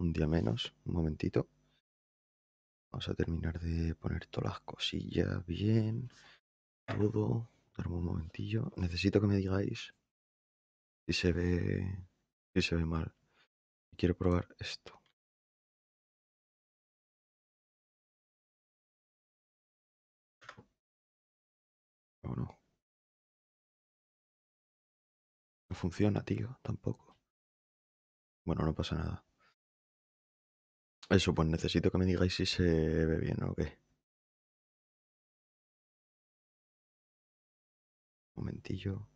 un día menos. Un momentito. Vamos a terminar de poner todas las cosillas bien. Todo. Darme un momentillo. Necesito que me digáis si se ve. Si se ve mal. Quiero probar esto. ¿O no? No funciona, tío, tampoco. Bueno, no pasa nada. Eso, pues necesito que me digáis si se ve bien o qué. Un momentillo.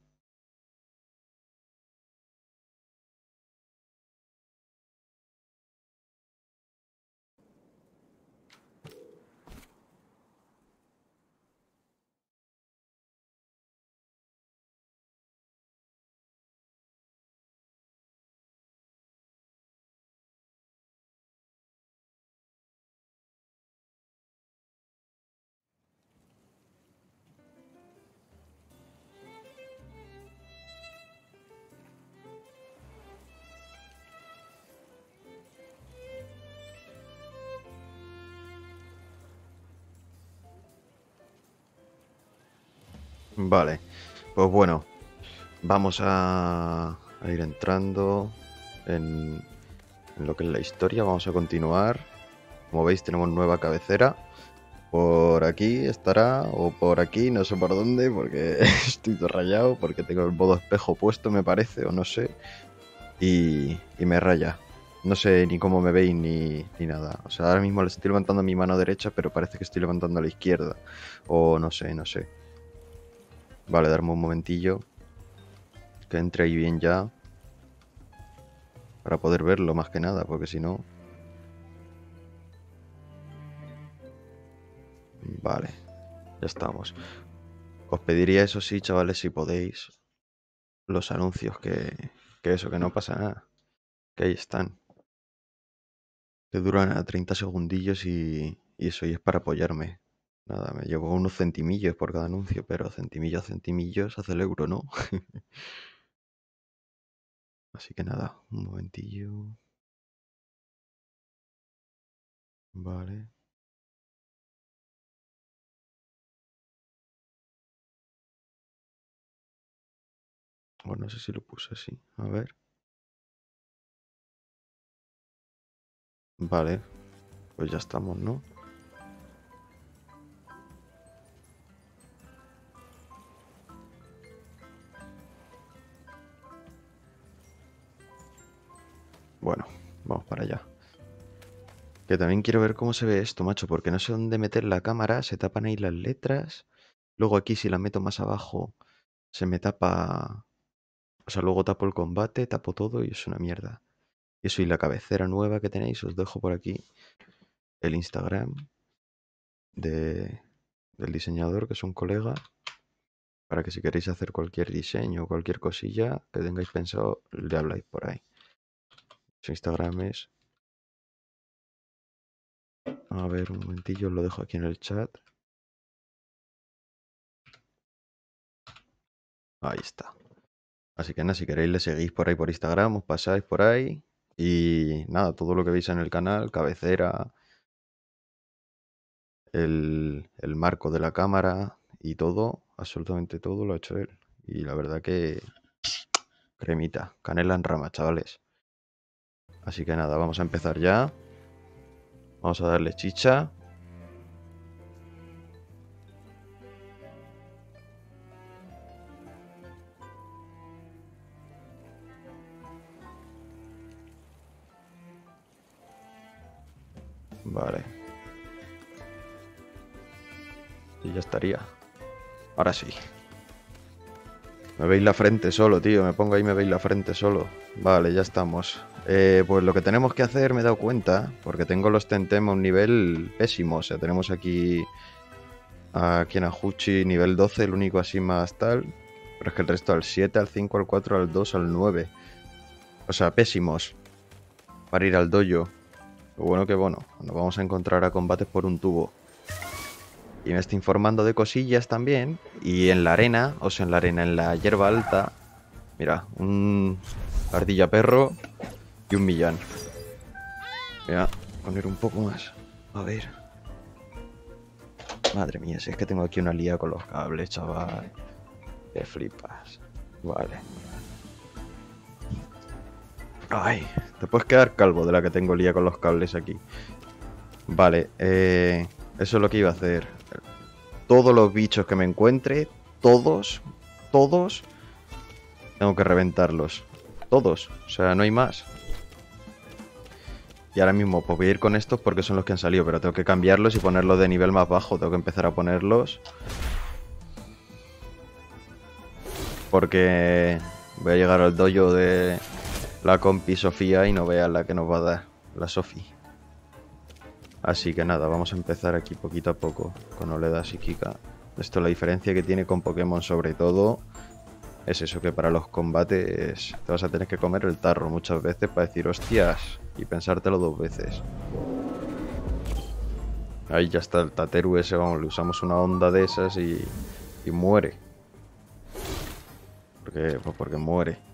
Vale, pues bueno, vamos a, ir entrando en, lo que es la historia. Vamos a continuar. Como veis, tenemos nueva cabecera. Por aquí estará, o por aquí, no sé por dónde, porque estoy todo rayado, porque tengo el modo espejo puesto, me parece, o no sé. Y, y me raya. No sé ni cómo me veis ni, ni nada. O sea, ahora mismo le estoy levantando mi mano derecha, pero parece que estoy levantando a la izquierda. O no sé, no sé. Vale, darme un momentillo. Que entre ahí bien ya. Para poder verlo más que nada, porque si no... Vale, ya estamos. Os pediría eso sí, chavales, si podéis, los anuncios, que, que eso, que no pasa nada. Que ahí están. Que duran a 30 segundillos y, y eso, y es para apoyarme. Nada, me llevo unos centimillos por cada anuncio, pero centimillos, centimillos hace el euro, ¿no? Así que nada, un momentillo. Vale. Bueno, no sé si lo puse así. A ver. Vale. Pues ya estamos, ¿no? Bueno, vamos para allá. Que también quiero ver cómo se ve esto, macho, porque no sé dónde meter la cámara, se tapan ahí las letras. Luego aquí si la meto más abajo se me tapa... O sea, luego tapo el combate, tapo todo y es una mierda. Y eso y la cabecera nueva que tenéis, os dejo por aquí el Instagram de, del diseñador, que es un colega, para que si queréis hacer cualquier diseño o cualquier cosilla que tengáis pensado, le habláis por ahí. Su Instagram es... A ver, un momentillo, lo dejo aquí en el chat. Ahí está. Así que nada, si queréis le seguís por ahí por Instagram, os pasáis por ahí. Y nada, todo lo que veis en el canal, cabecera, el, el marco de la cámara y todo, absolutamente todo lo ha hecho él. Y la verdad que cremita, canela en rama, chavales. Así que nada, vamos a empezar ya. Vamos a darle chicha. Vale. Y ya estaría. Ahora sí. Me veis la frente solo, tío. Me pongo ahí y me veis la frente solo. Vale, ya estamos. Eh, pues lo que tenemos que hacer, me he dado cuenta, porque tengo los Tentem a un nivel pésimo. O sea, tenemos aquí a Kienahuchi nivel 12, el único así más tal. Pero es que el resto al 7, al 5, al 4, al 2, al 9. O sea, pésimos. Para ir al dojo. Lo bueno que bueno, nos vamos a encontrar a combates por un tubo. Y me está informando de cosillas también. Y en la arena, o sea, en la arena, en la hierba alta. Mira, un ardilla perro y un millán. Voy a poner un poco más. A ver. Madre mía, si es que tengo aquí una lía con los cables, chaval. Te flipas. Vale. Ay, te puedes quedar calvo de la que tengo lía con los cables aquí. Vale, eh, eso es lo que iba a hacer. Todos los bichos que me encuentre, todos, todos, tengo que reventarlos. Todos, o sea, no hay más. Y ahora mismo pues voy a ir con estos porque son los que han salido, pero tengo que cambiarlos y ponerlos de nivel más bajo. Tengo que empezar a ponerlos. Porque voy a llegar al dojo de la compi Sofía y no veas la que nos va a dar, la Sofi. Así que nada, vamos a empezar aquí poquito a poco con Oleda Psíquica. Esto la diferencia que tiene con Pokémon sobre todo es eso que para los combates te vas a tener que comer el tarro muchas veces para decir hostias y pensártelo dos veces. Ahí ya está el Tateru ese, vamos, le usamos una onda de esas y, y muere. Porque, pues porque muere.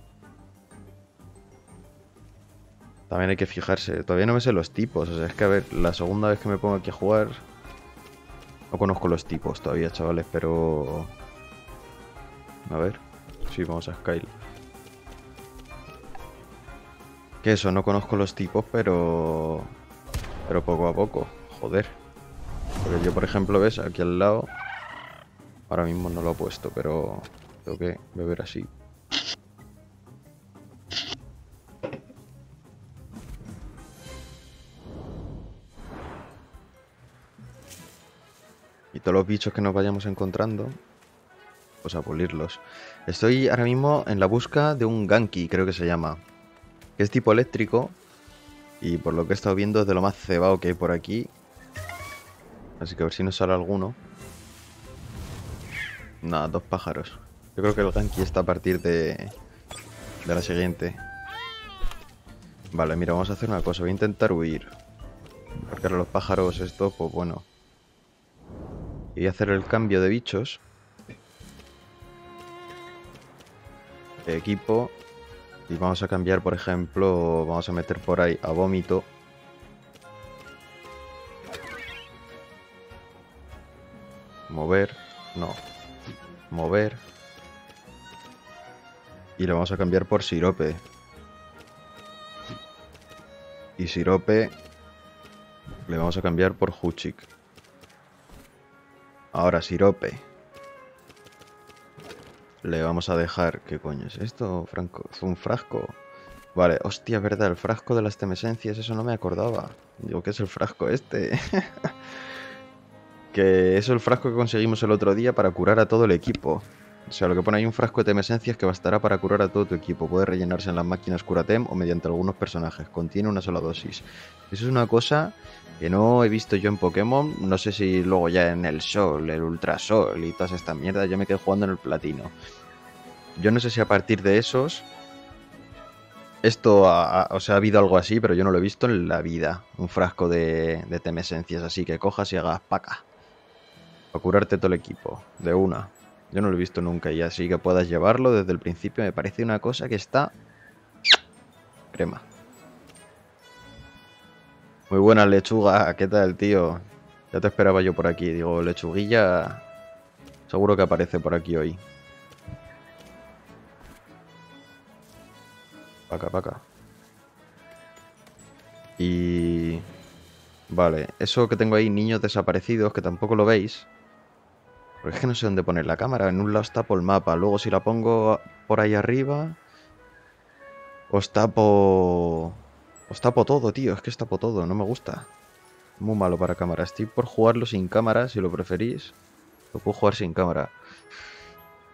También hay que fijarse, todavía no me sé los tipos, o sea, es que a ver, la segunda vez que me pongo aquí a jugar... No conozco los tipos todavía, chavales, pero... A ver, sí, vamos a Skyle. Que eso, no conozco los tipos, pero... Pero poco a poco, joder. Porque yo, por ejemplo, ves, aquí al lado... Ahora mismo no lo he puesto, pero... Tengo que beber así. Y todos los bichos que nos vayamos encontrando, pues a pulirlos. Estoy ahora mismo en la busca de un Ganki, creo que se llama que es tipo eléctrico. Y por lo que he estado viendo es de lo más cebado que hay por aquí. Así que a ver si nos sale alguno. Nada, dos pájaros. Yo creo que el Ganki está a partir de, de la siguiente. Vale, mira, vamos a hacer una cosa. Voy a intentar huir. Porque ahora los pájaros, esto, pues bueno. Y hacer el cambio de bichos. equipo y vamos a cambiar, por ejemplo, vamos a meter por ahí a vómito. Mover, no. Mover. Y lo vamos a cambiar por sirope. Y sirope le vamos a cambiar por Huchik. Ahora sirope le vamos a dejar... ¿Qué coño es esto, Franco? ¿Es un frasco? Vale, hostia, verdad, el frasco de las temesencias, eso no me acordaba. Digo, ¿qué es el frasco este? que es el frasco que conseguimos el otro día para curar a todo el equipo. O sea, lo que pone ahí un frasco de temesencias que bastará para curar a todo tu equipo. Puede rellenarse en las máquinas Curatem o mediante algunos personajes. Contiene una sola dosis. Eso es una cosa que no he visto yo en Pokémon. No sé si luego ya en el Sol, el Ultra Sol y todas estas mierdas. Yo me quedé jugando en el Platino. Yo no sé si a partir de esos. Esto, o sea, ha habido algo así, pero yo no lo he visto en la vida. Un frasco de, de temesencias así que cojas y hagas paca. Para curarte todo el equipo. De una. Yo no lo he visto nunca y así que puedas llevarlo desde el principio me parece una cosa que está... Crema. Muy buena lechuga, ¿qué tal, tío? Ya te esperaba yo por aquí. Digo, lechuguilla... Seguro que aparece por aquí hoy. Paca, paca. Y... Vale, eso que tengo ahí, niños desaparecidos, que tampoco lo veis. Porque es que no sé dónde poner la cámara. En un lado está por el mapa. Luego si la pongo por ahí arriba... Os tapo... Os tapo todo, tío. Es que os tapo todo. No me gusta. Muy malo para cámara. Estoy por jugarlo sin cámara, si lo preferís. Lo puedo jugar sin cámara.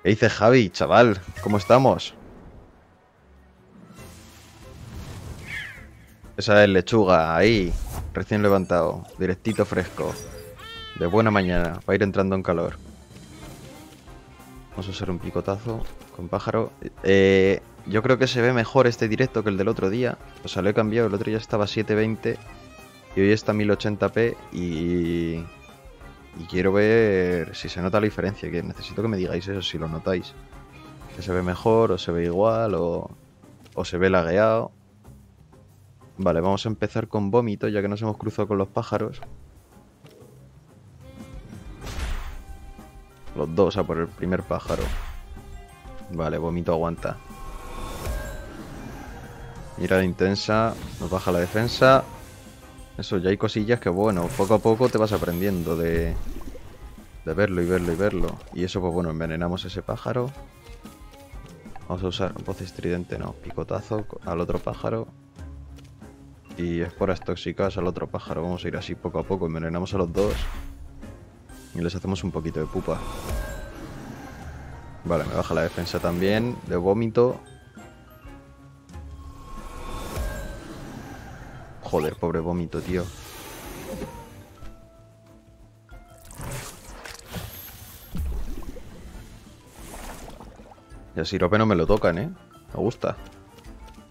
¿Qué dice Javi, chaval? ¿Cómo estamos? Esa es lechuga, ahí. Recién levantado. Directito fresco. De buena mañana. Va a ir entrando en calor. Vamos a usar un picotazo con pájaro. Eh, yo creo que se ve mejor este directo que el del otro día. O sea, lo he cambiado. El otro día estaba 720 y hoy está 1080p y... Y quiero ver si se nota la diferencia. Que necesito que me digáis eso, si lo notáis. Que se ve mejor o se ve igual o, se ve lagueado. Vale, vamos a empezar con vómito, ya que nos hemos cruzado con los pájaros. Los dos a por el primer pájaro. Vale, vómito aguanta. Mirada intensa, nos baja la defensa. Eso, ya hay cosillas que, bueno, poco a poco te vas aprendiendo de, de verlo y verlo y verlo. Y eso, pues bueno, envenenamos ese pájaro. Vamos a usar voz estridente, no, picotazo al otro pájaro. Y esporas tóxicas al otro pájaro. Vamos a ir así poco a poco, envenenamos a los dos. Y les hacemos un poquito de pupa. Vale, me baja la defensa también. De vómito. Joder, pobre vómito, tío. Y a Sirope no me lo tocan, ¿eh? Me gusta.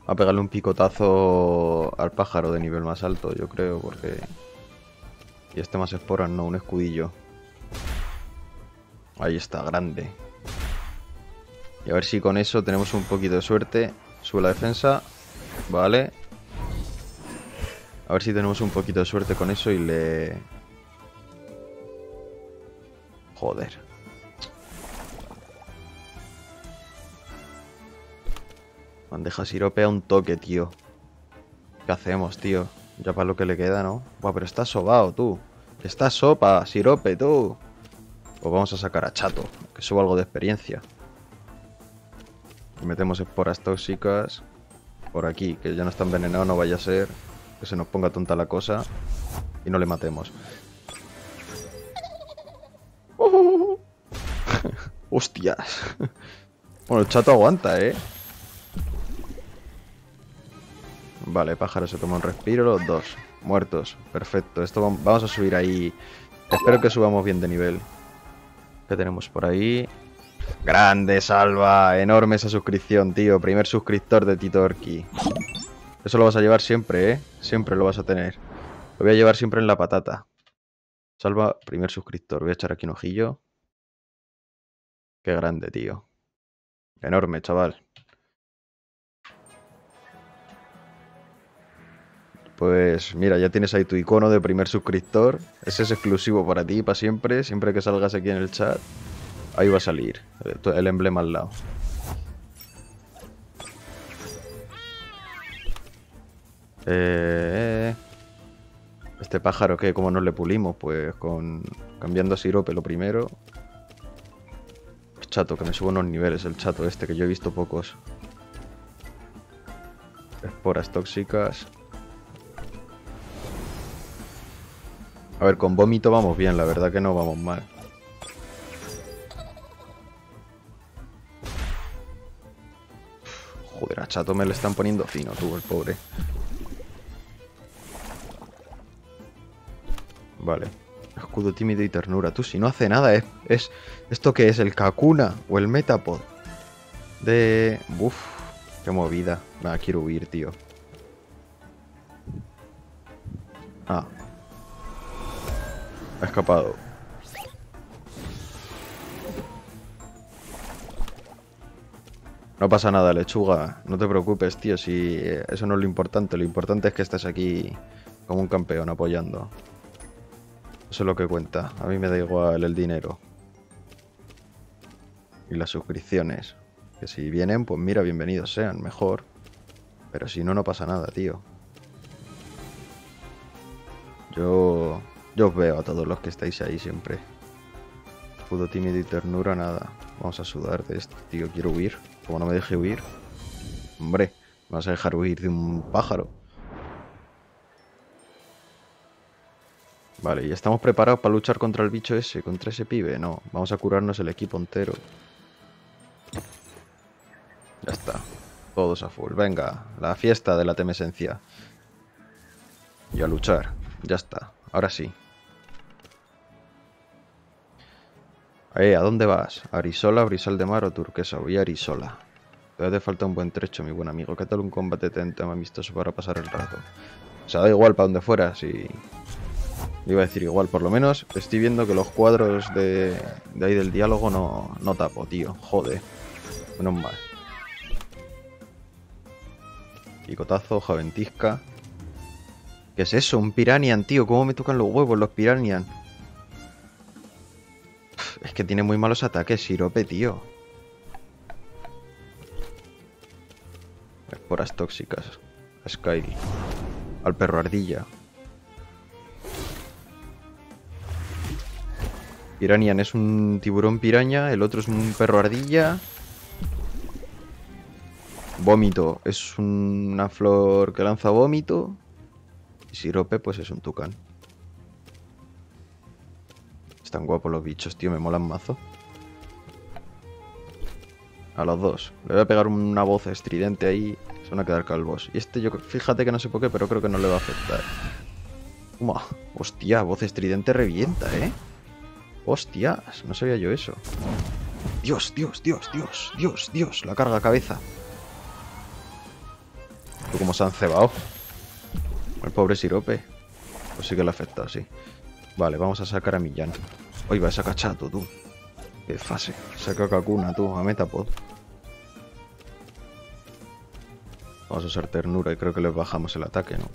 A pegarle un picotazo al pájaro de nivel más alto, yo creo, porque... Y este más esporas, no, un escudillo. Ahí está, grande. Y a ver si con eso tenemos un poquito de suerte. Sube la defensa. Vale. A ver si tenemos un poquito de suerte con eso y le... Joder. Bandeja sirope a un toque, tío. ¿Qué hacemos, tío? Ya para lo que le queda, ¿no? Buah, pero está sobado, tú. Está sopa, sirope, tú. Pues vamos a sacar a Chato, que suba algo de experiencia. Metemos esporas tóxicas por aquí, que ya no está envenenado, no vaya a ser que se nos ponga tonta la cosa y no le matemos. ¡Hostias! bueno, el chato aguanta, ¿eh? Vale, pájaro se toma un respiro, los dos. Muertos. Perfecto. Esto vamos a subir ahí. Espero que subamos bien de nivel. ¿Qué tenemos por ahí? Grande, Salva. Enorme esa suscripción, tío. Primer suscriptor de Tito Orki. Eso lo vas a llevar siempre, ¿eh? Siempre lo vas a tener. Lo voy a llevar siempre en la patata. Salva, primer suscriptor. Voy a echar aquí un ojillo. Qué grande, tío. Enorme, chaval. Pues mira, ya tienes ahí tu icono de primer suscriptor. Ese es exclusivo para ti, para siempre. Siempre que salgas aquí en el chat, ahí va a salir el emblema al lado. Eh, este pájaro que como nos le pulimos, pues con cambiando a sirope lo primero. Chato, que me subo unos niveles el chato este, que yo he visto pocos. Esporas tóxicas. A ver, con vómito vamos bien, la verdad que no vamos mal. Joder, a Chato me le están poniendo fino, tú, el pobre. Vale. Escudo tímido y ternura. Tú, si no hace nada, es... es ¿Esto qué es? ¿El Kakuna o el Metapod? De... Uf, qué movida. Nada, quiero huir, tío. Ah, ha escapado. No pasa nada, lechuga. No te preocupes, tío. Si eso no es lo importante. Lo importante es que estés aquí como un campeón apoyando. Eso es lo que cuenta. A mí me da igual el dinero. Y las suscripciones. Que si vienen, pues mira, bienvenidos sean, mejor. Pero si no, no pasa nada, tío. Yo yo os veo a todos los que estáis ahí siempre. Escudo tímido y ternura, nada. Vamos a sudar de esto, tío. Quiero huir. Como no me deje huir. Hombre, me vas a dejar huir de un pájaro. Vale, ¿ya estamos preparados para luchar contra el bicho ese? ¿Contra ese pibe? No, vamos a curarnos el equipo entero. Ya está. Todos a full. Venga, la fiesta de la temesencia. Y a luchar. Ya está. Ahora sí. Eh, ¿a dónde vas? ¿Arisola, Brisal de Mar o Turquesa? Voy a Arisola. Te falta un buen trecho, mi buen amigo. ¿Qué tal un combate tente amistoso para pasar el rato? O sea, da igual para donde fuera, Iba a decir igual, por lo menos estoy viendo que los cuadros de, de ahí del diálogo no, no tapo, tío. Joder. Menos mal. Picotazo, hoja ventisca. ¿Qué es eso? Un Piranian, tío. ¿Cómo me tocan los huevos los Piranian? Es que tiene muy malos ataques, Sirope, tío. Esporas tóxicas. A Skyly. Al perro ardilla. Piranian es un tiburón piraña, el otro es un perro ardilla. Vómito es una flor que lanza vómito. Y sirope, pues es un tucán. Están guapos los bichos, tío, me molan mazo. A los dos. Le voy a pegar una voz estridente ahí. Se van a quedar calvos. Y este yo, fíjate que no sé por qué, pero creo que no le va a afectar. Hostia, voz estridente revienta, ¿eh? Hostias, no sabía yo eso. Dios, Dios, Dios, Dios, Dios, Dios, la carga cabeza. ¿Tú cómo se han cebado? El pobre sirope. Pues sí que le ha afectado, sí. Vale, vamos a sacar a Millán. Hoy va a sacar chato, tú. Qué fase. Saca a Kakuna, tú, a Metapod. Vamos a usar ternura y creo que les bajamos el ataque, ¿no?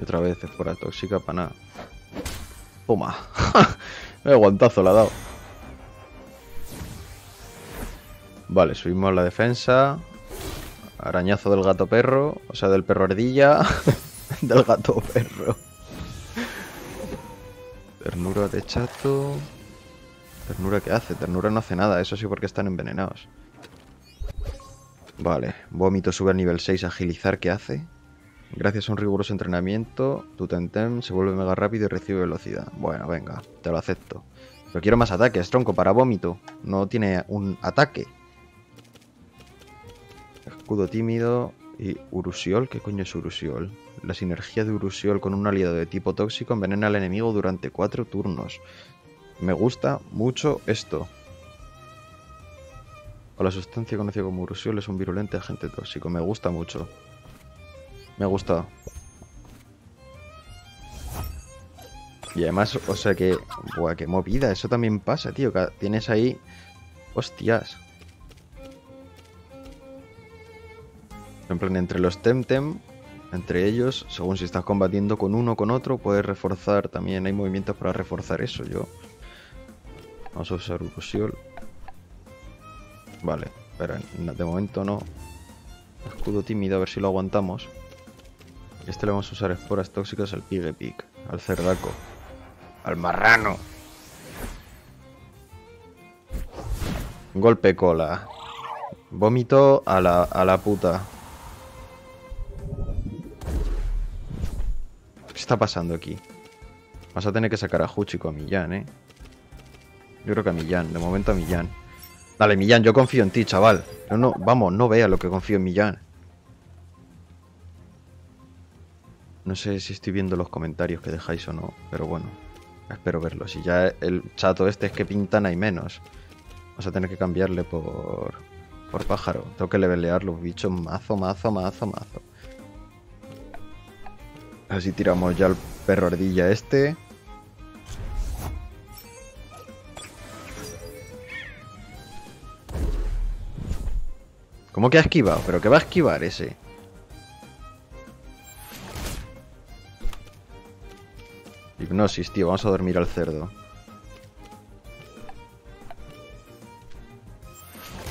Y otra vez es fuera tóxica para nada. Toma. Me guantazo la ha dado. Vale, subimos la defensa. Arañazo del gato perro. O sea, del perro ardilla. del gato perro. Ternura de chato. Ternura que hace. Ternura no hace nada. Eso sí porque están envenenados. Vale. Vómito sube al nivel 6. Agilizar, ¿qué hace? Gracias a un riguroso entrenamiento, tu Tentem se vuelve mega rápido y recibe velocidad. Bueno, venga, te lo acepto. Pero quiero más ataques, tronco, para vómito. No tiene un ataque. Escudo tímido y Urusiol. ¿Qué coño es Urusiol? La sinergia de Urusiol con un aliado de tipo tóxico envenena al enemigo durante cuatro turnos. Me gusta mucho esto. O la sustancia conocida como Urusiol es un virulente agente tóxico. Me gusta mucho. Me ha gustado. Y además, o sea que... Buah, qué movida. Eso también pasa, tío. Que tienes ahí... Hostias. En plan, entre los Temtem, entre ellos, según si estás combatiendo con uno o con otro, puedes reforzar también. Hay movimientos para reforzar eso. Yo. Vamos a usar Urusiol. Vale, pero de momento no. Escudo tímido, a ver si lo aguantamos. Este le vamos a usar esporas tóxicas al Pig, al cerdaco, al marrano. Golpe cola. Vómito a la, a la puta. ¿Qué está pasando aquí? Vas a tener que sacar a Huchico a Millán, ¿eh? Yo creo que a Millán, de momento a Millán. Dale, Millán, yo confío en ti, chaval. No, no, vamos, no vea lo que confío en Millán. No sé si estoy viendo los comentarios que dejáis o no, pero bueno, espero verlos. Y ya el chato este es que pintan hay menos. Vamos a tener que cambiarle por, por pájaro. Tengo que levelear los bichos mazo, mazo, mazo, mazo. Así tiramos ya el perro ardilla este. ¿Cómo que ha esquivado? ¿Pero qué va a esquivar ese? Hipnosis, tío. Vamos a dormir al cerdo.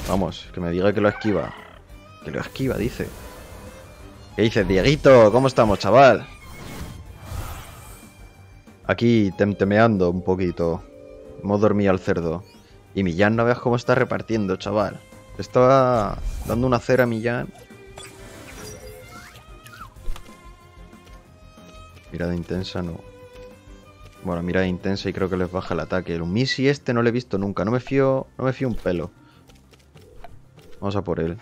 Vamos, que me diga que lo esquiva. Que lo esquiva, dice. ¿Qué dice? Dieguito, ¿cómo estamos, chaval? Aquí temtemeando un poquito. Hemos dormido al cerdo. Y Millán no veas cómo está repartiendo, chaval. Estaba dando una cera a Millán. Mirada intensa, no. Bueno, mirada intensa y creo que les baja el ataque. El Misi este no lo he visto nunca. No me fío, no me fío un pelo. Vamos a por él.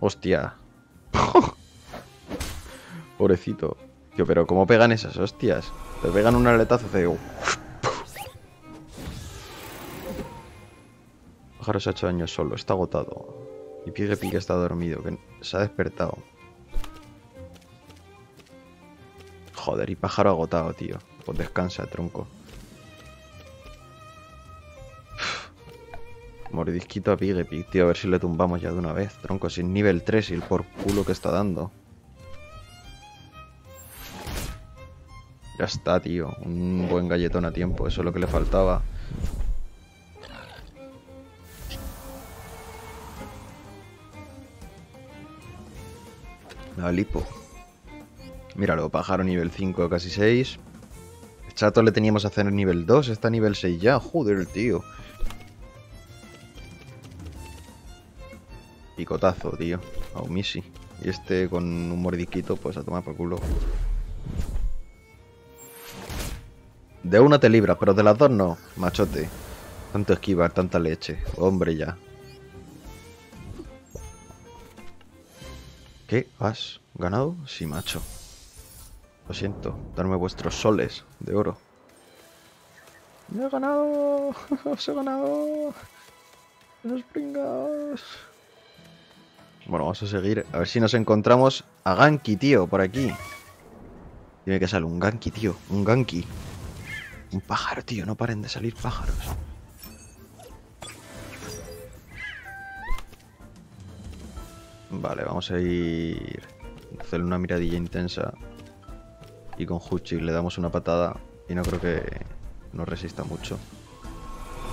Hostia. Pobrecito. Tío, pero ¿cómo pegan esas hostias? Te pegan un aletazo de... Pájaro se ha hecho daño solo. Está agotado. Y Pigue Pique está dormido. Que se ha despertado. Joder, y pájaro agotado, tío. Pues descansa, tronco. Mordisquito a Piggy tío. A ver si le tumbamos ya de una vez. Tronco, sin nivel 3 y el por culo que está dando. Ya está, tío. Un buen galletón a tiempo. Eso es lo que le faltaba. La lipo. Míralo, pájaro nivel 5, casi 6. Chato le teníamos a hacer nivel 2, está nivel 6 ya. Joder, tío. Picotazo, tío. A Umisi. Y este con un mordiquito, pues a tomar por culo. De una te libras, pero de las dos no, machote. Tanto esquivar, tanta leche. Hombre, ya. ¿Qué? ¿Has ganado? Sí, macho. Lo siento, darme vuestros soles de oro. ¡Me he ganado! ¡Os he ganado! ¡Los pringados! Bueno, vamos a seguir. A ver si nos encontramos a Ganki, tío, por aquí. Tiene que salir un Ganki, tío. Un Ganki. Un pájaro, tío. No paren de salir pájaros. Vale, vamos a ir... Hacer una miradilla intensa. Y con Huchi le damos una patada. Y no creo que nos resista mucho.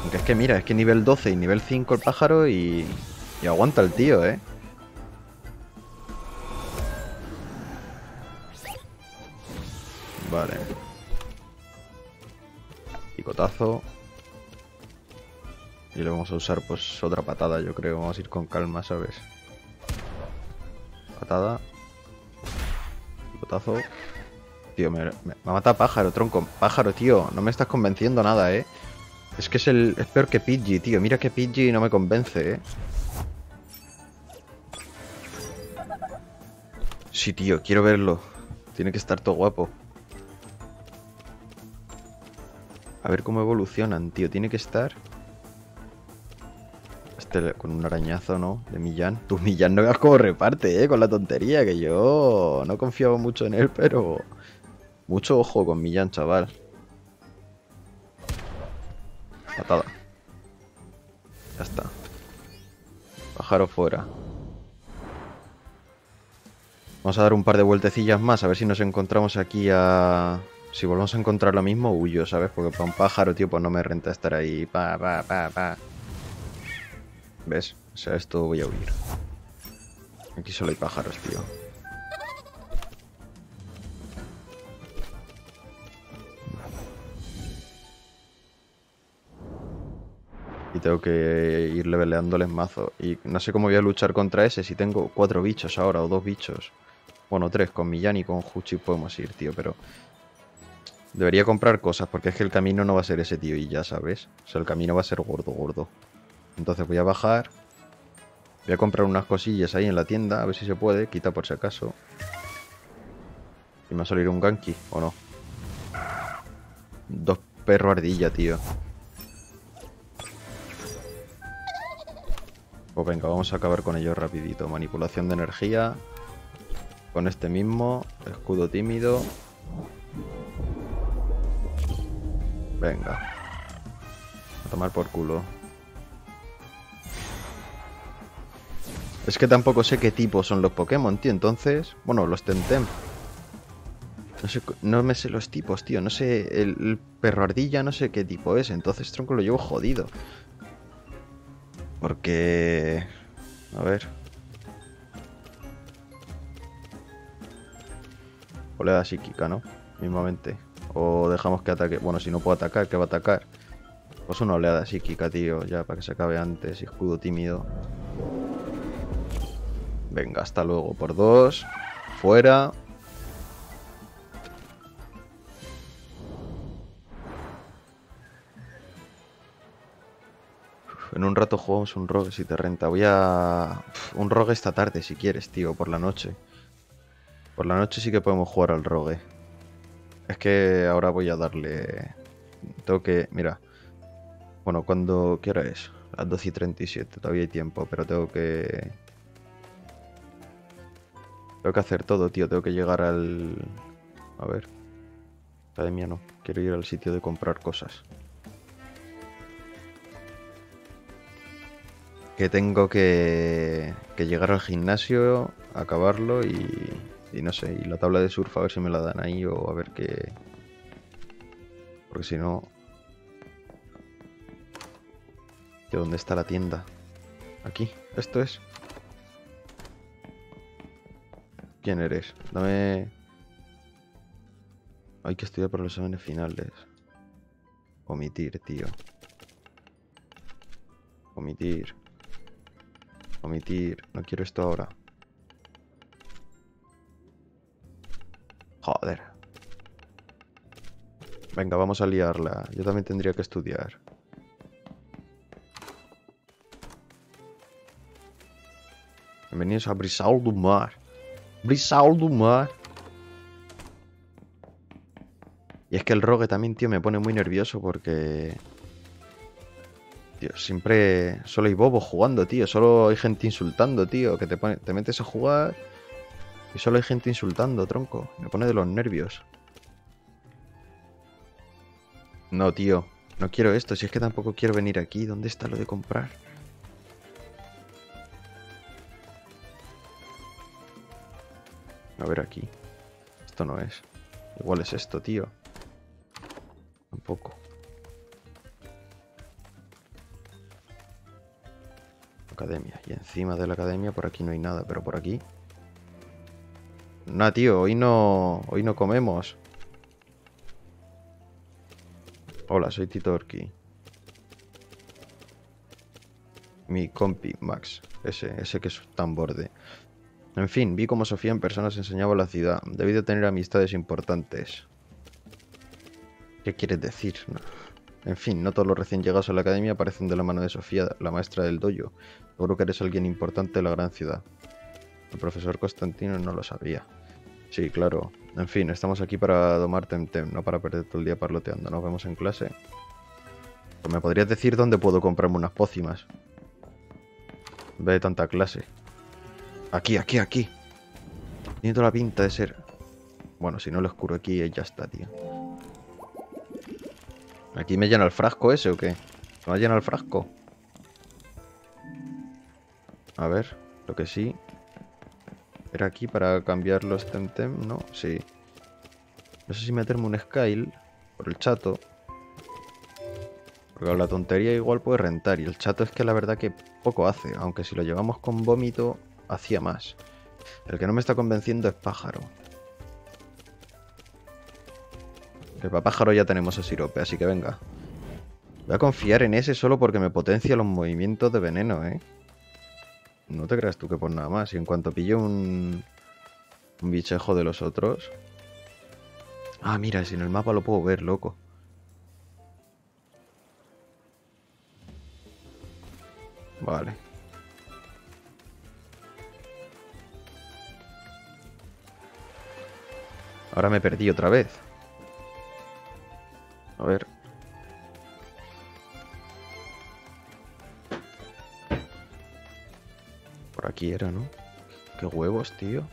Aunque es que mira, es que nivel 12 y nivel 5 el pájaro y... Y aguanta el tío, ¿eh? Vale. Picotazo. Y le vamos a usar pues otra patada, yo creo. Vamos a ir con calma, ¿sabes? Patada. Picotazo. Tío, me, me, mata pájaro, tronco. Pájaro, tío. No me estás convenciendo nada, ¿eh? Es que es, el, es peor que Pidgey, tío. Mira que Pidgey no me convence, ¿eh? Sí, tío. Quiero verlo. Tiene que estar todo guapo. A ver cómo evolucionan, tío. Tiene que estar... Este con un arañazo, ¿no? De Millán. Tu Millán no veas cómo reparte, ¿eh? Con la tontería, que yo no confiaba mucho en él, pero... Mucho ojo con Millán, chaval. Patada. Ya está. Pájaro fuera. Vamos a dar un par de vueltecillas más, a ver si nos encontramos aquí a... Si volvemos a encontrar lo mismo, huyo, ¿sabes? Porque para un pájaro, tío, pues no me renta estar ahí. Pa, pa, pa, pa. ¿Ves? O sea, esto voy a huir. Aquí solo hay pájaros, tío. Y tengo que ir leveleándoles mazo. Y no sé cómo voy a luchar contra ese si tengo cuatro bichos ahora o dos bichos. Bueno, tres. Con Millán y con Huchi podemos ir, tío, pero... Debería comprar cosas porque es que el camino no va a ser ese tío y ya, ¿sabes? O sea, el camino va a ser gordo, gordo. Entonces voy a bajar. Voy a comprar unas cosillas ahí en la tienda, a ver si se puede. Quita por si acaso. Y me va a salir un ganky, ¿o no? Dos perro ardilla, tío. Pues venga, vamos a acabar con ellos rapidito. Manipulación de energía. Con este mismo. Escudo tímido. Venga. A tomar por culo. Es que tampoco sé qué tipo son los Pokémon, tío. Entonces, bueno, los Temtem. No, sé, no me sé los tipos, tío. No sé, el, el, perro ardilla no sé qué tipo es. Entonces, tronco, lo llevo jodido. Porque... A ver. Oleada psíquica, ¿no? Mismamente. O dejamos que ataque. Bueno, si no puedo atacar, ¿qué va a atacar? Pues una oleada psíquica, tío. Ya, para que se acabe antes. Escudo tímido. Venga, hasta luego. Por dos. Fuera. En un rato jugamos un rogue si te renta. Voy a... Un rogue esta tarde si quieres, tío. Por la noche. Por la noche sí que podemos jugar al rogue. Es que ahora voy a darle... Tengo que... Mira. Bueno, cuando... ¿Qué hora es? Las 12 y 37. Todavía hay tiempo, pero tengo que... Tengo que hacer todo, tío. Tengo que llegar al... A ver. Academia no. Quiero ir al sitio de comprar cosas. Que tengo que, que llegar al gimnasio, acabarlo y, y no sé, y la tabla de surf a ver si me la dan ahí o a ver qué... Porque si no... ¿De dónde está la tienda? Aquí, esto es. ¿Quién eres? Dame... Hay que estudiar para los exámenes finales. Omitir, tío. Omitir. Omitir. No quiero esto ahora. Joder. Venga, vamos a liarla. Yo también tendría que estudiar. Bienvenidos a Brisal do Mar. Brisal do Mar. Y es que el rogue también, tío, me pone muy nervioso porque... Tío, siempre solo hay bobos jugando, tío. Solo hay gente insultando, tío. Que te, pone... te metes a jugar y solo hay gente insultando, tronco. Me pone de los nervios. No, tío. No quiero esto. Si es que tampoco quiero venir aquí. ¿Dónde está lo de comprar? A ver aquí. Esto no es. Igual es esto, tío. Tampoco. Academia. Y encima de la academia por aquí no hay nada, pero por aquí... No, tío, hoy no... Hoy no comemos. Hola, soy Tito Orki. Mi compi, Max. Ese, ese que es tan borde. En fin, vi cómo Sofía en persona se enseñaba la ciudad. Debí de tener amistades importantes. ¿Qué quieres decir? No. En fin, no todos los recién llegados a la academia aparecen de la mano de Sofía, la maestra del dojo. Seguro que eres alguien importante de la gran ciudad. El profesor Constantino no lo sabía. Sí, claro. En fin, estamos aquí para domar Temtem, no para perder todo el día parloteando. Nos vemos en clase. Pues me podrías decir dónde puedo comprarme unas pócimas. Ve tanta clase. Aquí, aquí, aquí. Tiene toda la pinta de ser... Bueno, si no lo oscuro aquí, ya está, tío. ¿Aquí me llena el frasco ese o qué? ¿Me va a llenar el frasco? A ver, lo que sí... Era aquí para cambiar los Temtem, ¿no? Sí. No sé si meterme un Skyle por el chato. Porque la tontería igual puede rentar. Y el chato es que la verdad que poco hace. Aunque si lo llevamos con vómito, hacía más. El que no me está convenciendo es pájaro. Que para pájaro ya tenemos a sirope, así que venga. Voy a confiar en ese solo porque me potencia los movimientos de veneno, ¿eh? No te creas tú que por nada más. Y en cuanto pille un, un bichejo de los otros... Ah, mira, si en el mapa lo puedo ver, loco. Vale. Ahora me perdí otra vez. A ver. Por aquí era, ¿no? Qué huevos, tío.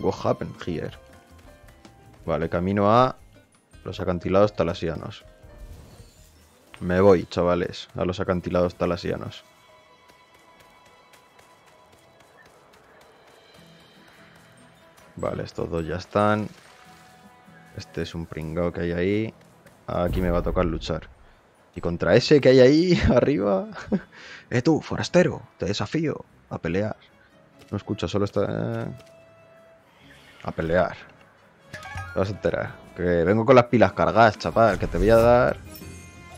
What happened here? Vale, camino a los acantilados talasianos. Me voy, chavales, a los acantilados talasianos. Vale, estos dos ya están. Este es un pringao que hay ahí. Aquí me va a tocar luchar. Y contra ese que hay ahí arriba... eh tú, forastero, te desafío a pelear. No escucho, solo está... A pelear. Te vas a enterar. Que vengo con las pilas cargadas, chaval. Que te voy a dar...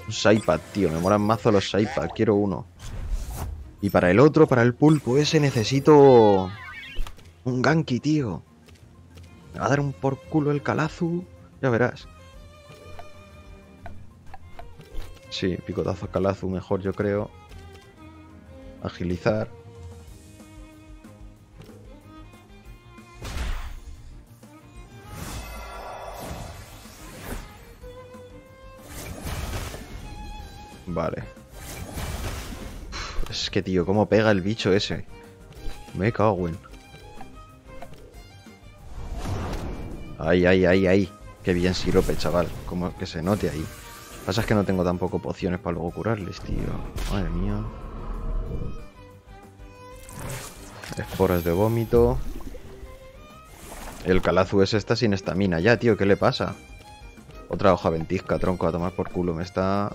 Un Saipad, tío. Me molan mazo los Saipad. Quiero uno. Y para el otro, para el pulpo ese, necesito... Un Ganki, tío. Me va a dar un por culo el Calazu. Ya verás. Sí, picotazo Calazu mejor, yo creo. Agilizar. Vale. Es que, tío, cómo pega el bicho ese. Me cago en... Ay, ay, ay, ay. Qué bien sirope, chaval. Como que se note ahí. Pasa es que no tengo tampoco pociones para luego curarles, tío. Madre mía. Esporas de vómito. El Calazu ese está sin estamina ya, tío. ¿Qué le pasa? Otra hoja ventisca, tronco, a tomar por culo. Me está...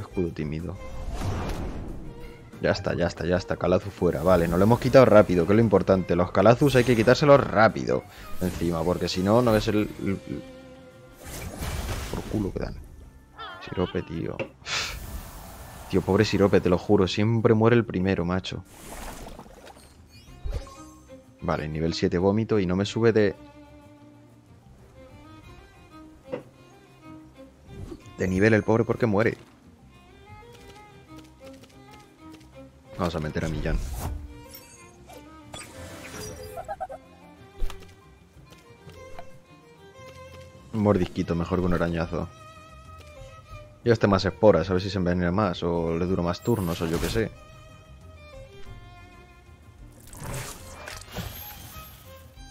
Escudo tímido. Ya está, ya está, ya está. Calazu fuera. Vale, nos lo hemos quitado rápido, que es lo importante. Los Calazus hay que quitárselos rápido encima, porque si no, no es el... culo que dan. Sirope, tío. Tío, pobre Sirope, te lo juro. Siempre muere el primero, macho. Vale, nivel 7 vómito y no me sube de... De nivel el pobre porque muere. Vamos a meter a Millán. Mordisquito mejor que un arañazo. Y este más esporas, a ver si se envenena más, o le duro más turnos, o yo qué sé.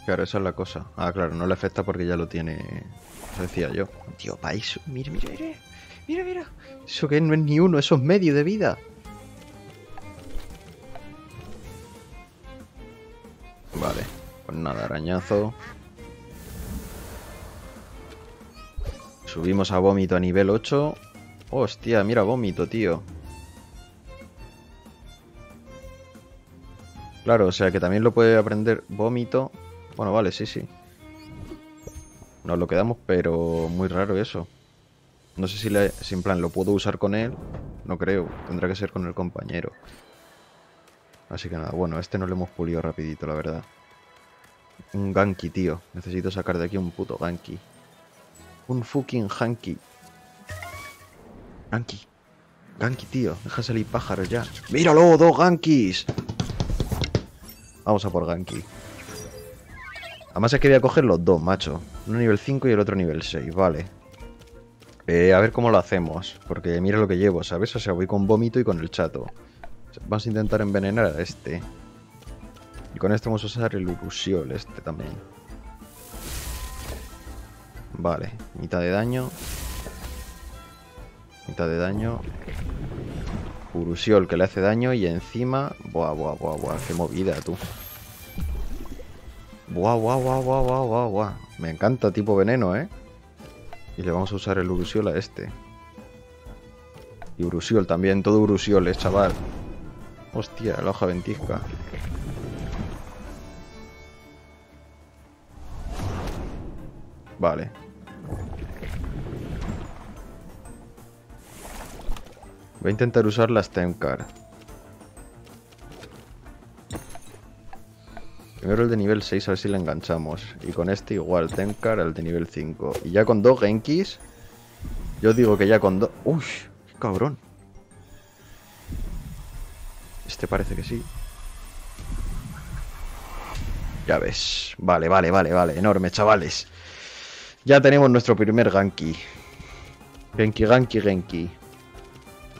Claro, esa es la cosa. Ah, claro, no le afecta porque ya lo tiene. Decía yo. Tío, país. Mira, mira, mira. Mira, mira. Eso que no es ni uno, eso es medio de vida. Vale, pues nada, arañazo. Subimos a vómito a nivel 8. Hostia, mira vómito, tío. Claro, o sea que también lo puede aprender vómito. Bueno, vale, sí, sí. Nos lo quedamos, pero muy raro eso. No sé si, le, en plan lo puedo usar con él. No creo. Tendrá que ser con el compañero. Así que nada, bueno, este no lo hemos pulido rapidito, la verdad. Un Ganki, tío. Necesito sacar de aquí un puto Ganki. Un fucking Hanky. Ganki. Ganki, tío. Deja salir pájaros ya. ¡Míralo! ¡Dos Gankis! Vamos a por Ganki. Además es que voy a coger los dos, macho. Uno nivel 5 y el otro nivel 6, vale. Eh, a ver cómo lo hacemos. Porque mira lo que llevo, ¿sabes? O sea, voy con vómito y con el chato. Vamos a intentar envenenar a este. Y con este vamos a usar el Urusiol, este también. Vale, mitad de daño. Mitad de daño. Urusiol que le hace daño y encima... Buah, buah, buah, buah, qué movida, tú. Buah, buah, buah, buah, buah, buah. Me encanta tipo veneno, ¿eh? Y le vamos a usar el Urusiol a este. Y Urusiol también, todo Urusiol, eh, chaval. Hostia, la hoja ventisca. Vale. Voy a intentar usar la Stemcar. Primero el de nivel 6, a ver si le enganchamos. Y con este igual, Tenkar al de nivel 5. Y ya con dos Genkis. Yo digo que ya con dos... ¡Uy! ¡Qué cabrón! Este parece que sí. Ya ves. Vale, vale, vale, vale. Enorme, chavales. Ya tenemos nuestro primer Ganki. Genki, Ganki, Genki.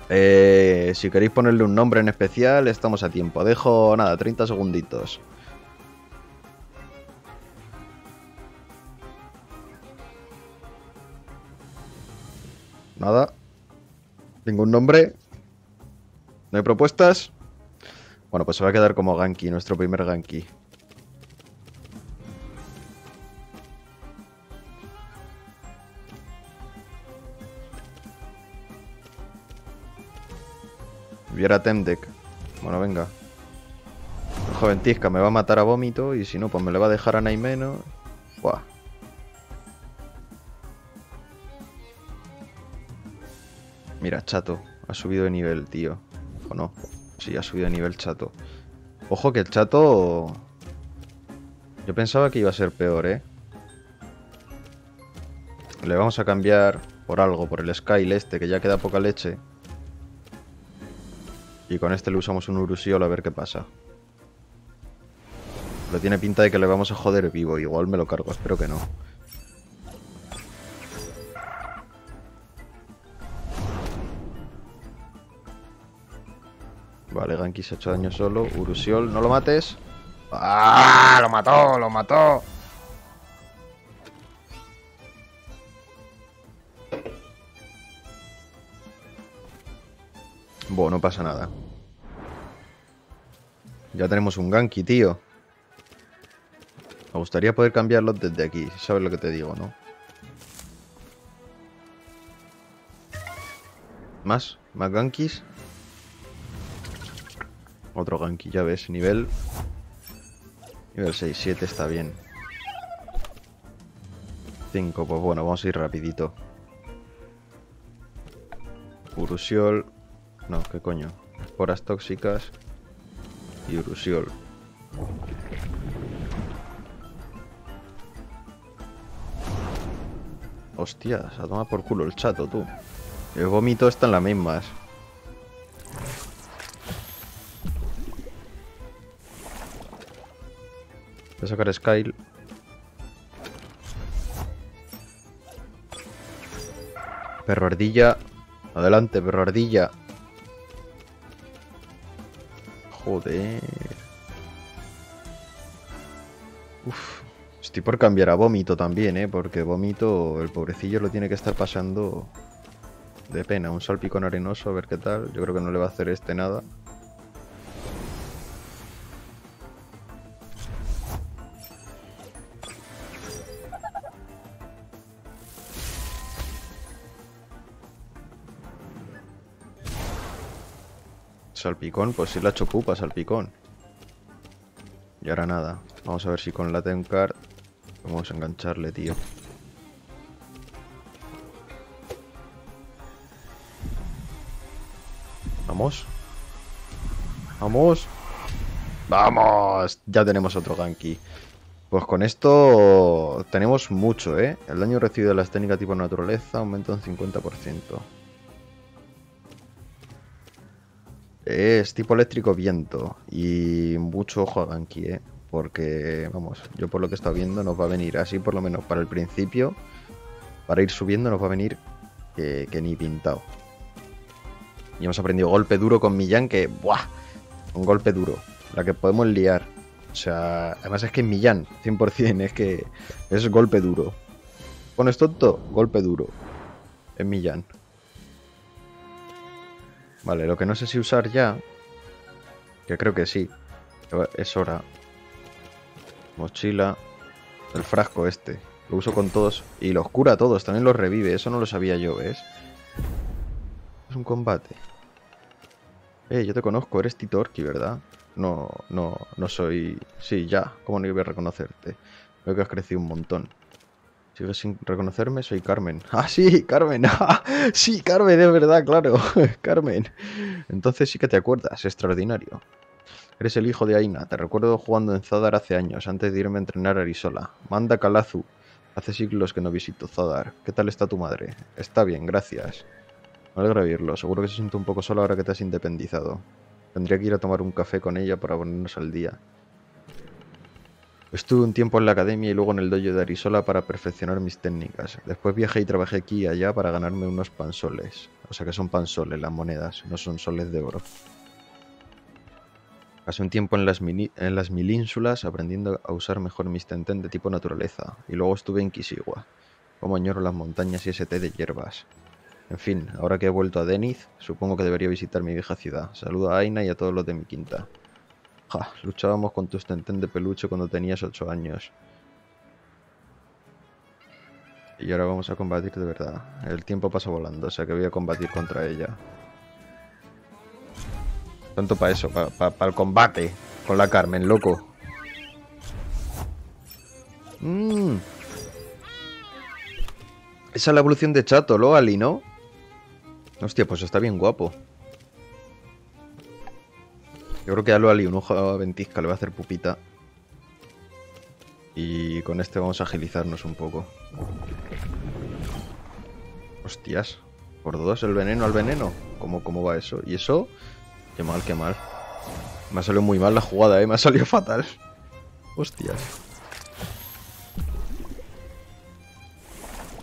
Eh, si queréis ponerle un nombre en especial, estamos a tiempo. Dejo, nada, 30 segunditos. Nada. Ningún nombre. ¿No hay propuestas? Bueno, pues se va a quedar como Ganki, nuestro primer Ganki. Viera Temdek. Bueno, venga. Joventisca me va a matar a vómito y si no, pues me le va a dejar a Naimeno. Buah. Mira, chato. Ha subido de nivel, tío. ¿O no? Sí, ha subido de nivel chato. Ojo que el chato... Yo pensaba que iba a ser peor, ¿eh? Le vamos a cambiar por algo, por el Skyle este, que ya queda poca leche. Y con este le usamos un Urusiol a ver qué pasa. Pero tiene pinta de que le vamos a joder vivo. Igual me lo cargo, espero que no. Vale, Ganki se ha hecho daño solo. Urusiol, no lo mates. ¡Ah! ¡Lo mató! ¡Lo mató! Bueno, no pasa nada. Ya tenemos un Ganky, tío. Me gustaría poder cambiarlo desde aquí, sabes lo que te digo, ¿no? Más, más Gankis. Otro Ganky, ya ves, nivel... Nivel 6, 7 está bien. 5, pues bueno, vamos a ir rapidito. Urusiol. No, ¿qué coño? Esporas tóxicas. Y Urusiol. Hostias, a tomar por culo el chato, tú. El vómito está en las mismas. Voy a sacar Skyle. Perro ardilla. Adelante, perro ardilla. Joder. Uf. Estoy por cambiar a vómito también, ¿eh? Porque vómito, el pobrecillo lo tiene que estar pasando de pena. Un salpicón arenoso, a ver qué tal. Yo creo que no le va a hacer este nada. Salpicón, pues si la ha hecho pupa, salpicón. Y ahora nada. Vamos a ver si con la Tencard vamos a engancharle, tío. Vamos. Vamos. ¡Vamos! Ya tenemos otro Ganky. Pues con esto tenemos mucho, ¿eh? El daño recibido de las técnicas tipo naturaleza aumenta un 50%. Es tipo eléctrico viento y mucho ojo a Ganky, ¿eh? Porque, vamos, yo por lo que he estado viendo nos va a venir así, por lo menos para el principio. Para ir subiendo nos va a venir que, ni pintado. Y hemos aprendido golpe duro con Millán que, ¡buah! Un golpe duro. La que podemos liar. O sea, además es que es Millán, 100%, es que es golpe duro. ¿Pones tonto? Golpe duro. Es Millán. Vale, lo que no sé si usar ya, que creo que sí, es hora. Mochila, el frasco este, lo uso con todos y los cura a todos, también los revive, eso no lo sabía yo, ¿ves? Es un combate. Eh, yo te conozco, eres Titorki, ¿verdad? No, no, no soy... Sí, ya, ¿cómo no iba a reconocerte? Veo que has crecido un montón. ¿Sigues sin reconocerme? Soy Carmen. ¡Ah, sí! ¡Carmen! ¡Ah, sí, Carmen! Es verdad, claro. Carmen. Entonces sí que te acuerdas. Extraordinario. Eres el hijo de Aina. Te recuerdo jugando en Zadar hace años, antes de irme a entrenar a Arisola. Manda Kalazu. Hace siglos que no visito Zadar. ¿Qué tal está tu madre? Está bien, gracias. Me alegra oírlo. Seguro que se siente un poco sola ahora que te has independizado. Tendría que ir a tomar un café con ella para ponernos al día. Estuve un tiempo en la academia y luego en el dojo de Arisola para perfeccionar mis técnicas. Después viajé y trabajé aquí y allá para ganarme unos pansoles. O sea que son pansoles las monedas, no son soles de oro. Pasé un tiempo en las, en las milínsulas aprendiendo a usar mejor mis tenten de tipo naturaleza. Y luego estuve en Kisigua. Como añoro las montañas y ese té de hierbas. En fin, ahora que he vuelto a Deniz, supongo que debería visitar mi vieja ciudad. Saludo a Aina y a todos los de mi quinta. Luchábamos con tus tenten de peluche cuando tenías 8 años. Y ahora vamos a combatir de verdad. El tiempo pasa volando, o sea que voy a combatir contra ella. Tanto para eso, para el combate con la Carmen, loco. Mmm. Esa es la evolución de Chato, ¿lo, Ali, no? Hostia, pues está bien guapo. Yo creo que a Ali un ojo a ventisca le va a hacer pupita. Y con este vamos a agilizarnos un poco. Hostias. Por dos el veneno al veneno. ¿Cómo, ¿Cómo va eso? ¿Y eso? Qué mal, qué mal. Me ha salido muy mal la jugada, ¿eh? Me ha salido fatal. Hostias.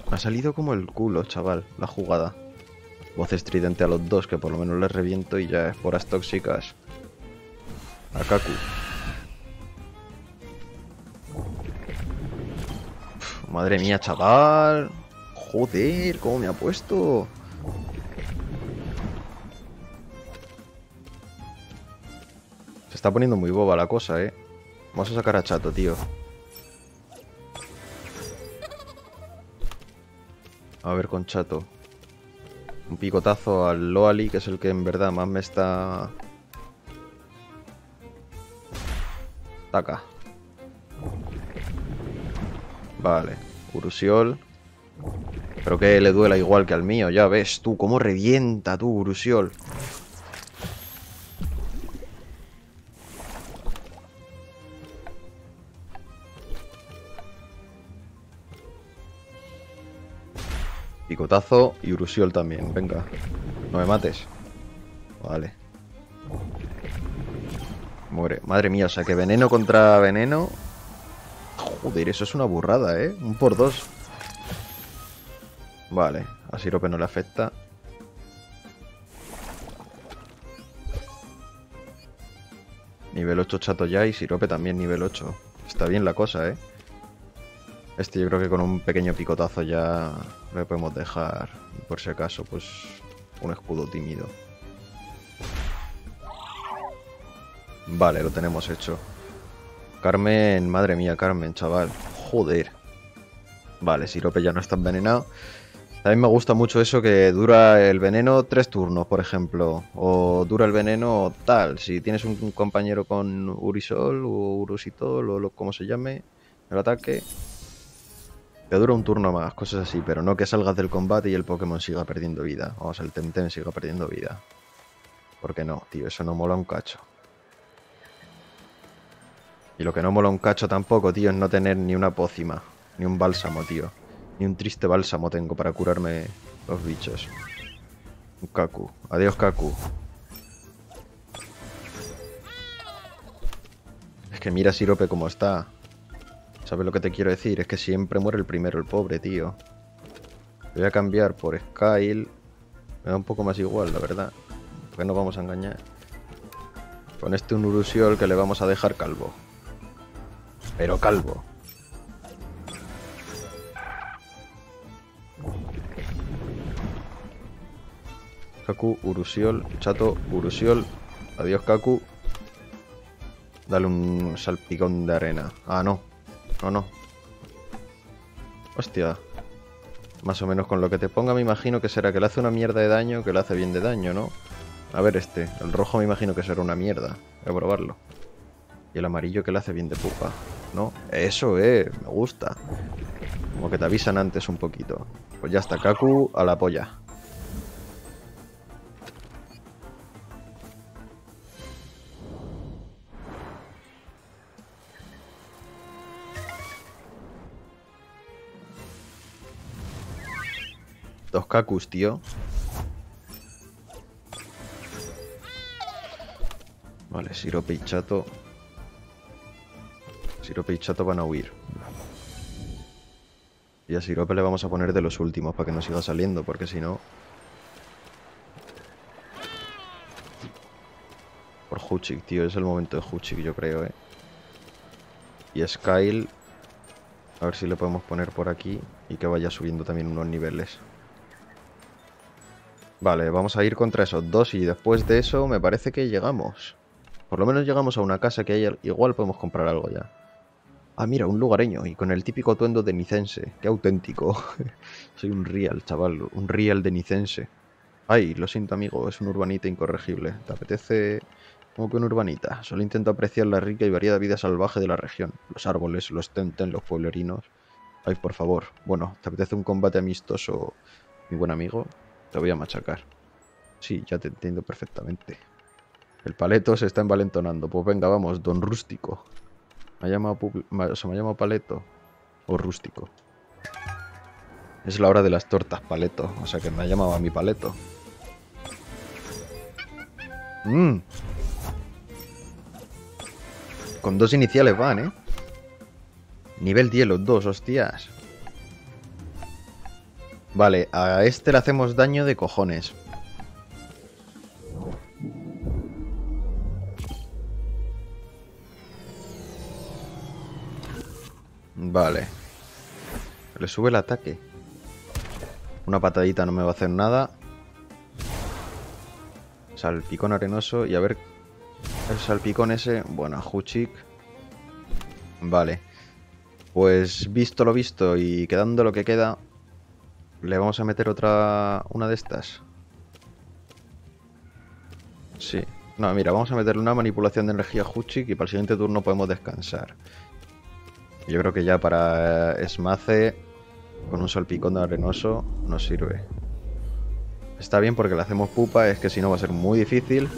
Me ha salido como el culo, chaval, la jugada. Voz estridente a los dos, que por lo menos les reviento y ya esporas tóxicas. A Kaku. madre mía, chaval. Joder, cómo me ha puesto. está poniendo muy boba la cosa, ¿eh? Vamos a sacar a Chato, tío. A ver con Chato. Un picotazo al Loali, que es el que en verdad más me está... Taca. Vale. Urusiol. Pero que le duela igual que al mío, ya ves tú, cómo revienta tú, Urusiol. Picotazo y Urusiol también, venga. No me mates. Vale. Muere. Madre mía, o sea que veneno contra veneno. Joder, eso es una burrada, ¿eh? Un por dos. Vale, a Sirope no le afecta. Nivel 8 chato ya y Sirope también nivel 8. Está bien la cosa, ¿eh? Este yo creo que con un pequeño picotazo ya le podemos dejar, por si acaso, pues un escudo tímido. Vale, lo tenemos hecho. Carmen, madre mía, Carmen, chaval. Joder. Vale, Sirope ya no está envenenado. Mí me gusta mucho eso que dura el veneno tres turnos, por ejemplo. O dura el veneno tal. Si tienes un compañero con Urisol o Urusitol o lo, como se llame, el ataque, te dura un turno más, cosas así. Pero no que salgas del combate y el Pokémon siga perdiendo vida. Vamos, el Temtem siga perdiendo vida. Porque no, tío, eso no mola un cacho. Y lo que no mola un cacho tampoco, tío, es no tener ni una pócima, ni un bálsamo, tío. Ni un triste bálsamo tengo para curarme los bichos. Un Kaku. Adiós, Kaku. Es que mira Sirope como está. ¿Sabes lo que te quiero decir? Es que siempre muere el primero, el pobre, tío. Voy a cambiar por Skyle. Me da un poco más igual, la verdad. Porque no vamos a engañar. Con este un Urusiol que le vamos a dejar calvo. Pero calvo. Kaku, Urusiol, Chato, Urusiol. Adiós, Kaku. Dale un salpicón de arena. Ah, no. No, no. Hostia. Más o menos con lo que te ponga me imagino que será que le hace una mierda de daño que le hace bien de daño, ¿no? A ver este. El rojo me imagino que será una mierda. Voy a probarlo. Y el amarillo que le hace bien de pupa. ¿No? Eso, eh. Me gusta. Como que te avisan antes un poquito. Pues ya está. Kaku a la polla. Dos Kakus, tío. Vale, Sirope y. Sirope y Chato van a huir. Y a Sirope le vamos a poner de los últimos para que no siga saliendo, porque si no... Por Huchik, tío. Es el momento de Huchik, yo creo, eh. Y Skyle... A ver si le podemos poner por aquí y que vaya subiendo también unos niveles. Vale, vamos a ir contra esos dos y después de eso me parece que llegamos. Por lo menos llegamos a una casa que hay, igual podemos comprar algo ya. Ah, mira, un lugareño y con el típico atuendo de Nicense. Qué auténtico. Soy un real, chaval, un real de Nicense. Ay, lo siento amigo, es un urbanita incorregible. ¿Te apetece como que un urbanita? Solo intento apreciar la rica y variada vida salvaje de la región. Los árboles, los tenten, los pueblerinos. Ay, por favor. Bueno, ¿te apetece un combate amistoso, mi buen amigo? Te voy a machacar. Sí, ya te entiendo perfectamente. El paleto se está envalentonando. Pues venga, vamos, don rústico. Me ha llamado, me ha llamado paleto. O rústico. Es la hora de las tortas, paleto. O sea que me ha llamado a mi paleto. Mmm. Con dos iniciales van, ¿eh? Nivel 10 los dos, hostias. Vale, a este le hacemos daño de cojones. Vale. Le sube el ataque. Una patadita no me va a hacer nada. Salpicón arenoso y a ver... el salpicón ese. Bueno, Huchik. Vale. Pues visto lo visto y quedando lo que queda, le vamos a meter otra... una de estas. Sí. No, mira, vamos a meterle una manipulación de energía a Huchik y para el siguiente turno podemos descansar. Yo creo que ya para Esmace, con un salpicón de arenoso, nos sirve. Está bien porque le hacemos pupa, es que si no va a ser muy difícil.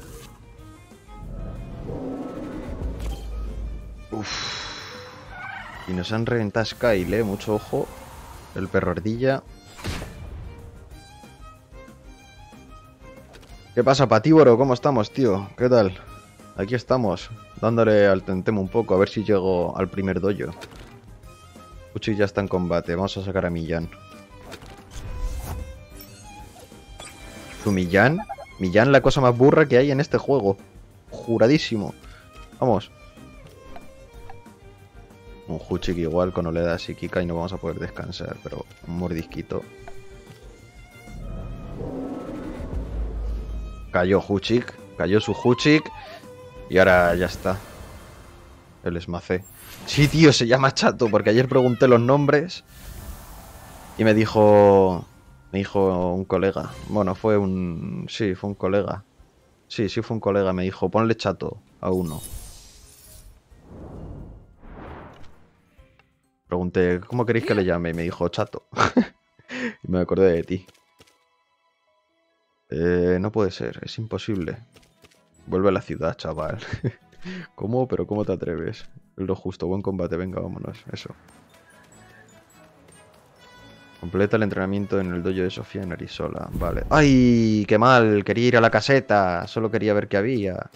Y nos han reventado Skyle, eh. Mucho ojo. El perro ardilla. ¿Qué pasa, Patíboro? ¿Cómo estamos, tío? ¿Qué tal? Aquí estamos, dándole al tentemo un poco, a ver si llego al primer dojo. Uchi ya está en combate, vamos a sacar a Millán. ¿Tu Millán? Millán la cosa más burra que hay en este juego. Juradísimo. Vamos. Un Huchik igual con oleada psíquica y no vamos a poder descansar, pero un mordisquito. Cayó Huchik, cayó su Huchik y ahora ya está. El esmacé. Sí, tío, se llama Chato, porque ayer pregunté los nombres y me dijo. Me dijo un colega. Bueno, fue un. Sí, fue un colega. Sí, sí, fue un colega. Me dijo, ponle Chato a uno. Pregunté, ¿cómo queréis que le llame? Y me dijo, Chato. y me acordé de ti. Eh, no puede ser, es imposible. Vuelve a la ciudad, chaval. ¿Cómo? Pero ¿cómo te atreves? Lo justo, buen combate, venga, vámonos. Eso. Completa el entrenamiento en el dojo de Sofía en Arisola. Vale. ¡Ay! ¡Qué mal! Quería ir a la caseta. Solo quería ver qué había.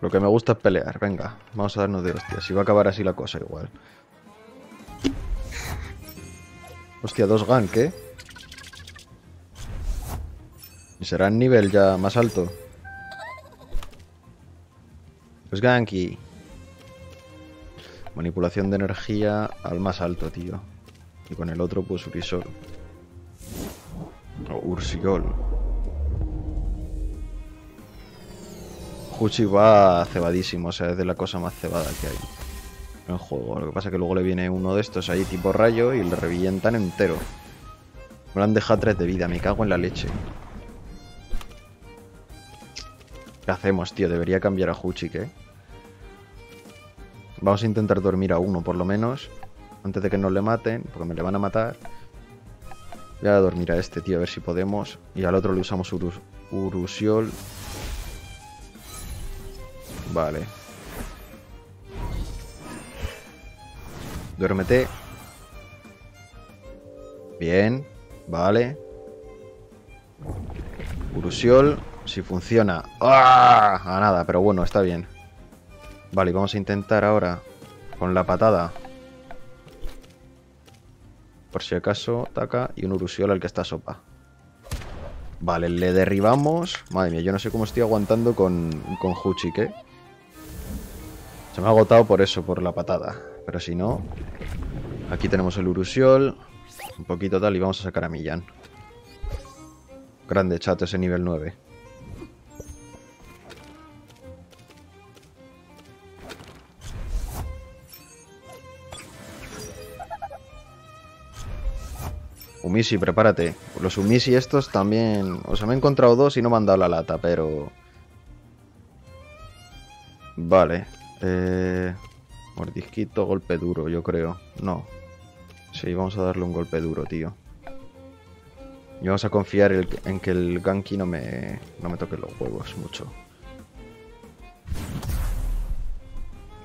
Lo que me gusta es pelear. Venga, vamos a darnos de hostias. Si va a acabar así la cosa igual. Hostia, dos gank, ¿eh? Será el nivel ya más alto. Pues Ganky. Manipulación de energía al más alto, tío. Y con el otro, pues Urisol. O Ursiol. Huchi va cebadísimo, o sea, es de la cosa más cebada que hay en el juego. Lo que pasa es que luego le viene uno de estos ahí tipo rayo y le revientan entero. Me han dejado tres de vida, me cago en la leche. ¿Qué hacemos, tío? Debería cambiar a Huchik, ¿eh? Vamos a intentar dormir a uno, por lo menos. Antes de que nos le maten, porque me le van a matar. Voy a dormir a este, tío, a ver si podemos. Y al otro le usamos Urusiol. Vale. Duérmete. Bien. Vale. Urusiol. Si funciona. ¡Ah! A nada, pero bueno, está bien. Vale, vamos a intentar ahora con la patada. Por si acaso, taca y un Urusiol al que está sopa. Vale, le derribamos. Madre mía, yo no sé cómo estoy aguantando con, con Huchik. Se me ha agotado por eso, por la patada. Pero si no... Aquí tenemos el Urusiol. Un poquito tal y vamos a sacar a Millán. Grande chato ese nivel 9. Umisi, prepárate. Los Umisi estos también... O sea, me he encontrado dos y no me han dado la lata, pero... Vale. Eh... Mordisquito, golpe duro, yo creo. No. Sí, vamos a darle un golpe duro, tío. Y vamos a confiar en que el Ganki no me, no me toque los huevos mucho.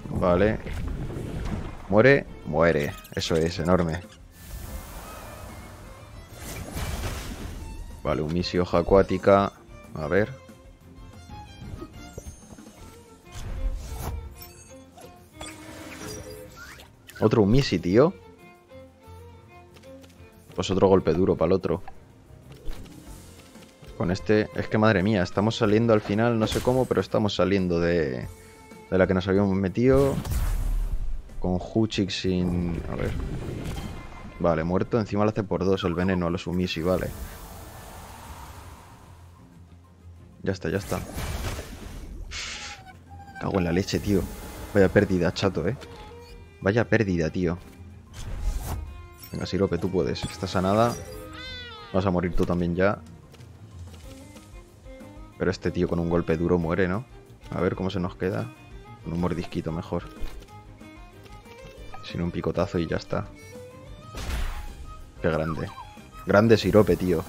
Vale. Muere, muere. Eso es, enorme. Vale, un misi hoja acuática. A ver. Otro Umisi, tío. Pues otro golpe duro para el otro. Con este... Es que madre mía, estamos saliendo al final, no sé cómo, pero estamos saliendo de... De la que nos habíamos metido. Con Huchik sin... A ver. Vale, muerto. Encima le hace por dos el veneno a los Umisi, vale. Ya está, ya está. Cago en la leche, tío. Vaya pérdida, chato, eh. Vaya pérdida, tío. Venga, Sirope, tú puedes. Está sanada. Vas a morir tú también ya. Pero este tío con un golpe duro muere, ¿no? A ver cómo se nos queda. Con un mordisquito mejor. Sin un picotazo y ya está. Qué grande. Grande sirope, tío.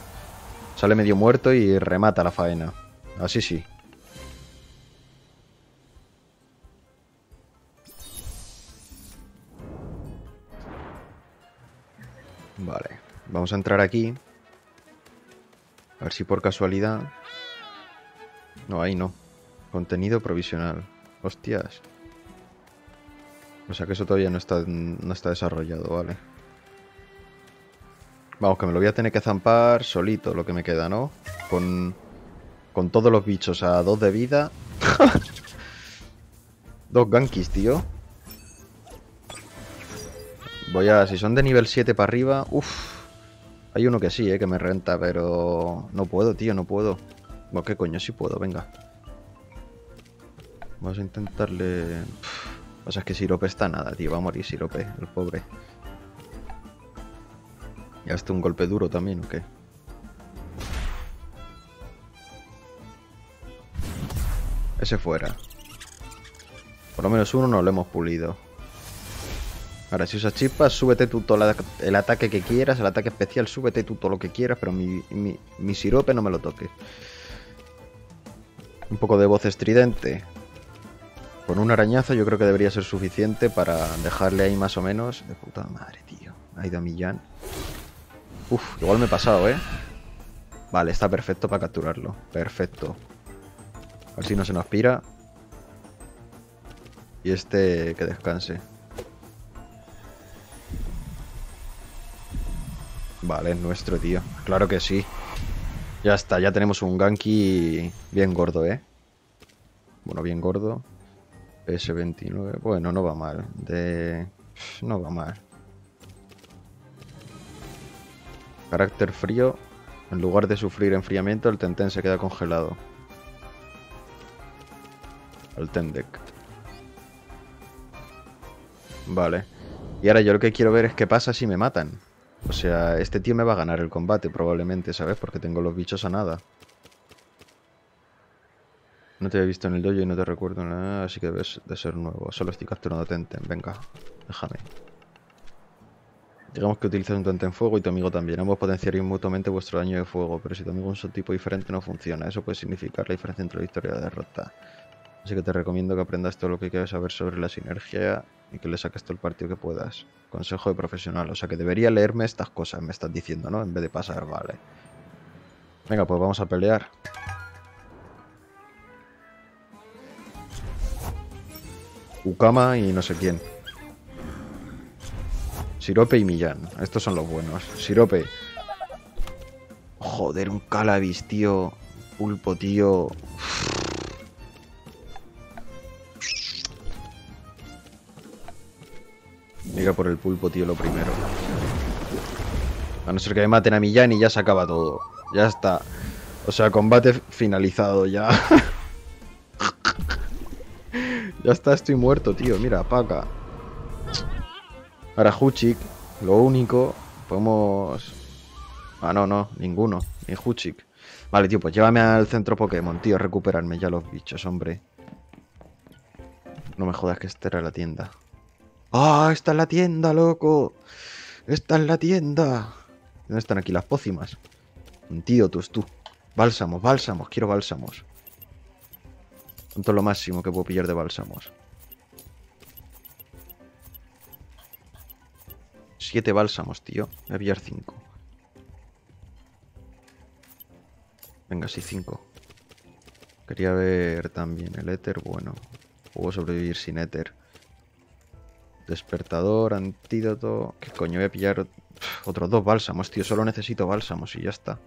Sale medio muerto y remata la faena. Así sí. Vale. Vamos a entrar aquí. A ver si por casualidad... No, ahí no. Contenido provisional. Hostias. O sea que eso todavía no está, no está desarrollado, vale. Vamos, que me lo voy a tener que zampar solito lo que me queda, ¿no? Con, con todos los bichos a dos de vida. dos gankis, tío. Voy a... Si son de nivel 7 para arriba... Uf. Hay uno que sí, eh, que me renta, pero... No puedo, tío, no puedo. Bueno, ¿qué coño? Sí puedo, venga. Vamos a intentarle... O sea, es que Sirope está nada, tío. Va a morir Sirope, el pobre. ¿Y hasta un golpe duro también o qué? Ese fuera. Por lo menos uno no lo hemos pulido. Ahora, si usas chispas, súbete tú todo el ataque que quieras, el ataque especial, súbete tú todo lo que quieras, pero mi, mi, mi sirope no me lo toques. Un poco de voz estridente. Con un arañazo yo creo que debería ser suficiente para dejarle ahí más o menos. De puta madre, tío. Ha ido a Millán. Uf, igual me he pasado, ¿eh? Vale, está perfecto para capturarlo. Perfecto. Ver si no se nos pira. Y este que descanse. Vale, es nuestro, tío. Claro que sí. Ya está, ya tenemos un Ganky bien gordo, ¿eh? Bueno, bien gordo. PS29. Bueno, no va mal. De... No va mal. Carácter frío. En lugar de sufrir enfriamiento, el Tenten se queda congelado. El Tendek. Vale. Y ahora yo lo que quiero ver es qué pasa si me matan. O sea, este tío me va a ganar el combate probablemente, ¿sabes? Porque tengo los bichos a nada. No te he visto en el dojo y no te recuerdo nada, así que debes de ser nuevo. Solo estoy capturando Tenten. Venga, déjame. Digamos que utilizas un Tenten fuego y tu amigo también. Ambos potenciarían mutuamente vuestro daño de fuego, pero si tu amigo es un tipo diferente no funciona. Eso puede significar la diferencia entre victoria y la derrota. Así que te recomiendo que aprendas todo lo que quieras saber sobre la sinergia y que le saques todo el partido que puedas. Consejo de profesional. O sea que debería leerme estas cosas, me estás diciendo, ¿no? En vez de pasar, vale. Venga, pues vamos a pelear. Ukama y no sé quién. Sirope y Millán. Estos son los buenos. Sirope. Joder, un Calavis, tío. Pulpo, tío. Llega por el pulpo, tío, lo primero. A no ser que me maten a Millán y ya se acaba todo. Ya está. O sea, combate finalizado ya. Ya está, estoy muerto, tío. Mira, paca. Ahora Huchik, lo único, podemos... Ah, no, no, ninguno, ni Huchik. Vale, tío, pues llévame al centro Pokémon, tío, recuperarme ya los bichos, hombre. No me jodas que esta era la tienda. ¡Ah, esta es la tienda, loco! ¡Esta es la tienda! ¿Dónde están aquí las pócimas? Tío, tú, tú. Bálsamos, bálsamos, quiero bálsamos. ¿Cuánto es lo máximo que puedo pillar de bálsamos? Siete bálsamos, tío. Voy a pillar cinco. Venga, sí, cinco. Quería ver también el éter. Bueno, puedo sobrevivir sin éter. Despertador, antídoto... ¿Qué coño? Voy a pillar otros dos bálsamos, tío. Solo necesito bálsamos y ya está.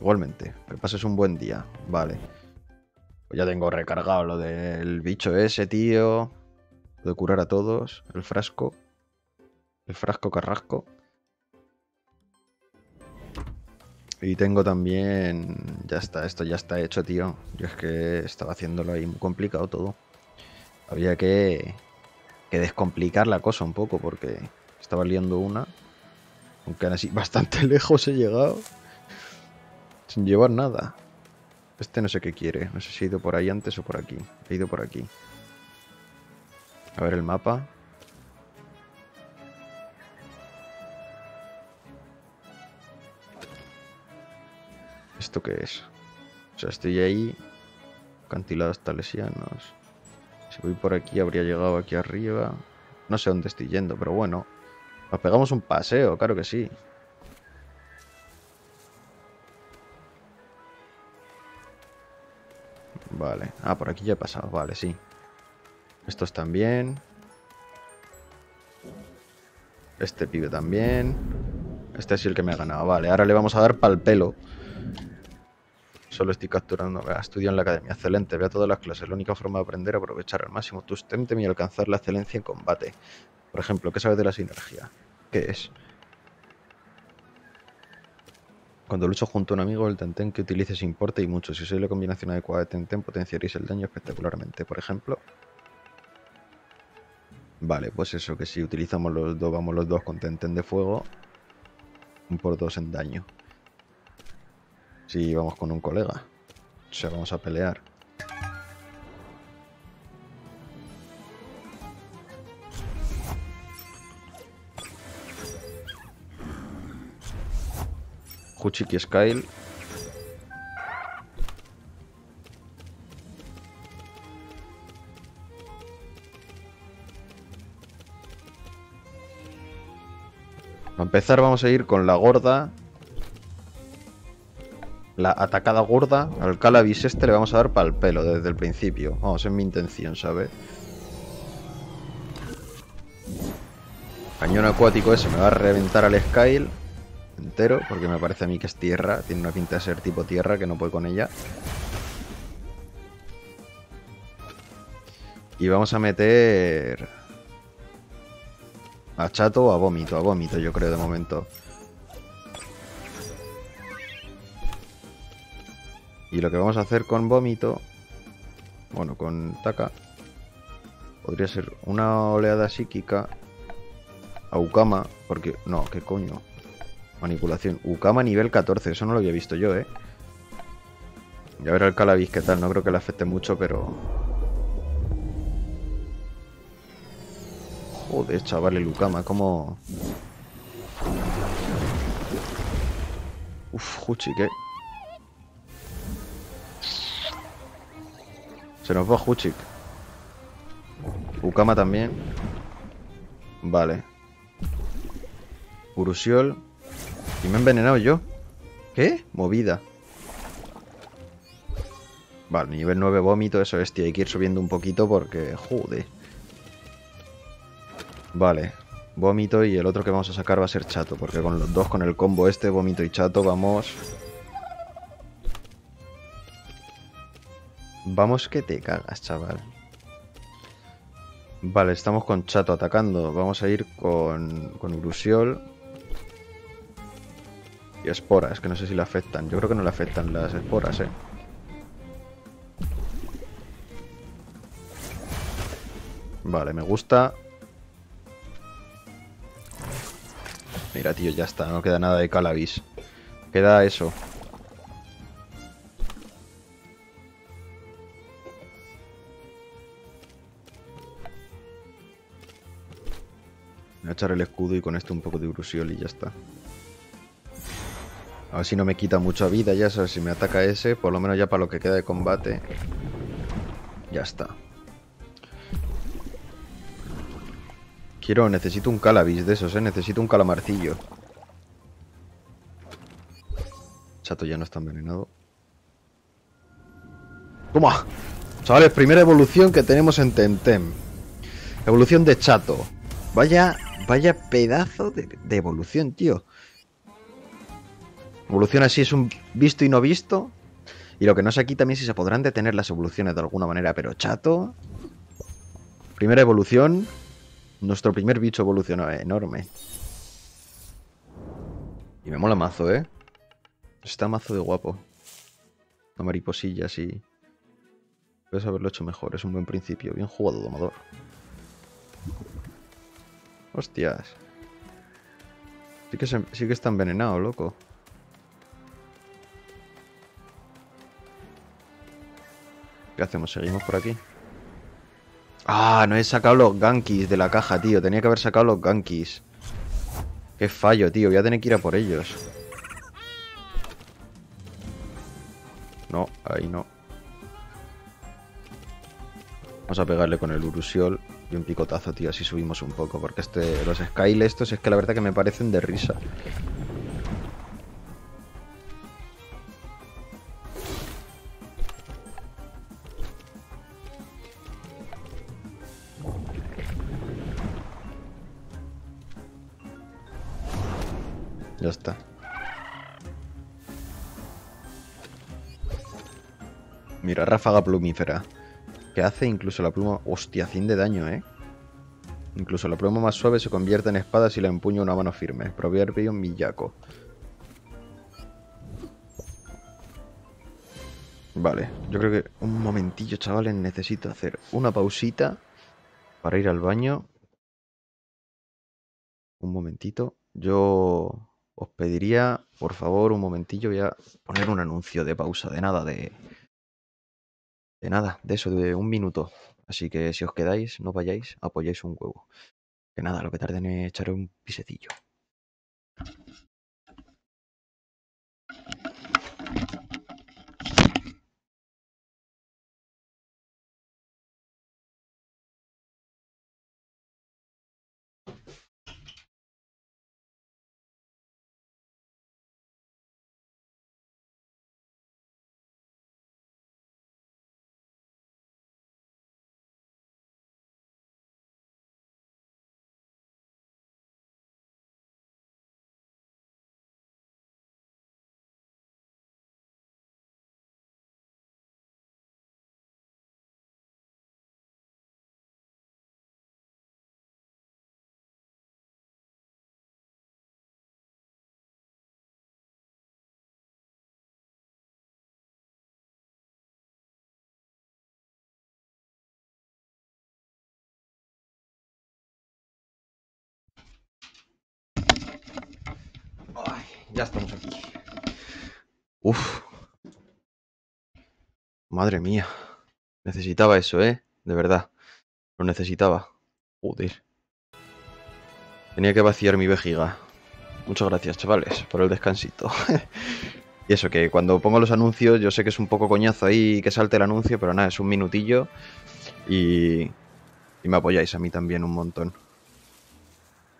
Igualmente, que pases un buen día. Vale. Pues ya tengo recargado lo del bicho ese, tío. Lo de curar a todos. El frasco. El frasco carrasco. Y tengo también... Ya está, esto ya está hecho, tío. Yo es que estaba haciéndolo ahí muy complicado todo. Había que, que descomplicar la cosa un poco porque estaba liando una. Aunque así bastante lejos he llegado. Sin llevar nada. Este no sé qué quiere. No sé si he ido por ahí antes o por aquí. He ido por aquí. A ver el mapa. ¿Esto qué es? O sea, estoy ahí. Cantilados talesianos. Si voy por aquí habría llegado aquí arriba. No sé dónde estoy yendo, pero bueno. Nos pegamos un paseo, claro que sí. Vale. Ah, por aquí ya he pasado. Vale, sí. Estos también. Este pibe también. Este es el que me ha ganado. Vale, ahora le vamos a dar pal pelo. Solo estoy capturando. Estudio en la academia. Excelente. Vea todas las clases. La única forma de aprender es aprovechar al máximo tu stemtem y alcanzar la excelencia en combate. Por ejemplo, ¿qué sabes de la sinergia? ¿Qué es? Cuando lucho junto a un amigo, el Tenten que utilices importa y mucho. Si sois la combinación adecuada de Tenten, potenciaréis el daño espectacularmente. Por ejemplo... Vale, pues eso, que si utilizamos los dos, vamos los dos con Tenten de fuego, un por dos en daño. Si vamos con un colega. O sea, vamos a pelear. Huchiki Skyle. Para empezar vamos a ir con la gorda. La atacada gorda. Al Calabis este le vamos a dar para el pelo desde el principio. Vamos, es mi intención, ¿sabes? Cañón acuático ese me va a reventar al Skyle entero, porque me parece a mí que es tierra. Tiene una pinta de ser tipo tierra que no puedo con ella. Y vamos a meter... A chato o a vómito, a vómito yo creo de momento. Y lo que vamos a hacer con vómito, bueno, con Taka, podría ser una oleada psíquica a Ukama, porque... No, ¿qué coño? Manipulación. Ukama nivel 14, eso no lo había visto yo, ¿eh? Ya ver el Calavis qué tal, no creo que le afecte mucho, pero... Joder, chaval, el Ukama, como... Uf, Huchi, ¿qué? Se nos va Huchik. Ukama también. Vale. Urusiol. Y me he envenenado yo. ¿Qué? Movida. Vale, nivel 9 vómito, eso es, tío. Hay que ir subiendo un poquito porque... Joder. Vale. Vómito y el otro que vamos a sacar va a ser chato. Porque con los dos, con el combo este, vómito y chato, vamos... Vamos que te cagas, chaval. Vale, estamos con Chato atacando. Vamos a ir con, con Urusiol. Y esporas, que no sé si le afectan. Yo creo que no le afectan las esporas, eh. Vale, me gusta. Mira, tío, ya está. No queda nada de Calavis. Queda eso. Voy a echar el escudo y con esto un poco de Urusiol y ya está. A ver si no me quita mucha vida, ya sabes, si me ataca ese, por lo menos ya para lo que queda de combate. Ya está. Quiero, necesito un calabis de esos, eh. Necesito un calamarcillo. Chato ya no está envenenado. ¡Toma! Chavales, primera evolución que tenemos en Tentem. Evolución de Chato. Vaya, vaya pedazo de, evolución, tío. Evolución así es un visto y no visto. Y lo que no sé aquí también si se podrán detener las evoluciones de alguna manera, pero chato. Primera evolución. Nuestro primer bicho evolucionó enorme. Y me mola mazo, ¿eh? Está mazo de guapo. La mariposilla así. Puedes haberlo hecho mejor, es un buen principio. Bien jugado, domador. Hostias. Sí que, sí que está envenenado, loco. ¿Qué hacemos? ¿Seguimos por aquí? Ah, no he sacado los gankis de la caja, tío. Tenía que haber sacado los gankis. Qué fallo, tío. Voy a tener que ir a por ellos. No, ahí no. Vamos a pegarle con el Urusiol y un picotazo, tío. Así subimos un poco. Porque este, los Skyle estos es que la verdad que me parecen de risa. Ya está. Mira, ráfaga plumífera. Que hace incluso la pluma... Hostia, 100 de daño, ¿eh? Incluso la pluma más suave se convierte en espada si la empuña una mano firme. Proverbio Miyako. Vale, yo creo que un momentillo, chavales, necesito hacer una pausita para ir al baño. Un momentito. Yo os pediría, por favor, un momentillo, voy a poner un anuncio de pausa, de nada, de... De nada, de eso, de un minuto. Así que si os quedáis, no vayáis, apoyáis un huevo. Que nada, lo que tarden es echar un pisecillo. Ya estamos aquí. Uf. Madre mía. Necesitaba eso, ¿eh? De verdad. Lo necesitaba. Joder. Tenía que vaciar mi vejiga. Muchas gracias, chavales, por el descansito. y eso, que cuando pongo los anuncios, yo sé que es un poco coñazo ahí que salte el anuncio, pero nada, es un minutillo. Y, y me apoyáis a mí también un montón.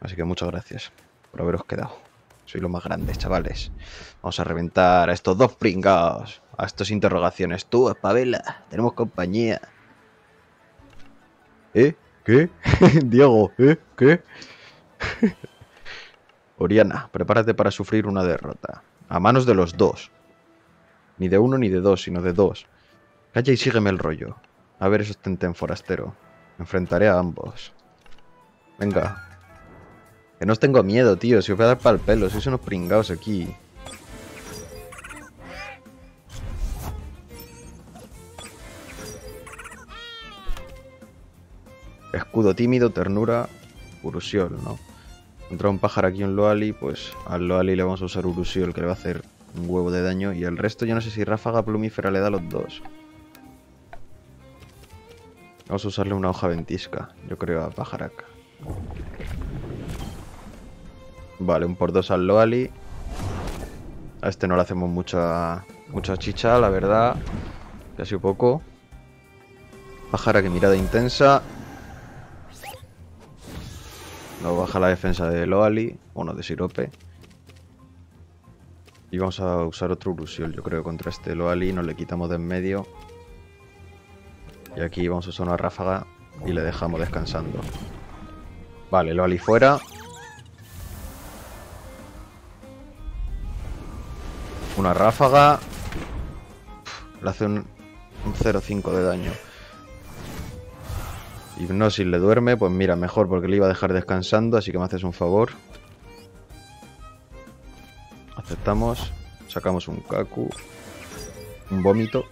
Así que muchas gracias por haberos quedado. Soy lo más grande, chavales. Vamos a reventar a estos dos pringados. A estas interrogaciones. Tú, espabela. Tenemos compañía. ¿Eh? ¿Qué? Diego, ¿eh? ¿Qué? Oriana, prepárate para sufrir una derrota. A manos de los dos. Ni de uno ni de dos, sino de dos. Calla y sígueme el rollo. A ver esos tenten forastero. enfrentaré a ambos. Venga, que no os tengo miedo, tío. Si os voy a dar para el pelo. Sois unos pringados aquí. Escudo tímido, ternura, Urusiol, ¿no? Entra un pájaro aquí un Loali, pues al Loali le vamos a usar Urusiol que le va a hacer un huevo de daño. Y el resto yo no sé si Ráfaga Plumífera le da los dos. Vamos a usarle una hoja ventisca, yo creo, a Pajarak. Vale, un por dos al Loali. A este no le hacemos mucha, mucha chicha, la verdad. Casi poco. Bajara que mirada intensa. No baja la defensa de Loali. Bueno, de Sirope. Y vamos a usar otro Urusiol, yo creo, contra este Loali. Nos le quitamos de en medio. Y aquí vamos a usar una ráfaga y le dejamos descansando. Vale, Loali fuera. Una ráfaga. Le hace un, 0,5 de daño. Y no, si le duerme, pues mira, mejor porque le iba a dejar descansando, así que me haces un favor. Aceptamos. Sacamos un Kaku. Un vómito.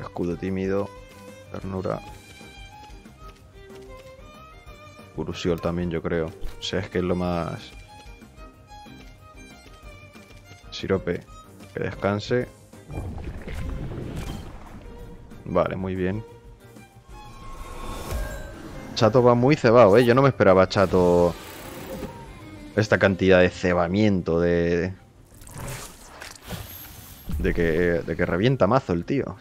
Escudo tímido. Ternura. Urusiol también, yo creo. O sea, es que es lo más... Sirope. Que descanse. Vale, muy bien. Chato va muy cebado, ¿eh? Yo no me esperaba Chato esta cantidad de cebamiento, de... De que, de que revienta mazo el tío.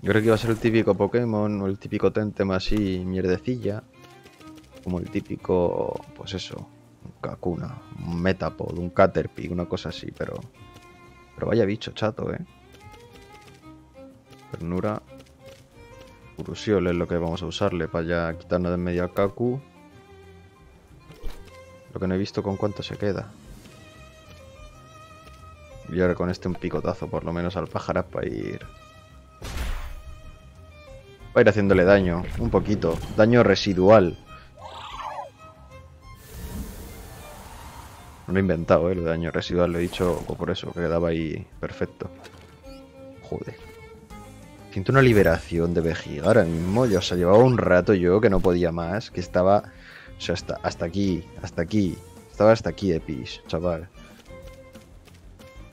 Yo creo que iba a ser el típico Pokémon o el típico Tentem así, mierdecilla. Como el típico, pues eso, un Kakuna, un Metapod, un Caterpie, una cosa así, pero... Pero vaya bicho chato, ¿eh? Ternura. Urusiol es lo que vamos a usarle para ya quitarnos de en medio al Kaku. Lo que no he visto con cuánto se queda. Y ahora con este un picotazo por lo menos al pájaro para ir... Va a ir haciéndole daño, un poquito. Daño residual. No lo he inventado, ¿eh? De daño residual lo he dicho por eso, que quedaba ahí perfecto. Joder. Siento una liberación de vejiga ahora mismo. Yo, o sea, llevaba un rato yo que no podía más, que estaba... O sea, hasta, hasta aquí, hasta aquí. Estaba hasta aquí de pis, chaval.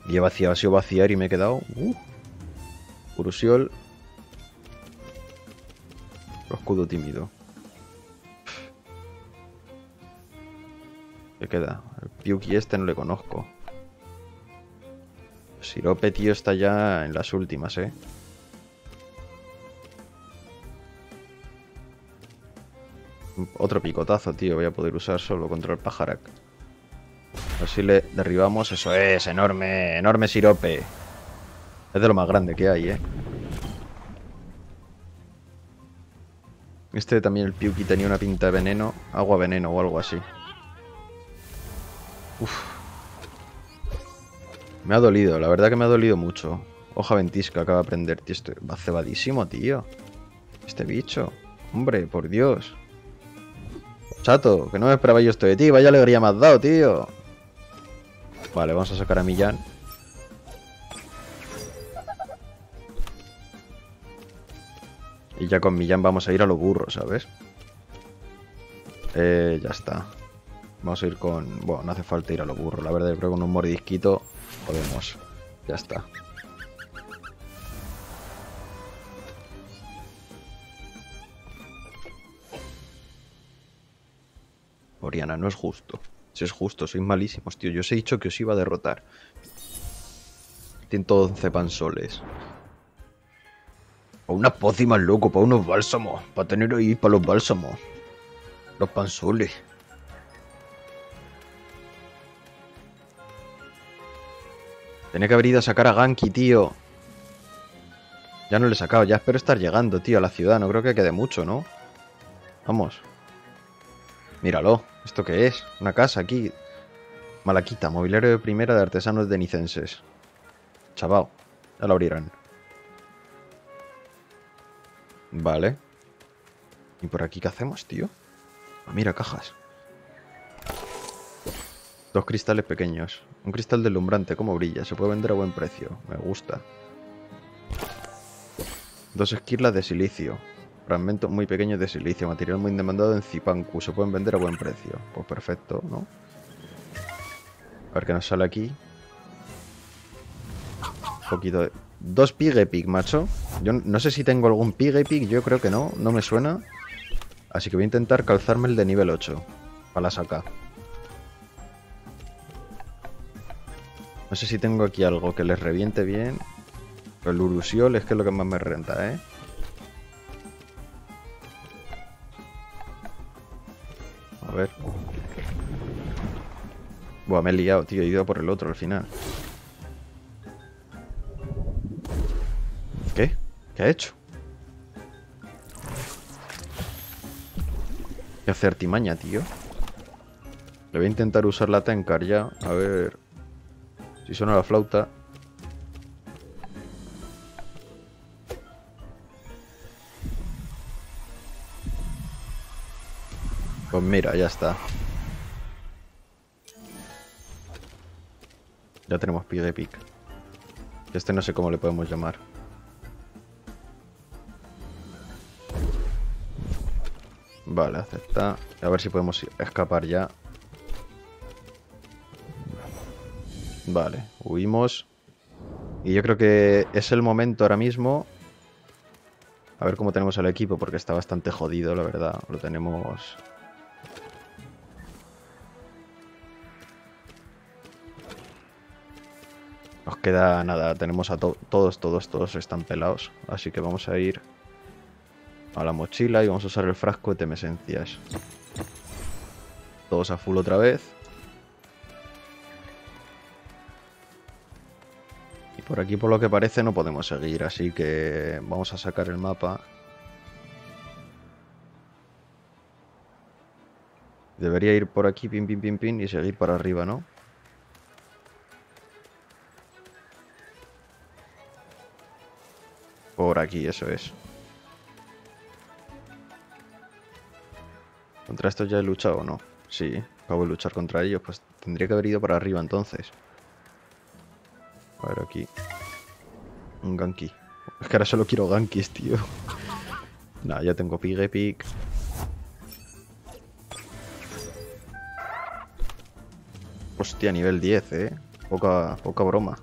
Y he vaciado, ha sido vaciar y me he quedado... Uh, Urusiol. Escudo tímido. ¿Qué queda? El Piuki este no le conozco. Sirope, tío, está ya en las últimas, ¿eh? Otro picotazo, tío, voy a poder usar solo contra el pajarak. A ver si le derribamos. Eso es, enorme, enorme sirope. Es de lo más grande que hay, ¿eh? Este también, el Piuki, tenía una pinta de veneno. Agua veneno o algo así. Me ha dolido, la verdad que me ha dolido mucho. Hoja ventisca acaba de aprender, tío. Estoy cebadísimo, tío. Este bicho. Hombre, por Dios. Chato, que no me esperaba yo esto de ti. Vaya alegría me has dado, tío. Vale, vamos a sacar a Millán. Y ya con Millán vamos a ir a lo burro, ¿sabes? Eh, ya está. Vamos a ir con... Bueno, no hace falta ir a lo burro. La verdad, creo que con un mordisquito podemos. Ya está. Oriana, no es justo. Si es justo, sois malísimos, tío. Yo os he dicho que os iba a derrotar. once pansoles. Para una pócima, loco, para unos bálsamos. Para tener ahí para los bálsamos. Los pansoles. Tenía que haber ido a sacar a Ganki, tío. Ya no le he sacado, ya espero estar llegando, tío, a la ciudad. No creo que quede mucho, ¿no? Vamos. Míralo. ¿Esto qué es? Una casa aquí. Malaquita, mobiliario de primera de artesanos denicenses. Chaval, ya lo abrirán. Vale. ¿Y por aquí qué hacemos, tío? Ah, mira, cajas. Dos cristales pequeños. Un cristal deslumbrante, como brilla. Se puede vender a buen precio. Me gusta. Dos esquirlas de silicio. Fragmentos muy pequeños de silicio. Material muy demandado en Zipanku. Se pueden vender a buen precio. Pues perfecto, ¿no? A ver qué nos sale aquí. Un poquito de... Dos Pigepic, macho. Yo no sé si tengo algún Pigepic. Yo creo que no. No me suena. Así que voy a intentar calzarme el de nivel 8. Para la saca. No sé si tengo aquí algo que les reviente bien. Pero el Urusiol es que es lo que más me renta, ¿eh? A ver. Buah, me he liado, tío. He ido por el otro al final. ¿Qué? ¿Qué ha hecho? ¿Qué hace artimaña, tío? Le voy a intentar usar la Tenkar ya. A ver... Si suena la flauta. Pues mira, ya está. Ya tenemos Pig Pick. Este no sé cómo le podemos llamar. Vale, acepta. A ver si podemos escapar ya. Vale, huimos. Y yo creo que es el momento ahora mismo. A ver cómo tenemos el equipo, porque está bastante jodido, la verdad. Lo tenemos... Nos queda nada, tenemos a todos, todos, todos están pelados. Así que vamos a ir a la mochila y vamos a usar el frasco de temesencias. Todos a full otra vez. Por aquí, por lo que parece, no podemos seguir, así que vamos a sacar el mapa. Debería ir por aquí, pin, pin, pin, pin, y seguir para arriba, ¿no? Por aquí, eso es. ¿Contra estos ya he luchado o no? Sí, acabo de luchar contra ellos. Pues tendría que haber ido para arriba entonces. A ver aquí. Un Ganki. Es que ahora solo quiero Gankis, tío. Nah, ya tengo Pig Epic. Hostia, nivel 10, eh. Poca, poca broma.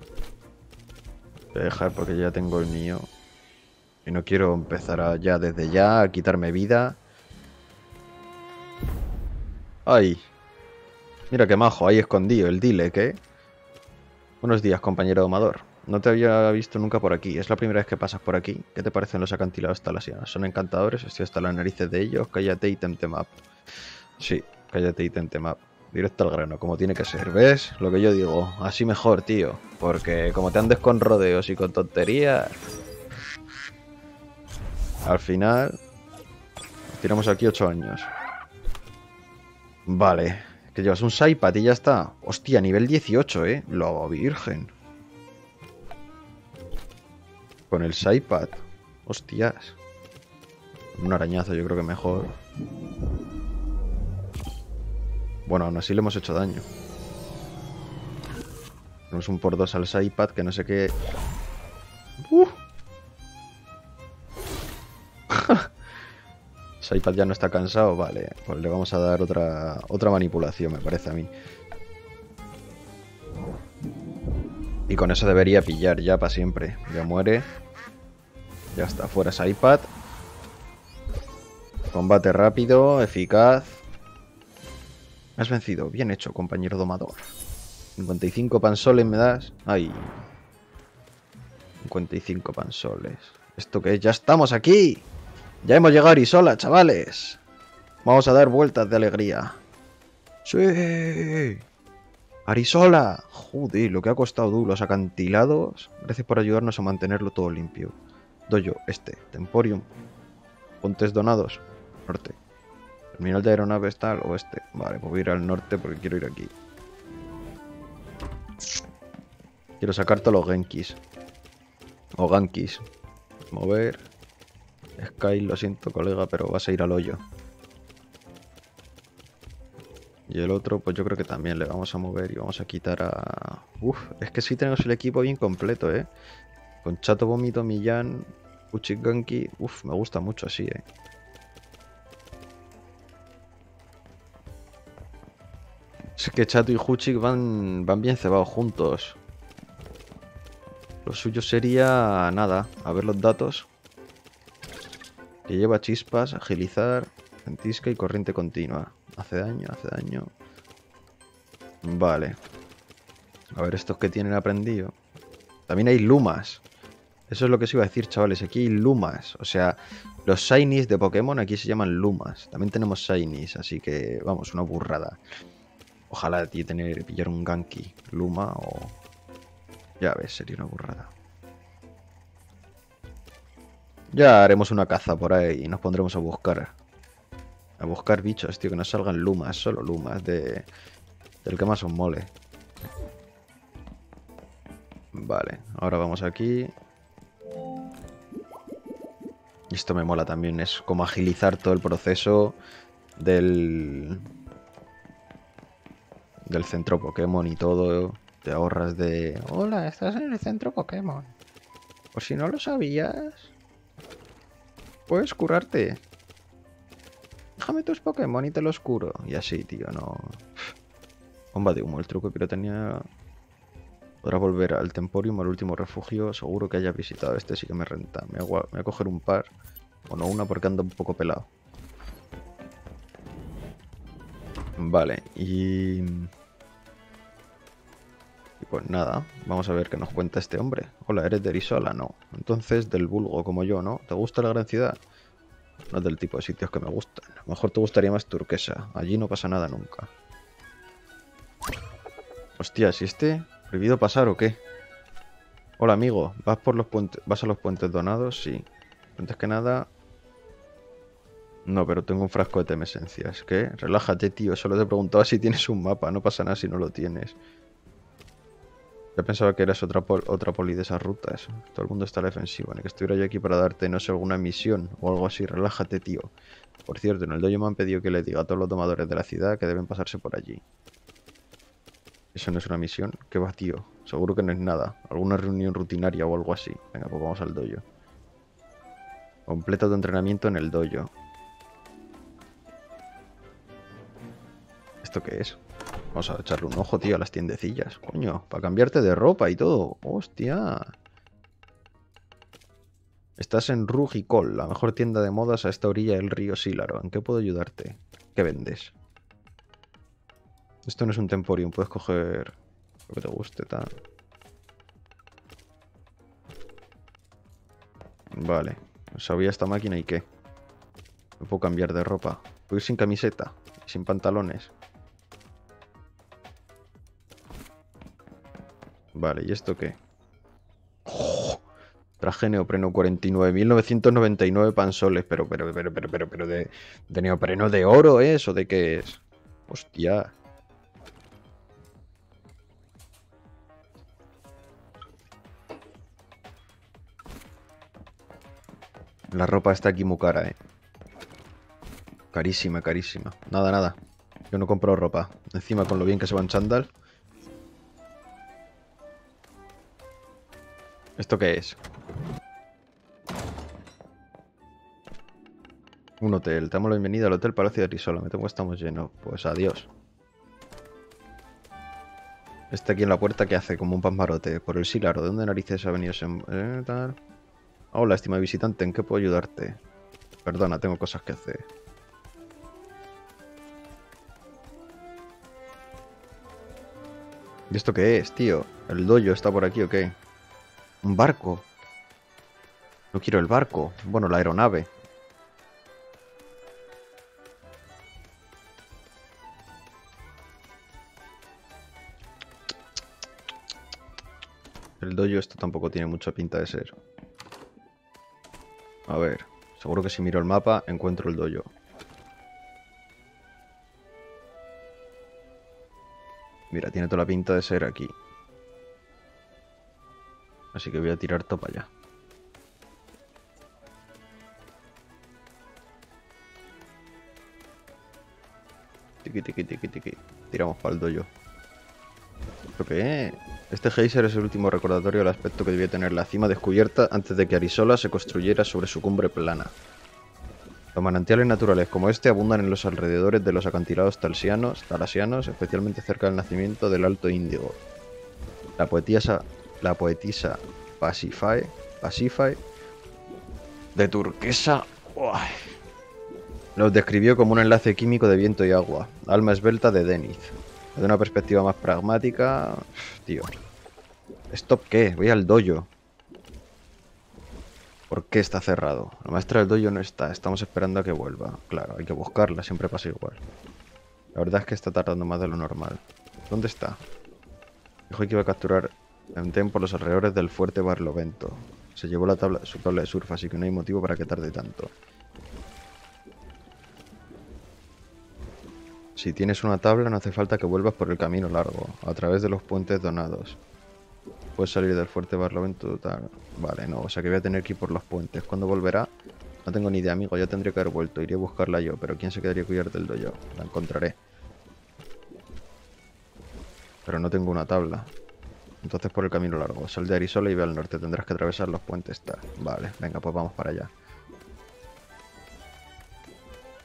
Voy a dejar porque ya tengo el mío. Y no quiero empezar ya desde ya a quitarme vida. Ay. Mira qué majo, ahí escondido, el dile, ¿qué? Buenos días, compañero domador. No te había visto nunca por aquí. Es la primera vez que pasas por aquí. ¿Qué te parecen los acantilados talasianos? Son encantadores, estoy hasta las narices de ellos. Cállate y temtemap. Sí, cállate y temtemap. Directo al grano, como tiene que ser. ¿Ves? Lo que yo digo. Así mejor, tío. Porque como te andes con rodeos y con tonterías... Al final... tiramos aquí ocho años. Vale. Que llevas un Saipad y ya está. Hostia, nivel 18, ¿eh? Hago virgen. Con el Saipad. Hostias. Un arañazo yo creo que mejor. Bueno, aún así le hemos hecho daño. Tenemos un por dos al Saipad que no sé qué... Uh. iPad ya no está cansado, vale, pues le vamos a dar otra, otra manipulación, me parece a mí. Y con eso debería pillar ya para siempre. Ya muere. Ya está, fuera ese iPad. Combate rápido, eficaz. Has vencido. Bien hecho, compañero domador. 55 pansoles me das. Ay. 55 pansoles. ¿Esto qué es? ¡Ya estamos aquí! Ya hemos llegado a Arisola, chavales. Vamos a dar vueltas de alegría. ¡Sí! ¡Arisola! Joder, lo que ha costado duro los acantilados. Gracias por ayudarnos a mantenerlo todo limpio. Doyo, este, Temporium. Pontes donados. Norte. Terminal de aeronaves está al oeste. Vale, voy a ir al norte porque quiero ir aquí. Quiero sacar todos los Genkis. O Gankis. Mover. Sky, lo siento colega, pero vas a ir al hoyo. Y el otro, pues yo creo que también le vamos a mover y vamos a quitar a... Uf, es que sí tenemos el equipo bien completo, ¿eh? Con Chato Vomito, Millán, Uchiganki... Uf, me gusta mucho así, ¿eh? Es que Chato y Huchik van, van bien cebados juntos. Lo suyo sería... Nada, a ver los datos. Que lleva chispas, agilizar, ventisca y corriente continua. Hace daño, hace daño. Vale. A ver, estos que tienen aprendido. También hay lumas. Eso es lo que se iba a decir, chavales. Aquí hay lumas. O sea, los shinies de Pokémon aquí se llaman lumas. También tenemos shinies, así que, vamos, una burrada. Ojalá ti tener, pillar un Ganki Luma o... Ya ves, sería una burrada. Ya haremos una caza por ahí y nos pondremos a buscar. A buscar bichos, tío, que nos salgan lumas, solo lumas de... Del que más os mole. Vale, ahora vamos aquí. Esto me mola también, es como agilizar todo el proceso del del centro Pokémon y todo, te ahorras de... Hola, estás en el centro Pokémon. Por si no lo sabías, puedes curarte. Déjame tus Pokémon y te los curo. Y así, tío, no... Bomba de humo, el truco de pirotecnia... Podrás volver al Temporium, al último refugio. Seguro que hayas visitado este, sí que me renta. Me voy a coger un par. O no una porque ando un poco pelado. Vale, y... Pues nada, vamos a ver qué nos cuenta este hombre. Hola, ¿eres de Erisola? No. Entonces, del vulgo como yo, ¿no? ¿Te gusta la gran ciudad? No es del tipo de sitios que me gustan. mejor te gustaría más turquesa. Allí no pasa nada nunca. Hostia, ¿si este? ¿Prohibido pasar o qué? Hola, amigo. ¿Vas, por los puentes, ¿Vas a los puentes donados? Sí. Antes que nada, no, pero tengo un frasco de temesencias. ¿Qué? Relájate, tío. Solo te preguntaba si tienes un mapa. No pasa nada si no lo tienes. Yo pensaba que eras otra, otra poli de esas rutas. Todo el mundo está a la defensiva. Que estuviera yo aquí para darte, no sé, alguna misión o algo así. Relájate, tío. Por cierto, en el dojo me han pedido que le diga a todos los tomadores de la ciudad que deben pasarse por allí. ¿Eso no es una misión? ¿Qué va, tío? Seguro que no es nada. Alguna reunión rutinaria o algo así. Venga, pues vamos al dojo. Completa tu entrenamiento en el dojo. ¿Esto qué es? Vamos a echarle un ojo, tío, a las tiendecillas. Coño, para cambiarte de ropa y todo. Hostia. Estás en Rugicol, la mejor tienda de modas a esta orilla del río Sílaro. ¿En qué puedo ayudarte? ¿Qué vendes? Esto no es un temporium, puedes coger lo que te guste, tal. Vale. Sabía esta máquina y qué. Me puedo cambiar de ropa. Puedo ir sin camiseta sin pantalones. Vale, ¿y esto qué? ¡Oh! Traje neopreno 49.999 pansoles. Pero, pero, pero, pero, pero, pero, de, de neopreno de oro, ¿es? ¿O de qué es? Hostia. La ropa está aquí muy cara, eh. Carísima, carísima. Nada, nada. Yo no compro ropa. Encima con lo bien que se va en chándal. ¿Esto qué es? Un hotel. Te damos la bienvenida al Hotel Palacio de Risola. Me temo que estamos llenos. Pues adiós. Este aquí en la puerta que hace como un pasmarote. Por el silaro. ¿De dónde narices ha venido ese... Eh, tal? Hola, estimado visitante. ¿En qué puedo ayudarte? Perdona, tengo cosas que hacer. ¿Y esto qué es, tío? ¿El dojo está por aquí o qué? Un barco. No quiero el barco. Bueno, la aeronave. El dojo esto tampoco tiene mucha pinta de ser. A ver, seguro que si miro el mapa encuentro el dojo. Mira, tiene toda la pinta de ser aquí. Así que voy a tirar todo allá. Tiki, tiki, tiki, tiki. Tiramos para el dojo. ¿Esto qué Este geyser es el último recordatorio del aspecto que debía tener la cima descubierta antes de que Arisola se construyera sobre su cumbre plana. Los manantiales naturales como este abundan en los alrededores de los acantilados talsianos, talasianos, especialmente cerca del nacimiento del Alto Índigo. La poetisa la poetisa Pasify, Pasify de turquesa, los describió como un enlace químico de viento y agua, alma esbelta de Denith. De una perspectiva más pragmática, tío. ¿Stop qué? Voy al dojo. ¿Por qué está cerrado? La maestra del dojo no está, estamos esperando a que vuelva. Claro, hay que buscarla, siempre pasa igual. La verdad es que está tardando más de lo normal. ¿Dónde está? Dijo que iba a capturar en por los alrededores del fuerte Barlovento. Se llevó la tabla, su tabla de surf, así que no hay motivo para que tarde tanto. Si tienes una tabla, no hace falta que vuelvas por el camino largo, a través de los puentes donados. Puedes salir del fuerte Barlovento, tal. Vale, no, o sea que voy a tener que ir por los puentes. ¿Cuándo volverá? No tengo ni idea, amigo. Ya tendría que haber vuelto. Iré a buscarla yo. Pero ¿quién se quedaría a cuidar del dojo? La encontraré. Pero no tengo una tabla. Entonces por el camino largo. Sal de Arisola y ve al norte. Tendrás que atravesar los puentes. Tal. Vale, venga, pues vamos para allá.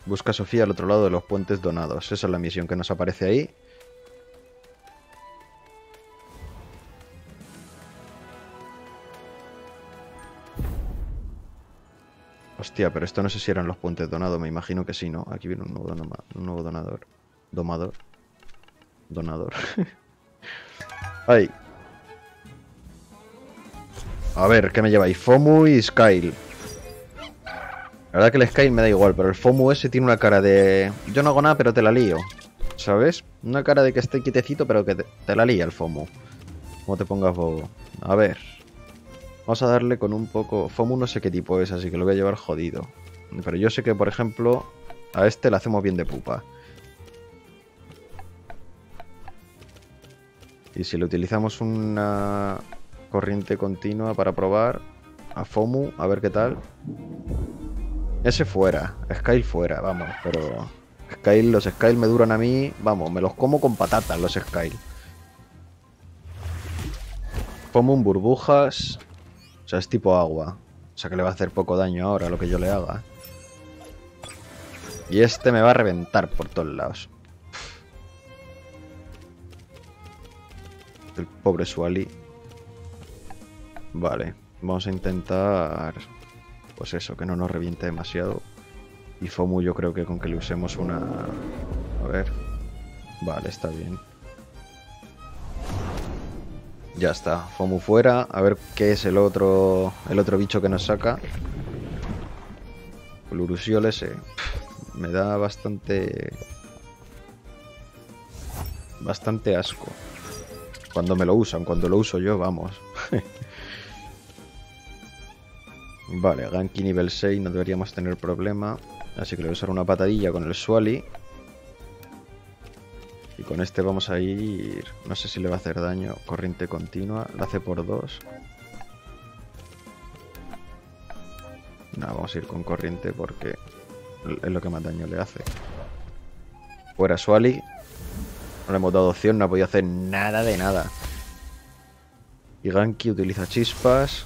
Busca a Sofía al otro lado de los puentes donados. Esa es la misión que nos aparece ahí. Hostia, pero esto no sé si eran los puentes donados. Me imagino que sí, ¿no? Aquí viene un nuevo, donoma- donador. Domador. Donador. Ay. A ver, ¿qué me lleváis? Fomu y Skyle. La verdad que el Skyle me da igual, pero el Fomu ese tiene una cara de... Yo no hago nada, pero te la lío. ¿Sabes? Una cara de que esté quietecito, pero que te, te la lía el Fomu. Como te pongas bobo. A ver. Vamos a darle con un poco... Fomu no sé qué tipo es, así que lo voy a llevar jodido. Pero yo sé que, por ejemplo, a este le hacemos bien de pupa. Y si le utilizamos una corriente continua para probar a Fomu, a ver qué tal. Ese fuera, Skyle fuera, vamos, pero Skyle, los Skyle me duran a mí, vamos, me los como con patatas los Skyle. Fomu en burbujas, o sea, es tipo agua, o sea que le va a hacer poco daño ahora lo que yo le haga. Y este me va a reventar por todos lados. El pobre Suali. Vale, vamos a intentar... Pues eso, que no nos reviente demasiado. Y Fomu yo creo que con que le usemos una... A ver. Vale, está bien. Ya está, Fomu fuera. A ver qué es el otro el otro bicho que nos saca. El Urusiol ese. Me da bastante... Bastante asco. Cuando me lo usan, cuando lo uso yo, vamos. vale, Ganki nivel 6, no deberíamos tener problema. Así que le voy a usar una patadilla con el Swally. Y con este vamos a ir... No sé si le va a hacer daño. Corriente continua. La hace por 2. No, vamos a ir con corriente porque es lo que más daño le hace. Fuera Swally. No le hemos dado opción, no ha podido hacer nada de nada. Y Ganki utiliza chispas.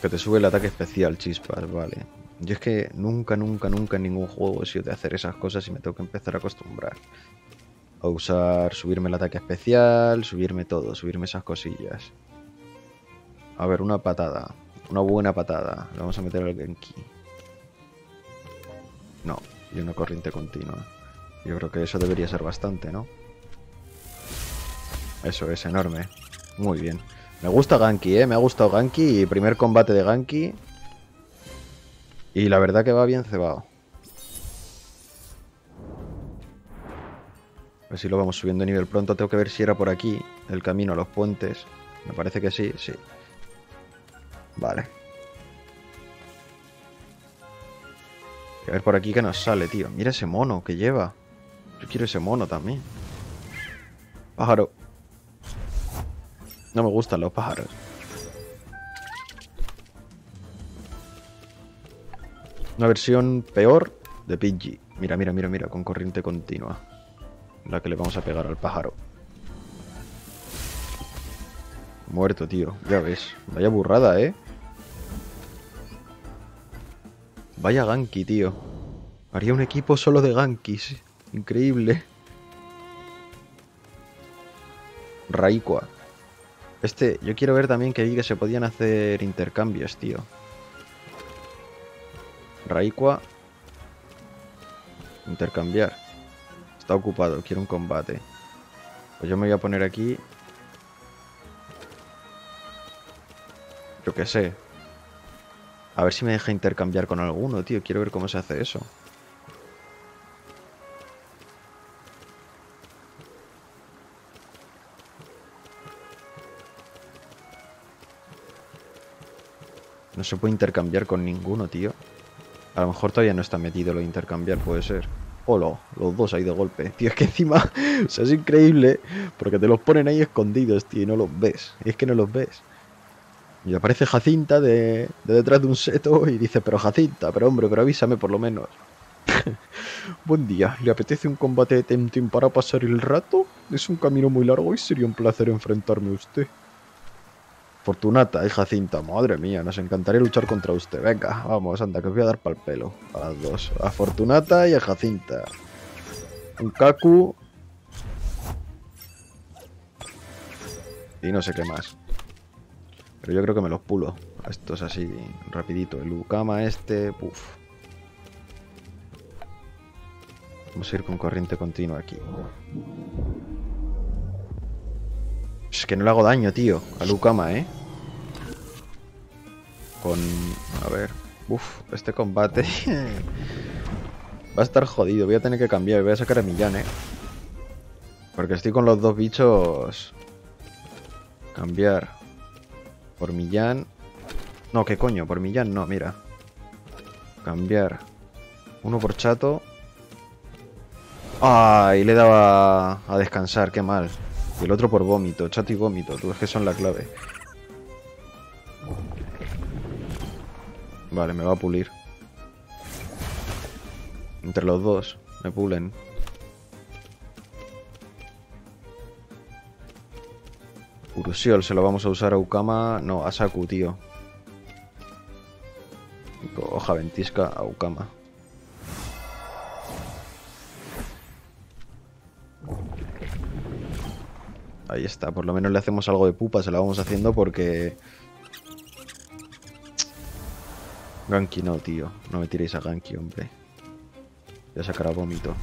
Que te sube el ataque especial, chispas, vale. Yo es que nunca, nunca, nunca en ningún juego he sido de hacer esas cosas y me tengo que empezar a acostumbrar. A usar, subirme el ataque especial, subirme todo, subirme esas cosillas. A ver, una patada. Una buena patada. Le vamos a meter al Genki. No, y una corriente continua. Yo creo que eso debería ser bastante, ¿no? Eso es enorme. Muy bien. Me gusta Ganki, ¿eh? Me ha gustado Ganki. Primer combate de Ganki. Y la verdad que va bien cebado. A ver si lo vamos subiendo de nivel pronto. Tengo que ver si era por aquí el camino a los puentes. Me parece que sí, sí. Vale. A ver por aquí que nos sale, tío. Mira ese mono que lleva. Yo quiero ese mono también. Pájaro. No me gustan los pájaros. Una versión peor de Pidgey. Mira, mira, mira, mira, con corriente continua. La que le vamos a pegar al pájaro. Muerto, tío. Ya ves. Vaya burrada, ¿eh? Vaya Ganki, tío. Haría un equipo solo de Gankis. Increíble. Raikkoa. Este, yo quiero ver también que vi que se podían hacer intercambios, tío. Raikkoa. Intercambiar. Está ocupado, quiero un combate. Pues yo me voy a poner aquí. Yo qué sé. A ver si me deja intercambiar con alguno, tío. Quiero ver cómo se hace eso. No se puede intercambiar con ninguno, tío. A lo mejor todavía no está metido lo de intercambiar, puede ser. Hola, los dos ahí de golpe. Tío, es que encima, o sea, es increíble, porque te los ponen ahí escondidos, tío, y no los ves. Es que no los ves. Y aparece Jacinta de, de detrás de un seto y dice, pero Jacinta, pero hombre, pero avísame por lo menos. Buen día, ¿le apetece un combate de Temtem para pasar el rato? Es un camino muy largo y sería un placer enfrentarme a usted. Fortunata y Jacinta, madre mía, nos encantaría luchar contra usted. Venga, vamos, anda, que os voy a dar pal pelo a las dos. A Fortunata y a Jacinta. Un Kaku. Y no sé qué más. Pero yo creo que me los pulo. A estos así, rapidito. El Ukama este, puf. Vamos a ir con corriente continua aquí. Es que no le hago daño, tío, a Lukama, ¿eh? Con... A ver... Uf, este combate... Va a estar jodido. Voy a tener que cambiar. Voy a sacar a Millán, ¿eh? Porque estoy con los dos bichos... Cambiar. Por Millán... No, ¿qué coño? Por Millán no, mira. Cambiar. Uno por Chato. Ay, le daba a descansar, qué mal. Y el otro por vómito, chato y vómito, tú es que son la clave. Vale, me va a pulir. Entre los dos, me pulen. Urusiol se lo vamos a usar a Ukama. No, a Saku, tío. Hoja ventisca a Ukama. Ahí está, por lo menos le hacemos algo de pupa, se la vamos haciendo porque... Ganky no, tío. No me tiréis a Ganky, hombre. Voy a sacar a vómito.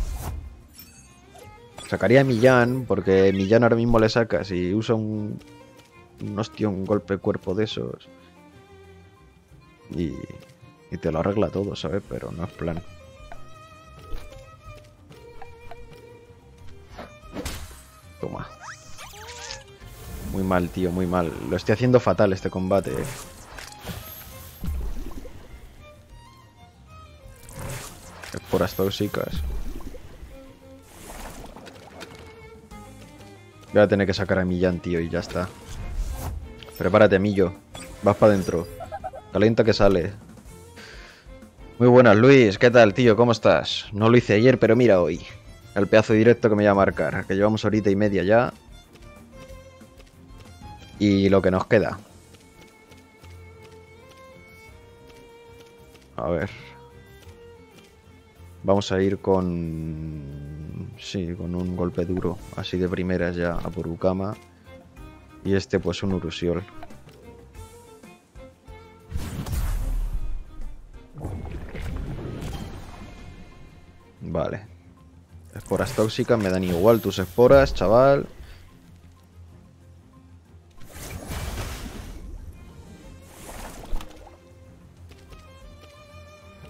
Sacaría a Millán, porque Millán ahora mismo le saca. Si usa un... Un hostia, un golpe cuerpo de esos. Y... Y te lo arregla todo, ¿sabes? Pero no es plan. Muy mal, tío, muy mal. Lo estoy haciendo fatal este combate. Eh. Esporas tóxicas. Voy a tener que sacar a Millán, tío, y ya está. Prepárate, Millo. Vas para adentro. Calienta que sale. Muy buenas, Luis. ¿Qué tal, tío? ¿Cómo estás? No lo hice ayer, pero mira hoy. El pedazo directo que me voy a marcar. Que llevamos ahorita y media ya. Y lo que nos queda. A ver. Vamos a ir con... Sí, con un golpe duro. Así de primeras ya a por Ukama. Y este pues un Urusiol. Vale. Esporas tóxicas me dan igual tus esporas, chaval.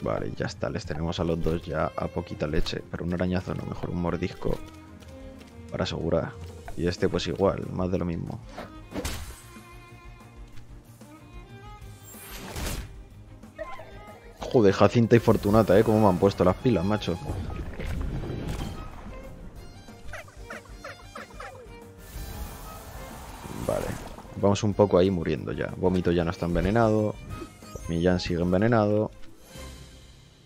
Vale, ya está, les tenemos a los dos ya a poquita leche. Pero un arañazo no, mejor un mordisco para asegurar. Y este pues igual, más de lo mismo. Joder, Jacinta y Fortunata, ¿eh? Cómo me han puesto las pilas, macho. Vale. Vamos un poco ahí muriendo ya. Vómito ya no está envenenado. Millán sigue envenenado.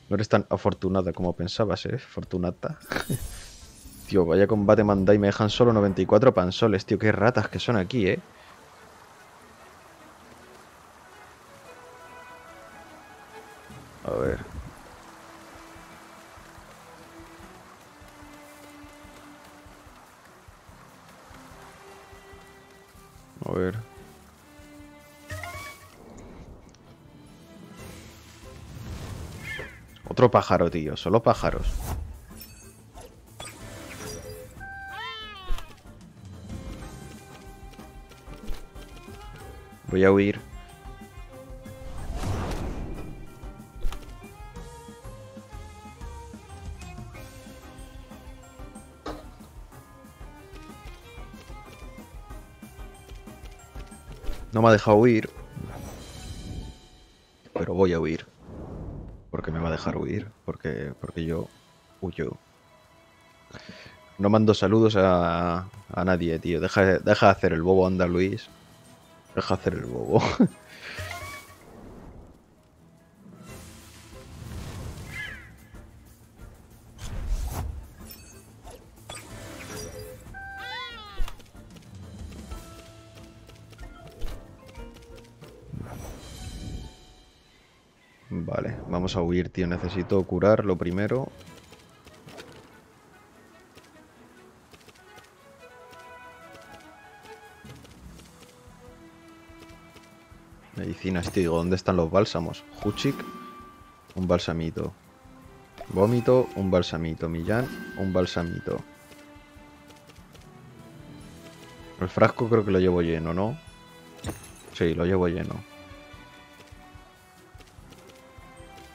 No eres tan afortunada como pensabas, ¿eh? Fortunata. tío, vaya combate manda me dejan solo 94 pansoles, tío. Qué ratas que son aquí, ¿eh? A ver. A ver. Otro pájaro, tío. Solo pájaros. Voy a huir. No me ha dejado huir. Pero voy a huir porque me va a dejar huir, porque, porque yo huyo. No mando saludos a, a nadie, tío. Deja, deja de hacer el bobo anda, Luis. Deja hacer el bobo. vamos a huir, tío. Necesito curar lo primero. Medicinas, tío. ¿Dónde están los bálsamos? Huchik, un balsamito. Vómito, un balsamito. Millán, un balsamito. El frasco creo que lo llevo lleno, ¿no? Sí, lo llevo lleno.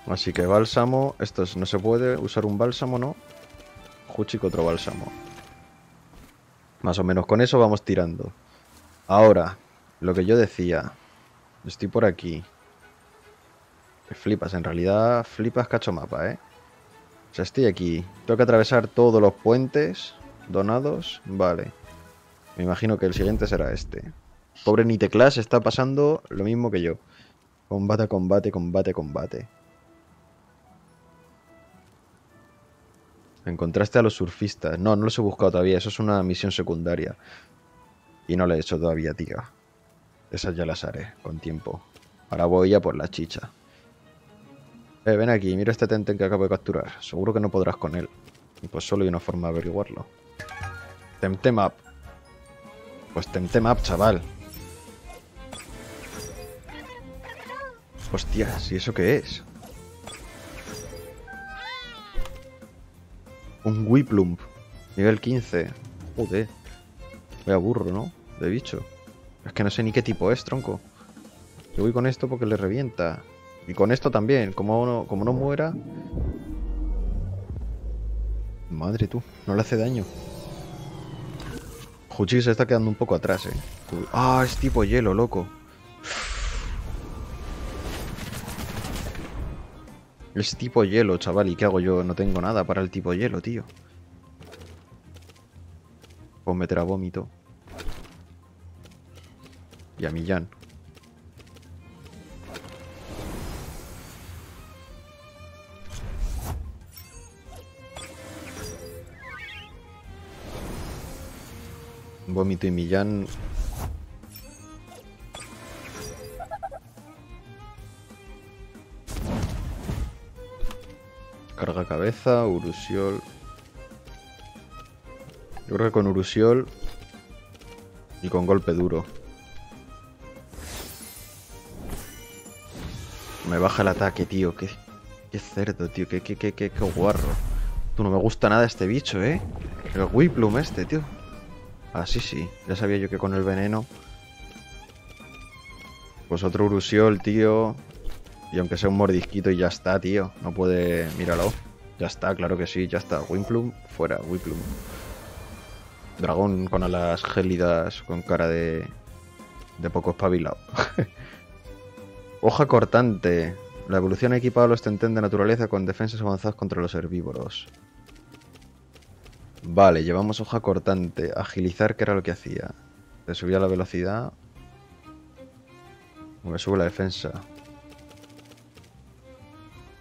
Así que bálsamo. Esto no se puede usar un bálsamo, ¿no? Juchik otro bálsamo. Más o menos con eso vamos tirando. Ahora, lo que yo decía. Estoy por aquí. Flipas, en realidad flipas cacho mapa, ¿eh? O sea, estoy aquí. Tengo que atravesar todos los puentes donados. Vale. Me imagino que el siguiente será este. Pobre Niteclass está pasando lo mismo que yo. Combate, combate, combate, combate. Encontraste a los surfistas. No, no los he buscado todavía. Eso es una misión secundaria. Y no la he hecho todavía, tío. Esas ya las haré, con tiempo. Ahora voy ya por la chicha. Eh, ven aquí, mira este Tenten que acabo de capturar. Seguro que no podrás con él. Y pues solo hay una forma de averiguarlo. Temtemap. Pues Temtemap, chaval. Hostias, ¿y eso qué es? Un Wiplump. Nivel 15. Joder. Voy a burro, ¿no? De bicho. Es que no sé ni qué tipo es, tronco. Yo voy con esto porque le revienta. Y con esto también. Como no, como no muera... Madre tú, no le hace daño. Juchi se está quedando un poco atrás, eh. Ah, es tipo hielo, loco. Es tipo hielo, chaval. ¿Y qué hago yo? No tengo nada para el tipo hielo, tío. Pues meter a vómito. Y a Millán. Vómito y Millán Carga cabeza, Urusiol. Yo creo que con Urusiol y con golpe duro. Me baja el ataque, tío. Qué, qué cerdo, tío. Qué, qué, qué, qué, qué guarro. Tú no me gusta nada este bicho, ¿eh? El Wiplum este, tío. Ah, sí, sí. Ya sabía yo que con el veneno... Pues otro Urusiol, tío. Y aunque sea un mordisquito y ya está, tío. No puede... Míralo. Ya está, claro que sí, ya está. Wimplum, fuera, Wimplum. Dragón con alas gélidas, con cara de... De poco espabilado. Hoja cortante. La evolución ha equipado a los Tenten de naturaleza con defensas avanzadas contra los herbívoros. Vale, llevamos hoja cortante. Agilizar, que era lo que hacía. Le subía la velocidad. Me sube la defensa.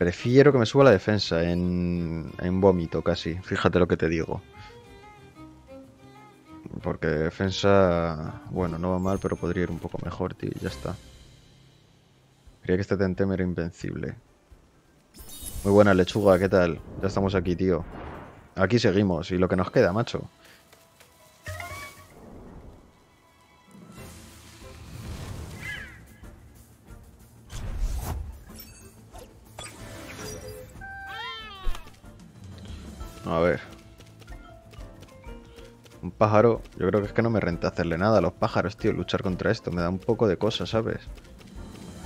Prefiero que me suba la defensa en, en vómito casi. Fíjate lo que te digo. Porque defensa... Bueno, no va mal, pero podría ir un poco mejor, tío. Ya está. Creía que este Tentem era invencible. Muy buena lechuga, ¿qué tal? Ya estamos aquí, tío. Aquí seguimos, y lo que nos queda, macho. A ver. Un pájaro, yo creo que es que no me renta hacerle nada a los pájaros, tío. Luchar contra esto me da un poco de cosa, ¿sabes?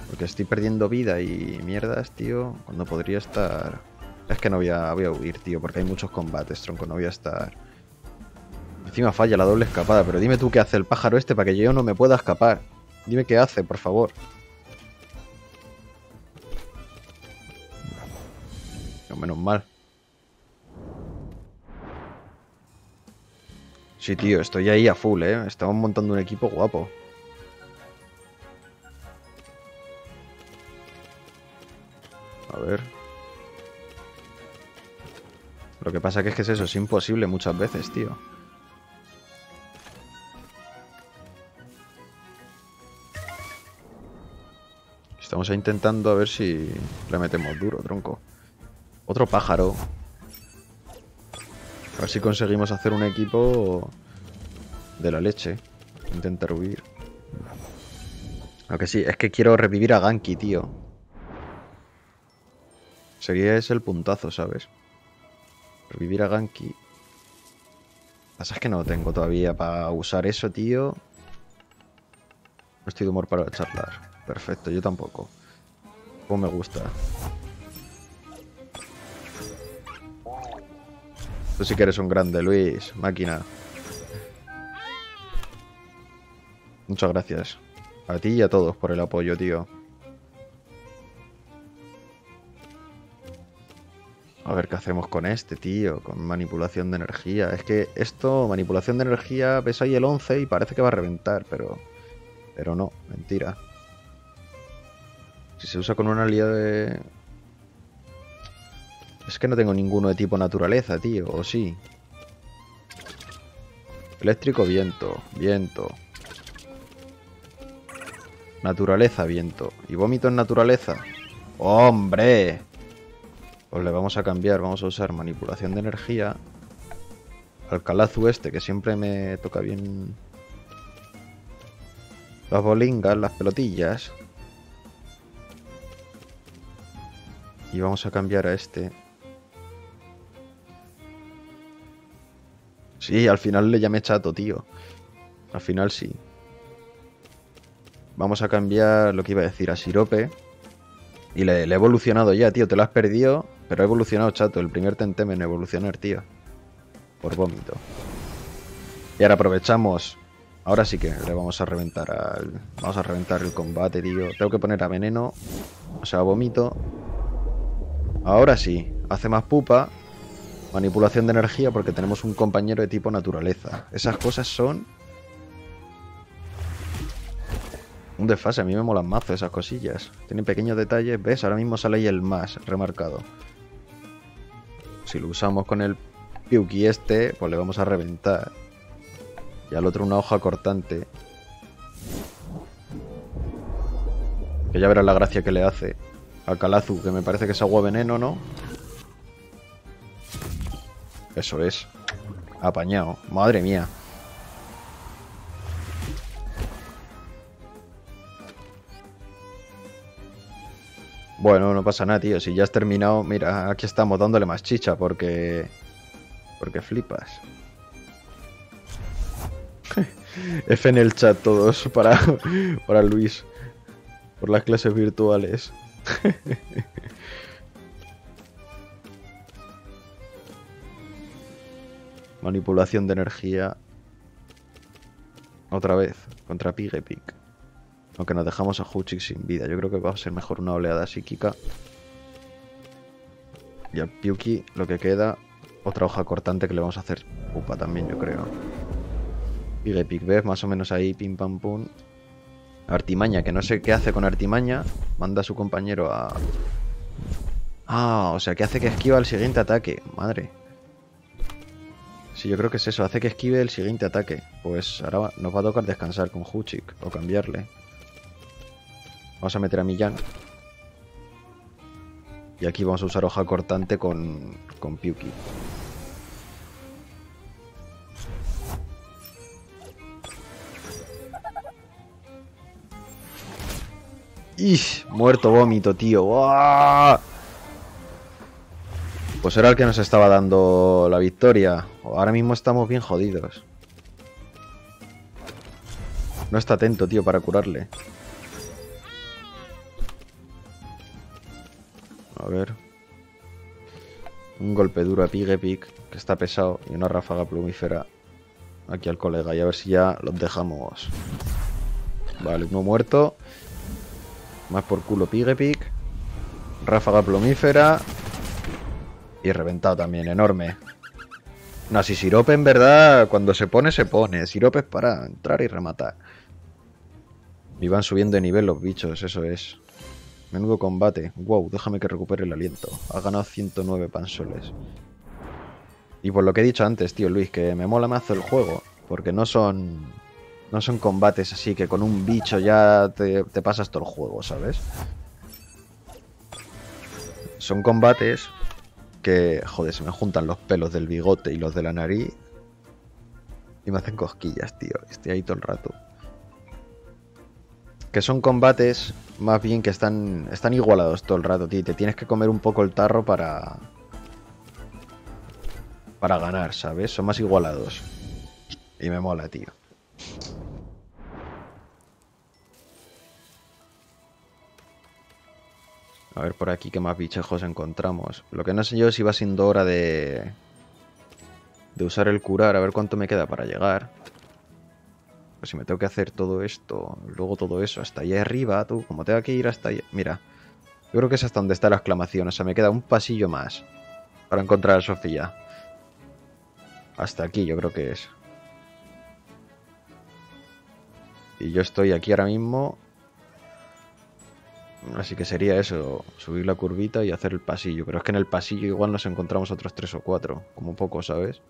Porque estoy perdiendo vida y mierdas, tío, cuando podría estar... Es que no voy a, voy a huir, tío, porque hay muchos combates, tronco, no voy a estar... Encima falla la doble escapada, pero dime tú qué hace el pájaro este para que yo no me pueda escapar. Dime qué hace, por favor. No, menos mal. Sí, tío, estoy ahí a full, ¿eh? Estamos montando un equipo guapo. A ver. Lo que pasa es que es eso, es imposible muchas veces, tío. Estamos intentando a ver si le metemos duro, tronco. Otro pájaro. A ver si conseguimos hacer un equipo de la leche. Intentar huir. Aunque sí, es que quiero revivir a Ganki, tío. Sería ese el puntazo, ¿sabes? Revivir a Ganki. Pasa es que no tengo todavía para usar eso, tío. No estoy de humor para charlar. Perfecto, yo tampoco. Como me gusta. Tú sí que eres un grande, Luis. Máquina. Muchas gracias. A ti y a todos por el apoyo, tío. A ver qué hacemos con este, tío. Con manipulación de energía. Es que esto, manipulación de energía, ves ahí el 11 y parece que va a reventar, pero... Pero no, mentira. Si se usa con una aliado de... Es que no tengo ninguno de tipo naturaleza, tío. ¿O sí? Eléctrico, viento. Viento. Naturaleza, viento. ¿Y vómito en naturaleza? ¡Hombre! Pues le vamos a cambiar. Vamos a usar manipulación de energía. Alcalazu este, que siempre me toca bien... Las bolingas, las pelotillas. Y vamos a cambiar a este. Sí, al final le llamé chato, tío. Al final sí. Vamos a cambiar lo que iba a decir a Sirope. Y le, he evolucionado ya, tío. Te lo has perdido, pero he evolucionado chato. El primer Tentem en evolucionar, tío. Por vómito. Y ahora aprovechamos. Ahora sí que le vamos a reventar al. Vamos a reventar el combate, tío. Tengo que poner a veneno. O sea, vómito. Ahora sí, hace más pupa. Manipulación de energía porque tenemos un compañero de tipo naturaleza. Esas cosas son... Un desfase, a mí me molan mazo esas cosillas. Tienen pequeños detalles, ¿ves? Ahora mismo sale ahí el más remarcado. Si lo usamos con el Piuki este, pues le vamos a reventar. Y al otro una hoja cortante. Que ya verás la gracia que le hace. Alcalazu, que me parece que es agua veneno, ¿no? Eso es. Apañado. Madre mía. Bueno, no pasa nada, tío. Si ya has terminado, mira, aquí estamos dándole más chicha porque... Porque flipas. F en el chat todos para, para Luis. Por las clases virtuales. Manipulación de energía. Otra vez, contra Pigepik. Aunque nos dejamos a Huchik sin vida. Yo creo que va a ser mejor una oleada psíquica. Y a Pyuki lo que queda, otra hoja cortante que le vamos a hacer pupa también, yo creo. Pigepik, ¿ves? Más o menos ahí, pim pam pum. Artimaña, que no sé qué hace con Artimaña, manda a su compañero a... Ah, o sea, que hace que esquiva el siguiente ataque. Madre. Sí, yo creo que es eso, hace que esquive el siguiente ataque. Pues ahora nos va a tocar descansar con Huchik o cambiarle. Vamos a meter a Millán. Y aquí vamos a usar hoja cortante con, con Pyuki. ¡Ish! Muerto vómito, tío. Pues era el que nos estaba dando la victoria. Ahora mismo estamos bien jodidos. No está atento, tío, para curarle. A ver. Un golpe duro a Pigepik, que está pesado, y una ráfaga plumífera aquí al colega. Y a ver si ya los dejamos. Vale, uno muerto. Más por culo Pigepik. Ráfaga plomífera. Y reventado también, enorme. No, si Sirope en verdad, cuando se pone, se pone. Sirope es para entrar y rematar. Y van subiendo de nivel los bichos, eso es. Menudo combate. Wow, déjame que recupere el aliento. Ha ganado 109 pansoles. Y por lo que he dicho antes, tío Luis, que me mola mazo el juego. Porque no son. No son combates así que con un bicho ya te, te pasas todo el juego, ¿sabes? Son combates que, joder, se me juntan los pelos del bigote y los de la nariz y me hacen cosquillas, tío. Estoy ahí todo el rato. Que son combates más bien que están, están igualados todo el rato, tío. Te tienes que comer un poco el tarro para... Para ganar, ¿sabes? Son más igualados. Y me mola, tío. A ver por aquí qué más bichejos encontramos. Lo que no sé yo es si va siendo hora de... De usar el curar, a ver cuánto me queda para llegar. Pues si me tengo que hacer todo esto, luego todo eso, hasta allá arriba, tú, como tengo que ir hasta allá... Mira, yo creo que es hasta donde está la exclamación, o sea, me queda un pasillo más para encontrar a Sofía. Hasta aquí yo creo que es. Y yo estoy aquí ahora mismo Así que sería eso, subir la curvita y hacer el pasillo. Pero es que en el pasillo igual nos encontramos otros tres o cuatro, como poco, ¿sabes?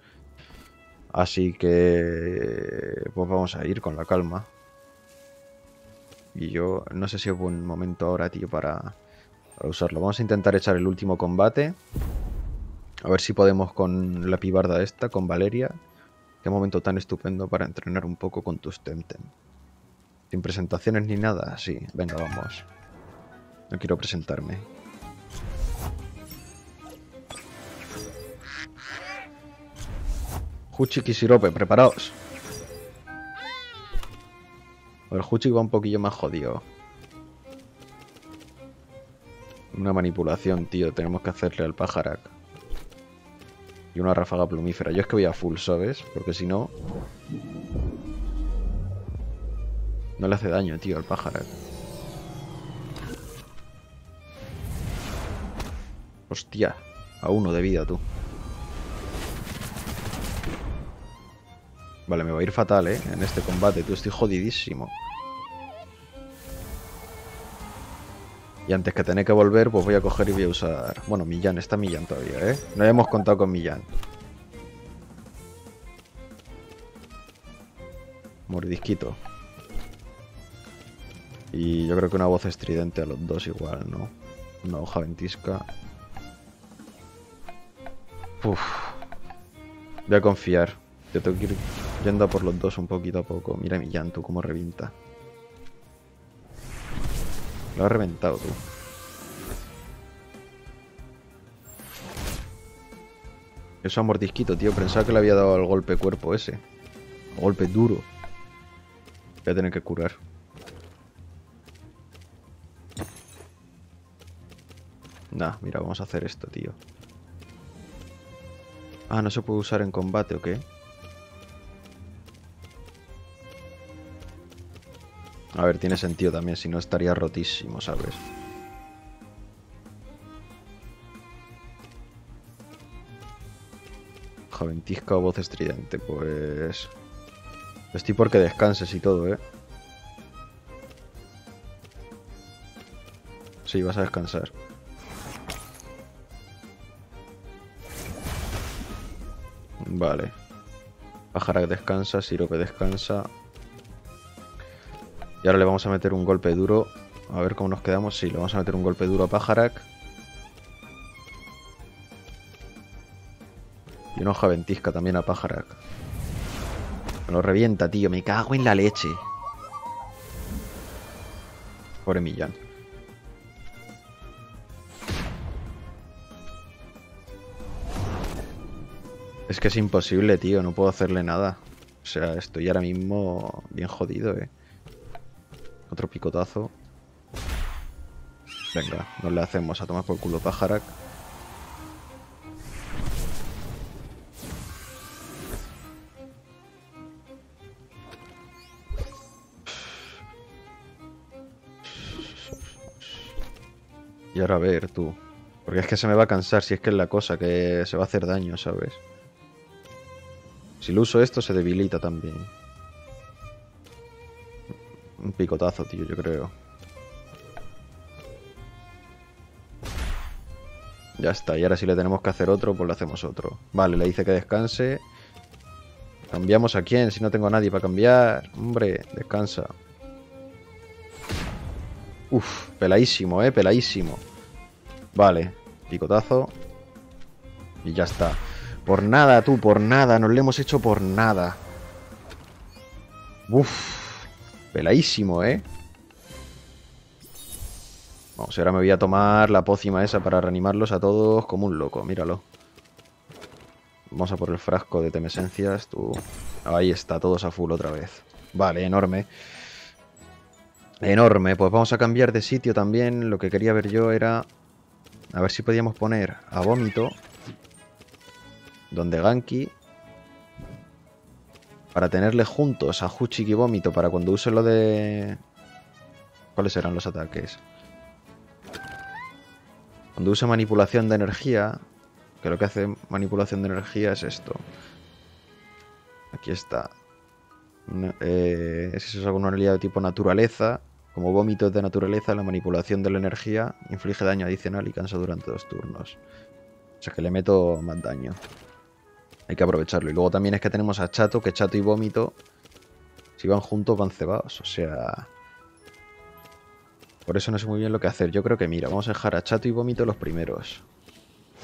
Así que... Pues vamos a ir con la calma. Y yo no sé si es buen momento ahora, tío, para, para usarlo. Vamos a intentar echar el último combate. A ver si podemos con la pibarda esta, con Valeria. Qué momento tan estupendo para entrenar un poco con tus Temtem. Sin presentaciones ni nada, sí. Venga, vamos. No quiero presentarme. Huchik y preparaos. El Huchik va un poquillo más jodido. Una manipulación, tío. Tenemos que hacerle al Pajarak. Y una ráfaga plumífera. Yo es que voy a full, ¿sabes? Porque si no... No le hace daño, tío, al Pajarak. Hostia, a uno de vida, tú. Vale, me va a ir fatal, ¿eh? En este combate, tú. Estoy jodidísimo. Y antes que tener que volver, pues voy a coger y voy a usar... Bueno, Millán, está Millán todavía, ¿eh? No hemos contado con Millán. Mordisquito. Y yo creo que una voz estridente a los dos igual, ¿no? Una hoja ventisca. Voy a confiar. Yo tengo que ir yendo a por los dos un poquito a poco. Mira mi llanto, cómo revienta. Lo ha reventado, tú. Eso a mordisquito, tío. Pensaba que le había dado el golpe cuerpo ese. Golpe duro. Voy a tener que curar. Nah, mira, vamos a hacer esto, tío. Ah, no se puede usar en combate, ¿o qué? A ver, tiene sentido también, si no estaría rotísimo, ¿sabes? Javentisca o voz estridente, pues... Estoy porque descanses y todo, ¿eh? Sí, vas a descansar. Vale. Pajarak descansa, Sirope descansa. Y ahora le vamos a meter un golpe duro. A ver cómo nos quedamos. Sí, le vamos a meter un golpe duro a Pajarak. Y una hoja ventisca también a Pajarak. Me lo revienta, tío. Me cago en la leche. Pobre Millán. Es que es imposible, tío. No puedo hacerle nada. O sea, estoy ahora mismo bien jodido, eh. Otro picotazo. Venga, no le hacemos a tomar por culo Pajarak. Y ahora a ver, tú. Porque es que se me va a cansar si es que es la cosa, que se va a hacer daño, ¿sabes? Si lo uso esto se debilita también. Un picotazo, tío, yo creo. Ya está, y ahora si le tenemos que hacer otro, pues le hacemos otro. Vale, le dice que descanse. ¿Cambiamos a quién? Si no tengo a nadie para cambiar. Hombre, descansa. Uf, peladísimo, eh, peladísimo. Vale, picotazo. Y ya está. Por nada, tú, por nada. Nos lo hemos hecho por nada. Uf, peladísimo, eh. Vamos, ahora me voy a tomar la pócima esa para reanimarlos a todos como un loco, míralo. Vamos a por el frasco de temesencias, tú. Ahí está, todos a full otra vez. Vale, enorme. Enorme, pues vamos a cambiar de sitio también. Lo que quería ver yo era... A ver si podíamos poner a vómito. Donde Ganki. Para tenerle juntos a Huchik y vómito para cuando use lo de... ¿Cuáles eran los ataques? Cuando use manipulación de energía, que lo que hace manipulación de energía es esto. Aquí está. Eh, si es alguna realidad de tipo naturaleza, como vómitos de naturaleza, la manipulación de la energía inflige daño adicional y cansa durante dos turnos. O sea que le meto más daño. Hay que aprovecharlo. Y luego también es que tenemos a Chato, que Chato y vómito, si van juntos, van cebados. O sea, por eso no sé muy bien lo que hacer. Yo creo que, mira, vamos a dejar a Chato y Vómito los primeros.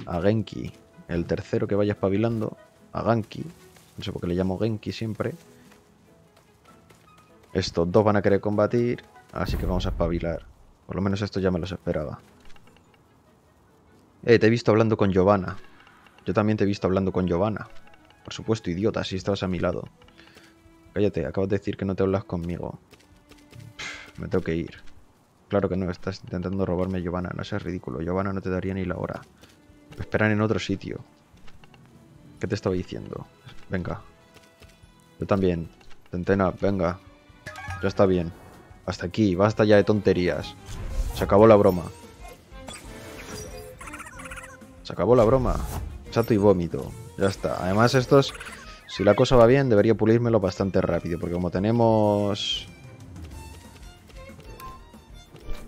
A Genki, el tercero que vaya espabilando. A Ganki, no sé por qué le llamo Genki siempre. Estos dos van a querer combatir, así que vamos a espabilar. Por lo menos esto ya me los esperaba. Eh, te he visto hablando con Giovanna. Yo también te he visto hablando con Giovanna. Por supuesto, idiota, si estabas a mi lado. Cállate, acabas de decir que no te hablas conmigo. me tengo que ir. Claro que no, estás intentando robarme a Giovanna. No seas ridículo. Giovanna no te daría ni la hora. esperan en otro sitio. ¿Qué te estaba diciendo? Venga. Yo también. Centena, venga. Ya está bien. Hasta aquí. Basta ya de tonterías. Se acabó la broma. Se acabó la broma. Chato y vómito. Ya está. Además estos... Si la cosa va bien, debería pulírmelo bastante rápido. Porque como tenemos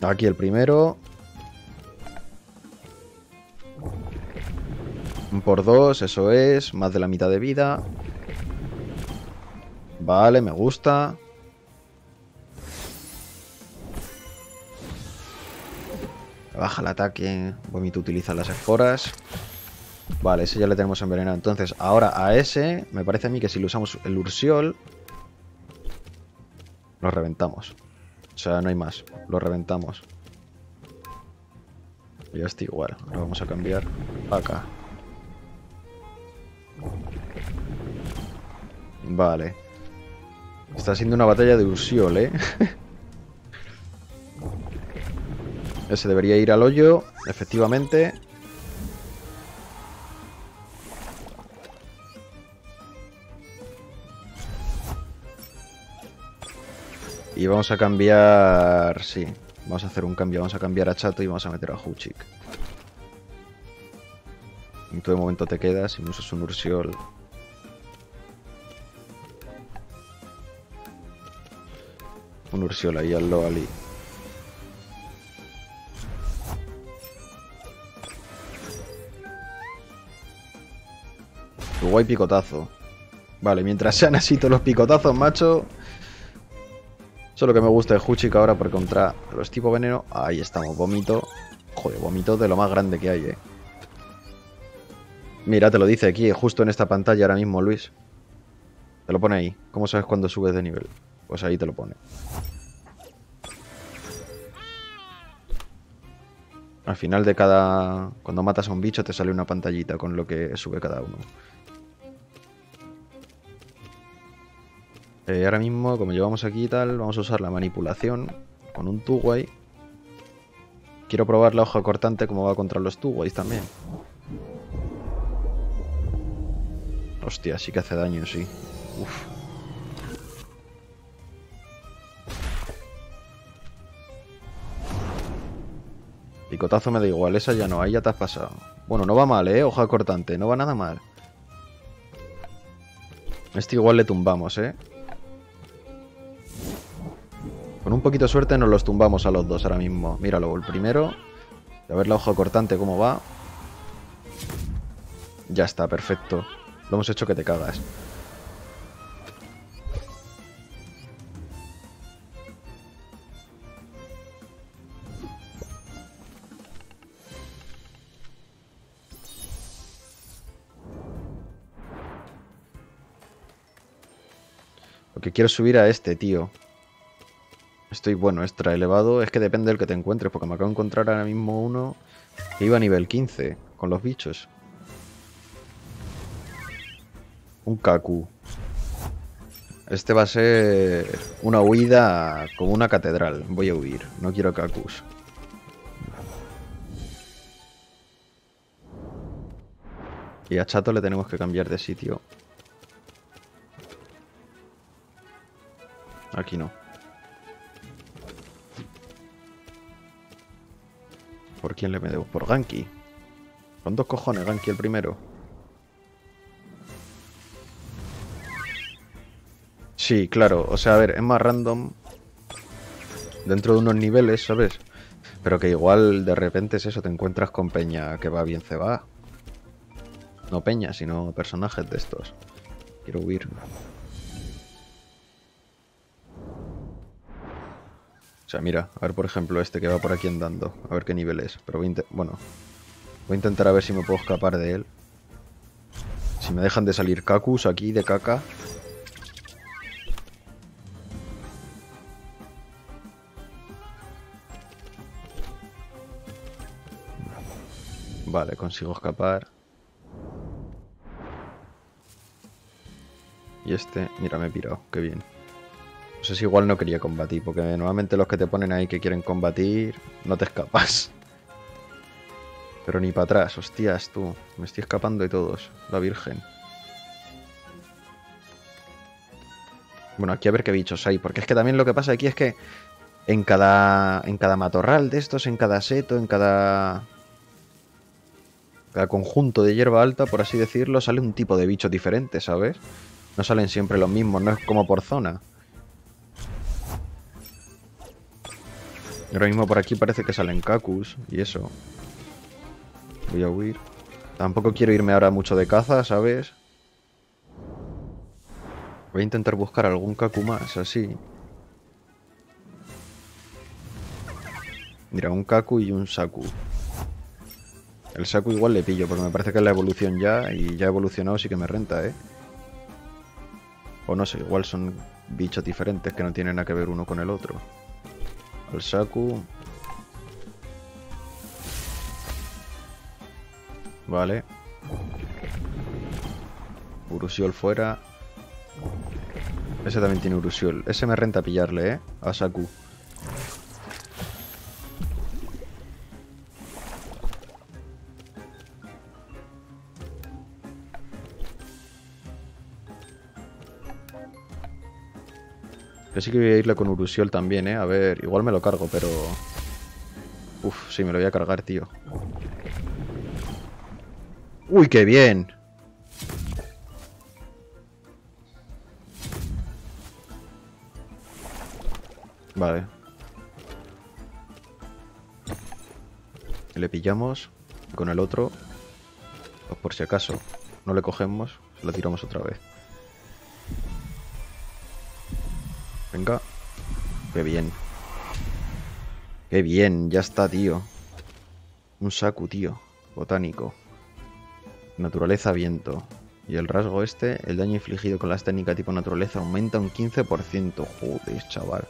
Aquí el primero. Por dos, eso es. Más de la mitad de vida. Vale, me gusta. Baja el ataque. Vomito utiliza las esporas. Vale, ese ya le tenemos envenenado. Entonces, ahora a ese, me parece a mí que si lo usamos el Ursiol, lo reventamos. O sea, no hay más. Lo reventamos. Ya está igual. Lo vamos a cambiar acá. Vale. Está siendo una batalla de Ursiol, ¿eh? Ese debería ir al hoyo, efectivamente. Y vamos a cambiar... Sí, vamos a hacer un cambio. Vamos a cambiar a Chato y vamos a meter a Huchik. En todo momento te quedas y no usas un Ursiol. Un Ursiol ahí al Loali. Guay picotazo. Vale, mientras sean así todos los picotazos, macho... Eso es lo que me gusta de Huchik ahora por contra los tipo veneno. Ahí estamos, vómito. Joder, vómito de lo más grande que hay, eh. Mira, te lo dice aquí, justo en esta pantalla ahora mismo, Luis. Te lo pone ahí. ¿Cómo sabes cuándo subes de nivel? Pues ahí te lo pone. Al final de cada... Cuando matas a un bicho te sale una pantallita con lo que sube cada uno. Eh, ahora mismo, como llevamos aquí y tal, vamos a usar la manipulación con un Tuguay. Quiero probar la hoja cortante como va contra los Tuguays también. Hostia, sí que hace daño, sí. Uf. Picotazo me da igual, esa ya no, ahí ya te has pasado. Bueno, no va mal, ¿eh? Hoja cortante, no va nada mal. Este igual le tumbamos, ¿eh? Con un poquito de suerte nos los tumbamos a los dos ahora mismo. Míralo, el primero. A ver la hoja cortante cómo va. Ya está, perfecto. Lo hemos hecho que te cagas. Lo que quiero subir a este, tío. Estoy, bueno, extra elevado. Es que depende del que te encuentres, porque me acabo de encontrar ahora mismo uno que iba a nivel 15 con los bichos. Un Kaku. Este va a ser una huida como una catedral. Voy a huir. No quiero Kakus. Y a Chato le tenemos que cambiar de sitio. Aquí no. ¿Por quién le me debo? Por Ganki. Con dos cojones, Ganki el primero. Sí, claro. O sea, a ver, es más random dentro de unos niveles, ¿sabes? Pero que igual de repente es eso, te encuentras con Peña que va bien ceba. No Peña, sino personajes de estos. Quiero huir. Sea, mira, a ver por ejemplo este que va por aquí andando. A ver qué nivel es. Pero voy bueno, voy a intentar a ver si me puedo escapar de él. Si me dejan de salir Kakus aquí de caca. Vale, consigo escapar. Y este, mira, me he pirado, qué bien. Sé si igual no quería combatir, porque normalmente los que te ponen ahí que quieren combatir, no te escapas. Pero ni para atrás, hostias, tú. Me estoy escapando de todos, la virgen. Bueno, aquí a ver qué bichos hay, porque es que también lo que pasa aquí es que en cada, en cada matorral de estos, en cada seto, en cada cada conjunto de hierba alta, por así decirlo, sale un tipo de bicho diferente, ¿sabes? No salen siempre los mismos, no es como por zona. Ahora mismo por aquí parece que salen cacus y eso. Voy a huir. Tampoco quiero irme ahora mucho de caza, ¿sabes? Voy a intentar buscar algún cacu más, así. Mira, un kaku y un saku. El saco igual le pillo, porque me parece que es la evolución ya, y ya evolucionado sí que me renta, ¿eh? O no sé, igual son bichos diferentes que no tienen nada que ver uno con el otro. El Saku. Vale. Urusiol fuera. Ese también tiene Urusiol. Ese me renta pillarle, ¿eh? A Saku. Yo sí que voy a irle con Urusiol también, ¿eh? A ver, igual me lo cargo, pero... Uf, sí, me lo voy a cargar, tío. ¡Uy, qué bien! Vale. Le pillamos con el otro. Pues por si acaso no le cogemos, lo tiramos otra vez. Venga. Qué bien. Qué bien, ya está, tío. Un Saku, tío. Botánico. Naturaleza, viento. Y el rasgo este, el daño infligido con las técnicas tipo naturaleza aumenta un 15%. Joder, chaval.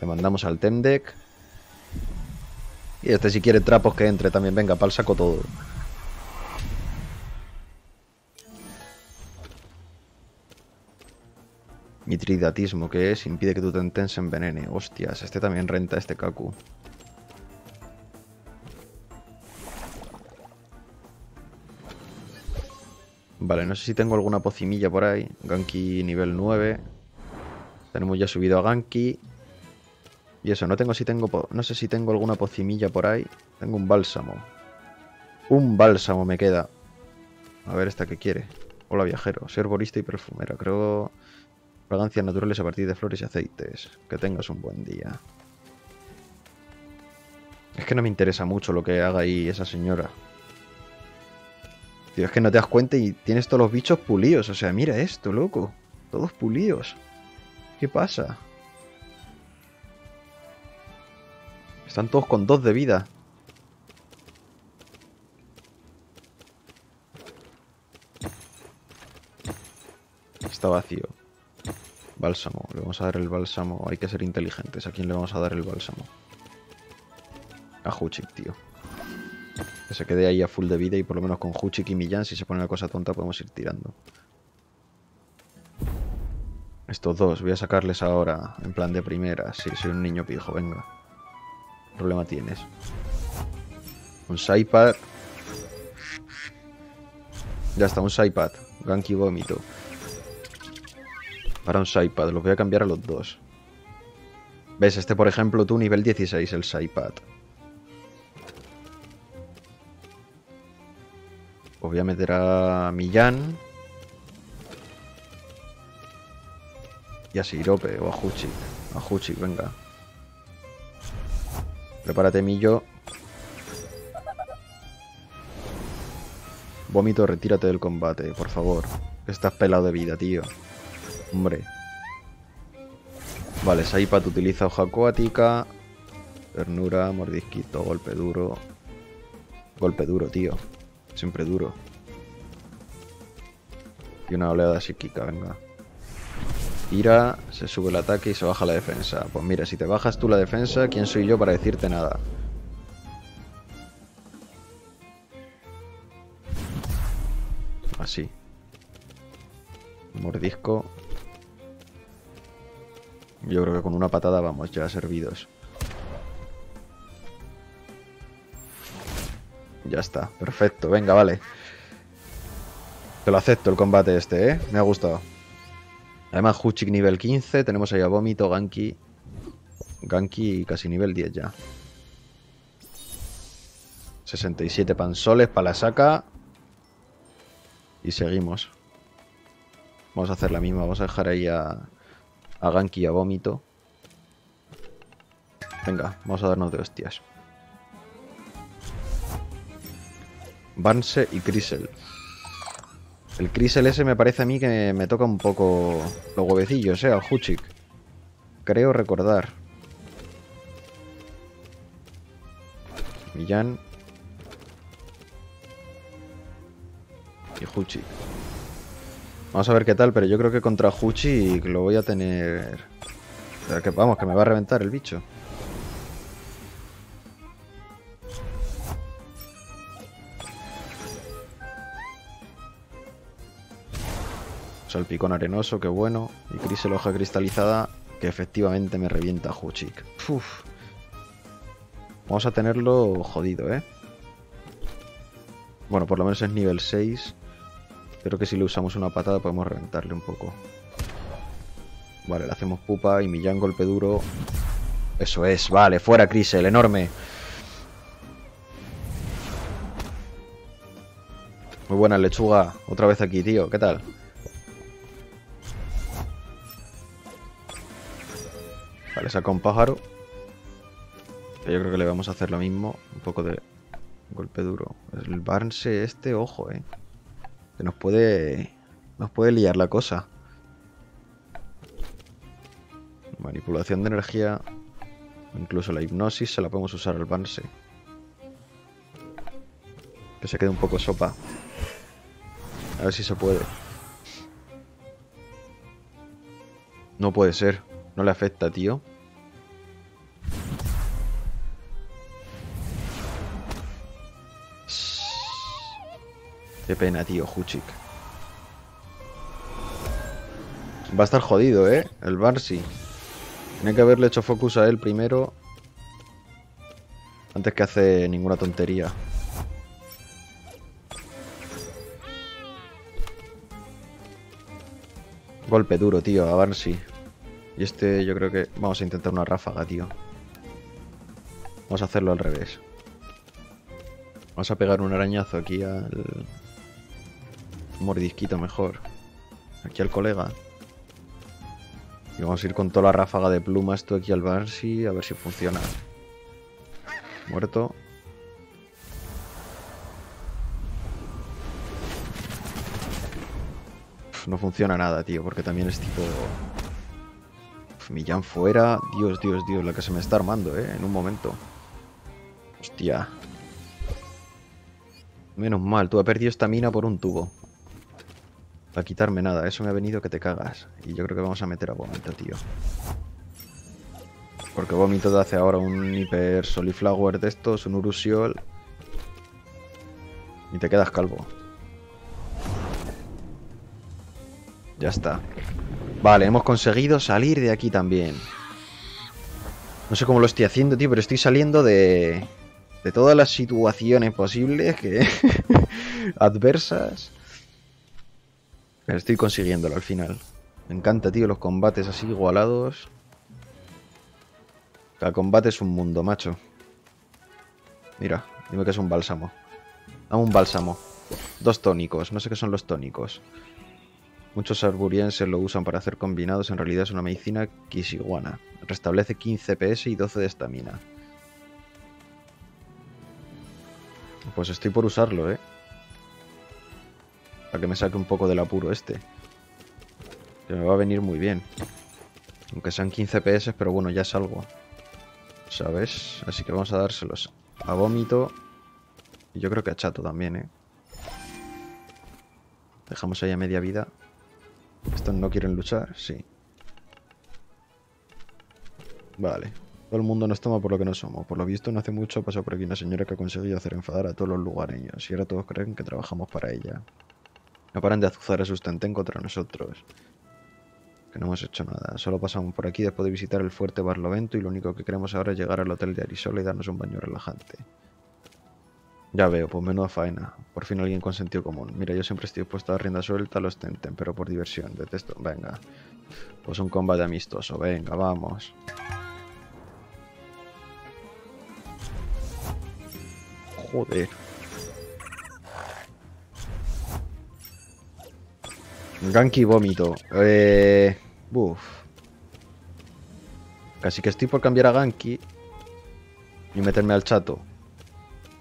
Le mandamos al Tendek. Y este si quiere trapos que entre también. Venga, pa'l saco todo. Mitridatismo, que es? Impide que tu Tenten se envenene. Hostias, este también renta este Kaku. Vale, no sé si tengo alguna pocimilla por ahí. Ganki nivel 9. Tenemos ya subido a Ganki. Y eso, no tengo si tengo no sé si tengo alguna pocimilla por ahí. Tengo un bálsamo. Un bálsamo me queda. A ver esta que quiere. Hola viajero, ser borista y perfumera. Creo fragancias naturales a partir de flores y aceites. Que tengas un buen día. Es que no me interesa mucho lo que haga ahí esa señora. Tío, es que no te das cuenta y tienes todos los bichos pulidos. O sea, mira esto, loco. Todos pulidos. ¿Qué pasa? Están todos con dos de vida. Está vacío. Bálsamo. Le vamos a dar el bálsamo. Hay que ser inteligentes. ¿A quién le vamos a dar el bálsamo? A Huchik, tío. Que se quede ahí a full de vida y por lo menos con Huchik y Millán, si se pone una cosa tonta, podemos ir tirando. Estos dos, voy a sacarles ahora en plan de primera. Sí, soy un niño pijo, venga. ¿Qué problema tienes? Un Saipad. Ya está, un Saipad. Ganky Vómito. Para un Saipad, los voy a cambiar a los dos. ¿Ves? Este, por ejemplo, tú nivel 16, el Saipad. Pues voy a meter a Millán. Y a Sirope o a Huchik. A Huchik, venga. Prepárate, Millo. Vómito, retírate del combate, por favor. Estás pelado de vida, tío. Hombre. Vale, Saipat utiliza hoja acuática. Ternura, mordisquito, golpe duro. Golpe duro, tío. Siempre duro. Y una oleada psíquica, venga. Tira, se sube el ataque y se baja la defensa. Pues mira, si te bajas tú la defensa, ¿quién soy yo para decirte nada? Así. Mordisco. Yo creo que con una patada vamos ya servidos. Ya está, perfecto, venga, vale. Te lo acepto el combate este, ¿eh? Me ha gustado. Además, Huchik nivel 15, tenemos ahí a Vómito, Ganki. Ganki casi nivel 10 ya. 67 pansoles para la saca. Y seguimos. Vamos a hacer la misma, vamos a dejar ahí a, a Ganki a Vómito. Venga, vamos a darnos de hostias. Barnse y Crisel. El Crisel ese me parece a mí que me toca un poco los huevecillos, eh, al Huchik. Creo recordar. Millán. Y Huchik. Vamos a ver qué tal, pero yo creo que contra Huchik lo voy a tener... Que vamos, que me va a reventar el bicho. Salpicón arenoso, qué bueno. Y Crisel hoja cristalizada, que efectivamente me revienta a Huchik. Vamos a tenerlo jodido, ¿eh? Bueno, por lo menos es nivel 6. Creo que si le usamos una patada podemos reventarle un poco. Vale, le hacemos pupa y Millán golpe duro. Eso es, vale, fuera Crisel, enorme. Muy buena lechuga, otra vez aquí, tío, ¿qué tal? Vale, saca un pájaro. yo creo que le vamos a hacer lo mismo. Un poco de golpe duro. El Barnse este, ojo, eh. Nos puede... Nos puede liar la cosa. Manipulación de energía. Incluso la hipnosis se la podemos usar al Barnse. Que se quede un poco sopa. A ver si se puede. No puede ser. No le afecta, tío. Qué pena, tío, Huchik. Va a estar jodido, ¿eh? El Barsi. Tiene que haberle hecho focus a él primero. Antes que hace ninguna tontería. Golpe duro, tío, a Barsi. Y este yo creo que... Vamos a intentar una ráfaga, tío. Vamos a hacerlo al revés. Vamos a pegar un arañazo aquí al... mordisquito mejor. Aquí al colega. Y vamos a ir con toda la ráfaga de plumas esto aquí al Barsi a ver si funciona. Muerto. no funciona nada, tío, porque también es tipo... Millán fuera. Dios, Dios, Dios, la que se me está armando, ¿eh? En un momento. Hostia. Menos mal, tú has perdido esta mina por un tubo. Para quitarme nada, eso me ha venido que te cagas. Y yo creo que vamos a meter a vómito, tío. Porque vómito te hace ahora un hiper soliflower de estos, un urusiol. Y te quedas calvo. Ya está. Vale, hemos conseguido salir de aquí también. No sé cómo lo estoy haciendo, tío, pero estoy saliendo de... De todas las situaciones posibles que... adversas. Estoy consiguiéndolo al final. Me encanta, tío, los combates así igualados. Cada combate es un mundo, macho. Mira, dime que es un bálsamo. Ah, un bálsamo. Dos tónicos. No sé qué son los tónicos. Muchos arburienses lo usan para hacer combinados, en realidad es una medicina kisiguana. Restablece 15 PS y 12 de estamina. Pues estoy por usarlo, ¿eh? Para que me saque un poco del apuro este. Que me va a venir muy bien. Aunque sean 15 PS, pero bueno, ya es algo. ¿Sabes? Así que vamos a dárselos a vómito. Y yo creo que a chato también, ¿eh? Dejamos ahí a media vida. Estos no quieren luchar, sí. Vale. Todo el mundo nos toma por lo que no somos. Por lo visto, no hace mucho pasó por aquí una señora que ha conseguido hacer enfadar a todos los lugareños. Y ahora todos creen que trabajamos para ella. No paran de azuzar a sustenten contra nosotros. Que no hemos hecho nada. Solo pasamos por aquí después de visitar el fuerte Barlovento y lo único que queremos ahora es llegar al hotel de Arisola y darnos un baño relajante. Ya veo, pues menuda faena. Por fin alguien con sentido común. Mira, yo siempre estoy puesto a rienda suelta a los Tenten, pero por diversión. Detesto. Venga. Pues un combate amistoso. Venga, vamos. Joder. Ganky vómito. Eh... Buf. Casi que estoy por cambiar a Ganky y meterme al chato.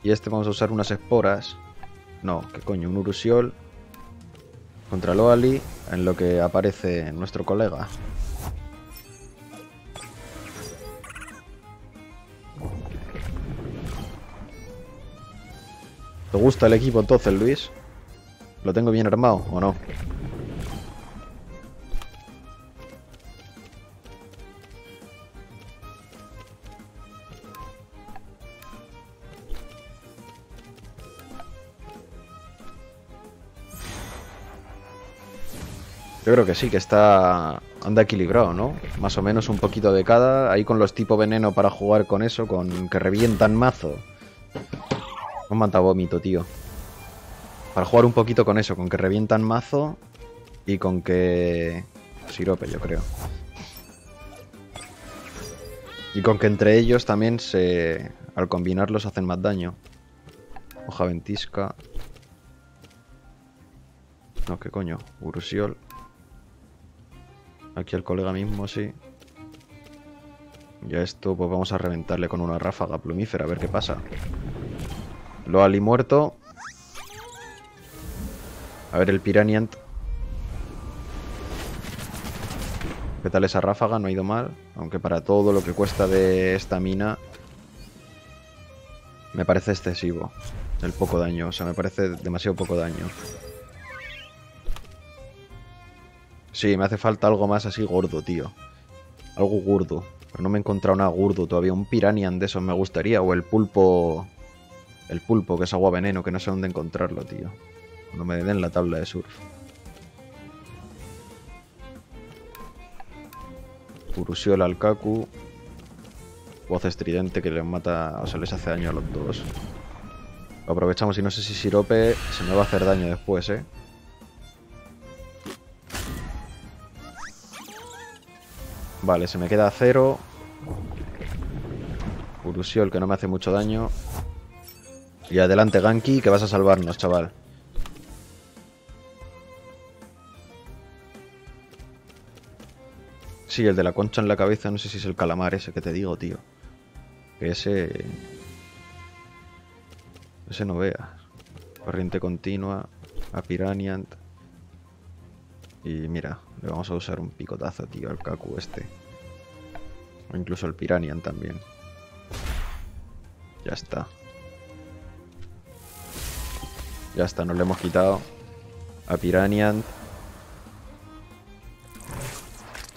Y este vamos a usar unas esporas. No, qué coño, un Urusiol contra Loali en lo que aparece nuestro colega. ¿Te gusta el equipo entonces, Luis? ¿Lo tengo bien armado o no? Yo creo que sí, que está anda equilibrado, ¿no? Más o menos un poquito de cada. Ahí con los tipo veneno para jugar con eso, con que revientan mazo. Un manta vómito, tío. Para jugar un poquito con eso, con que revientan mazo y con que... Sirope, yo creo. Y con que entre ellos también se... Al combinarlos hacen más daño. Hoja ventisca. No, ¿qué coño? Urusiol. Aquí el colega mismo, sí. Y a esto pues vamos a reventarle con una ráfaga plumífera, a ver qué pasa. Lo ali muerto. A ver el Piraniant. ¿Qué tal esa ráfaga? No ha ido mal. Aunque para todo lo que cuesta de esta mina... Me parece excesivo. El poco daño. O sea, me parece demasiado poco daño. Sí, me hace falta algo más así gordo, tío. Algo gordo. Pero no me he encontrado nada gordo todavía. Un Piranian de esos me gustaría. O el pulpo... El pulpo, que es agua veneno, que no sé dónde encontrarlo, tío. Cuando me den la tabla de surf. Urusiol al Kaku. Voz estridente que les mata, o sea, les hace daño a los dos. Aprovechamos y no sé si Sirope se me va a hacer daño después, ¿eh? Vale, se me queda cero. Urusiol, que no me hace mucho daño. Y adelante, Ganki, que vas a salvarnos, chaval. Sí, el de la concha en la cabeza, no sé si es el calamar ese que te digo, tío. Que ese... Ese no vea. Corriente continua. A. Y mira, le vamos a usar un picotazo, tío, al Kaku este. O incluso al Piranian también. Ya está. Ya está, nos le hemos quitado a Piranian.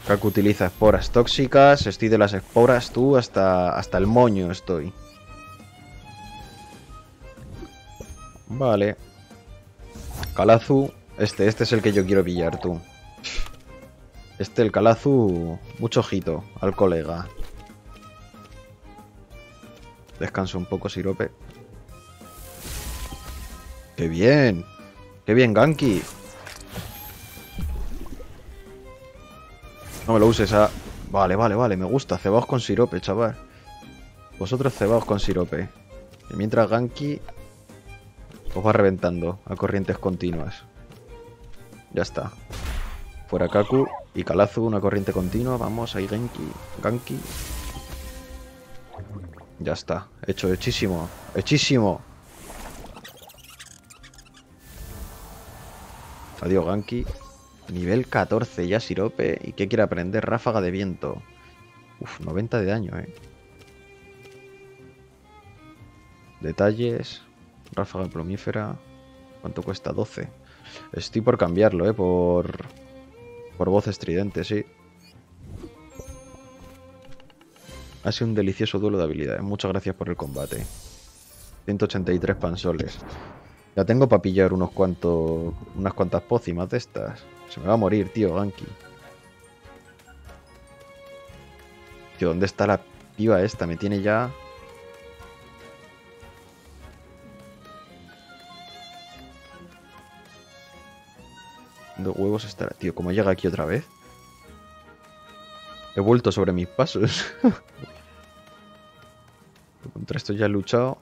Kaku utiliza esporas tóxicas. Estoy de las esporas, tú, hasta, hasta el moño estoy. Vale. Calazu. Este, este es el que yo quiero pillar, tú. Este, el Calazu, mucho ojito al colega. Descanso un poco, Sirope. ¡Qué bien! ¡Qué bien, Ganki! No me lo uses a... Vale, vale, vale, me gusta. Cebaos con sirope, chaval. Vosotros cebaos con sirope. Y mientras Ganki os va reventando a corrientes continuas. Ya está. Fuera Kaku y Kalazu, una corriente continua. Vamos, ahí Genki, Ganki. Ya está. Hecho, hechísimo. Hechísimo. Adiós, Ganki. Nivel 14 ya Sirope. ¿Y qué quiere aprender? Ráfaga de viento. Uf, 90 de daño, eh. Detalles. Ráfaga plumífera. ¿Cuánto cuesta? 12. Estoy por cambiarlo, eh. Por... Por voz estridente, sí. Ha sido un delicioso duelo de habilidades. Muchas gracias por el combate. 183 pansoles. Ya tengo para pillar unos cuantos, unas cuantas pócimas de estas. Se me va a morir, tío, Ganki. Tío, ¿dónde está la piba esta? Me tiene ya... ¿Dónde huevos estará? Tío, ¿cómo llega aquí otra vez? He vuelto sobre mis pasos. Contra esto ya he luchado.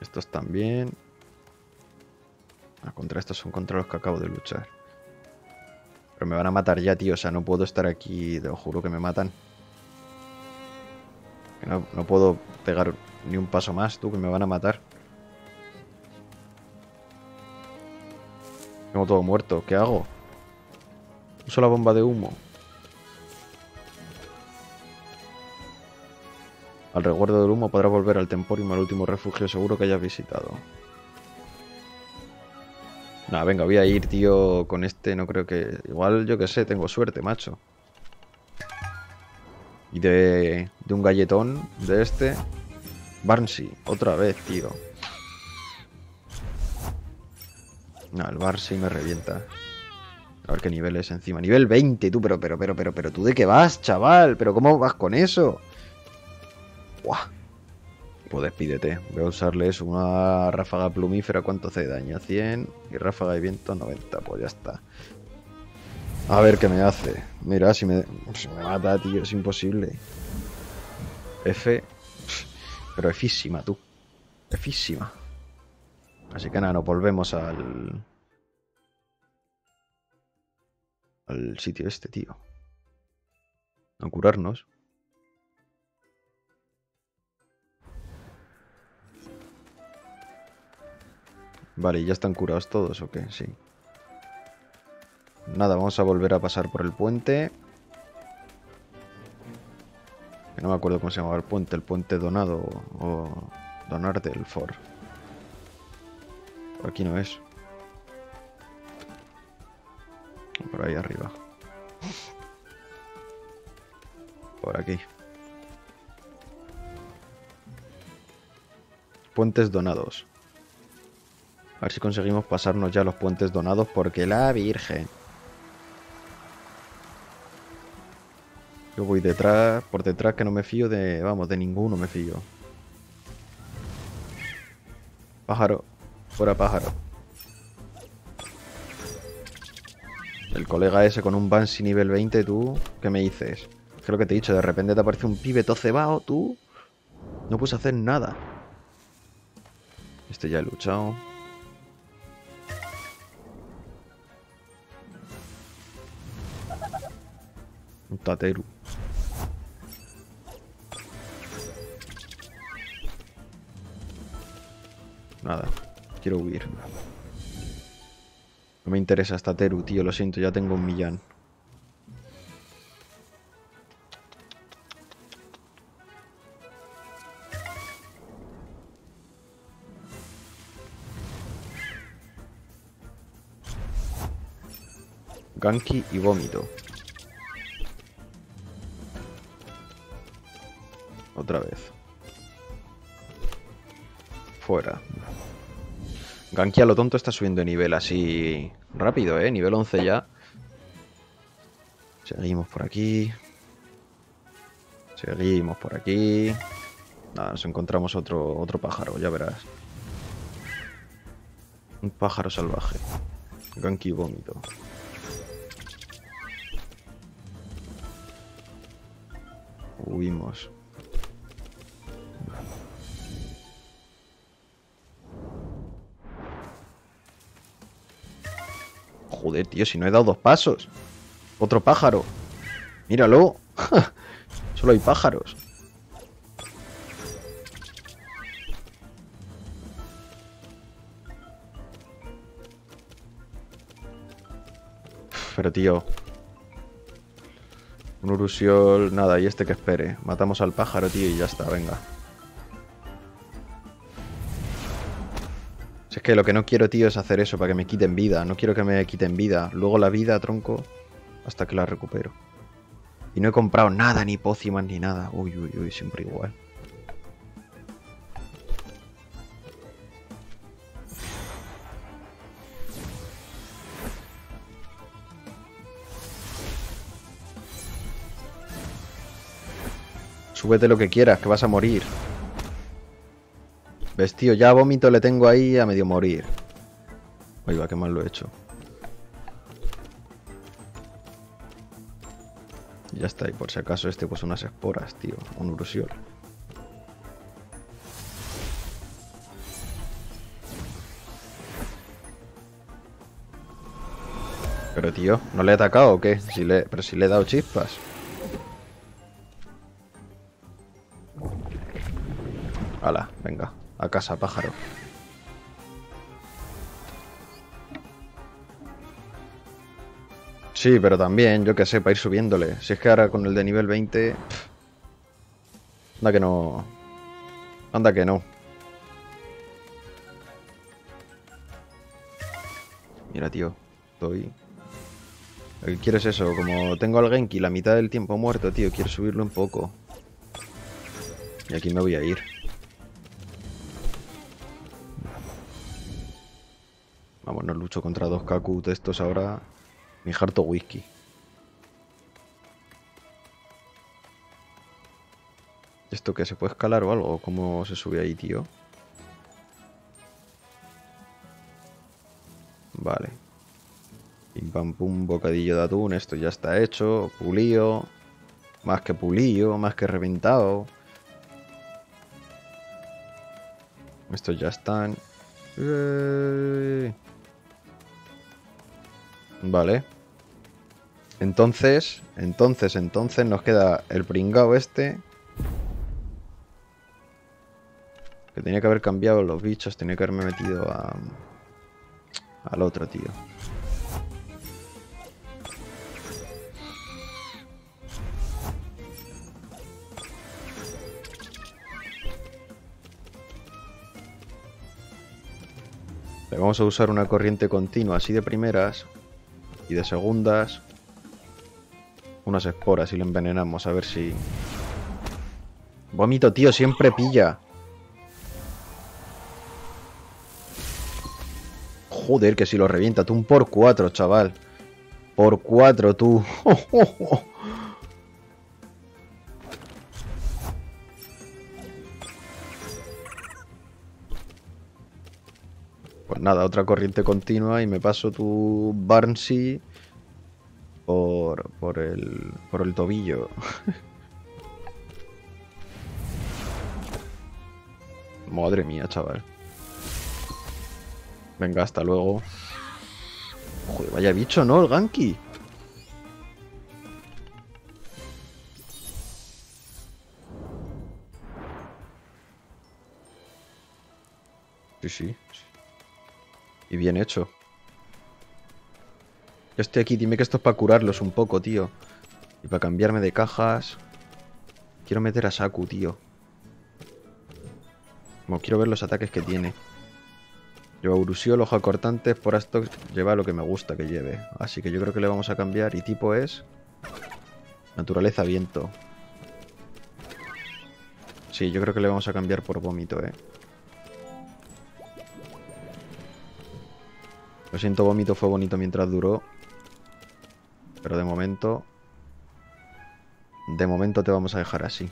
Estos también. Ah, contra estos son contra los que acabo de luchar. Pero me van a matar ya, tío. O sea, no puedo estar aquí. Te lo juro que me matan. no, no puedo pegar ni un paso más, tú, que me van a matar. Tengo todo muerto. ¿Qué hago? Uso la bomba de humo. Al recuerdo del humo podrás volver al Temporium, al último refugio seguro que hayas visitado. Nah, venga, voy a ir, tío, con este. No creo que... Igual, yo que sé, tengo suerte, macho. Y de, de un galletón de este. Barnsey, otra vez, tío. No, el Barnsey me revienta. A ver qué nivel es encima. Nivel 20, tú, pero, pero, pero, pero, pero, ¿tú de qué vas, chaval? ¿Pero cómo vas con eso? Buah. Pues despídete. Voy a usarles una ráfaga plumífera. ¿Cuánto hace daño? 100. Y ráfaga de viento 90. Pues ya está. A ver qué me hace. Mira, si me, si me mata, tío, es imposible. F. Pero efísima, tú. Efísima. Así que nada, nos volvemos al... Al sitio este, tío. A curarnos. Vale, ¿ya están curados todos o qué? Sí. Nada, vamos a volver a pasar por el puente. Que no me acuerdo cómo se llamaba el puente. El puente donado o donar del. Por aquí no es. Por ahí arriba. Por aquí. Puentes donados. A ver si conseguimos pasarnos ya los puentes donados porque la Virgen. Yo voy detrás, por detrás que no me fío de... Vamos, de ninguno me fío. Pájaro. Fuera pájaro. El colega ese con un Banshee nivel 20, tú, ¿qué me dices? Es lo que te he dicho, de repente te aparece un pibe todo cebado, tú. No puedes hacer nada. Este ya he luchado. Un tateru. Nada, quiero huir. No me interesa esta Teru, tío, lo siento, ya tengo un millón. Ganki y vómito. Otra vez. Fuera. Ganki a lo tonto está subiendo de nivel así rápido, ¿eh? Nivel 11 ya. Seguimos por aquí. Seguimos por aquí. Nada, nos encontramos otro, otro pájaro, ya verás. Un pájaro salvaje. Ganki vómito. Huimos. Tío, si no he dado dos pasos. Otro pájaro. Míralo. Solo hay pájaros. Pero tío. Un Urusiol, nada, y este que espere. Matamos al pájaro, tío, y ya está, venga. Que lo que no quiero, tío, es hacer eso para que me quiten vida. No quiero que me quiten vida. Luego la vida, tronco, hasta que la recupero. Y no he comprado nada, ni pócimas, ni nada. Uy, uy, uy, siempre igual. Súbete lo que quieras, que vas a morir. ¿Ves, tío? Ya vómito le tengo ahí a medio morir. Oiga, qué mal lo he hecho. Ya está, y por si acaso este pues unas esporas, tío. Un urusiol. Pero tío, ¿no le he atacado o qué? Si le... Pero si le he dado chispas. Hala, venga. A casa, pájaro. Sí, pero también, yo qué sé, para ir subiéndole. Si es que ahora con el de nivel 20... Anda que no... Anda que no. Mira, tío. Estoy... Lo que quiero es eso. Como tengo al Genki la mitad del tiempo muerto, tío. Quiero subirlo un poco. Y aquí me voy a ir. Vamos, no lucho contra dos Kaku de estos ahora. Mi harto whisky. ¿Esto qué? ¿Se puede escalar o algo? ¿Cómo se sube ahí, tío? Vale. Pim pam pum, bocadillo de atún. Esto ya está hecho. Pulío. Más que pulillo, más que reventado. Estos ya están. Eh. Vale. Entonces, entonces, entonces nos queda el pringao este. Que tenía que haber cambiado los bichos, tenía que haberme metido a... Al otro, tío. Vamos a usar una corriente continua así de primeras de segundas unas esporas y lo envenenamos a ver si... Vómito, tío, siempre pilla. Joder, que si lo revienta. Tú un por cuatro, chaval. Por cuatro, tú. Pues nada, otra corriente continua y me paso tu Barnsey por, por, el, por el tobillo. Madre mía, chaval. Venga, hasta luego. Joder, vaya bicho, ¿no? El Ganki. Sí, sí. Y bien hecho. Yo estoy aquí, dime que esto es para curarlos un poco, tío. Y para cambiarme de cajas. Quiero meter a Saku, tío. Como quiero ver los ataques que tiene. Lleva Urusio, hoja cortante, por esto lleva lo que me gusta que lleve. Así que yo creo que le vamos a cambiar. Y tipo es... Naturaleza viento. Sí, yo creo que le vamos a cambiar por vómito, eh. Lo siento, vómito fue bonito mientras duró. Pero de momento... De momento te vamos a dejar así.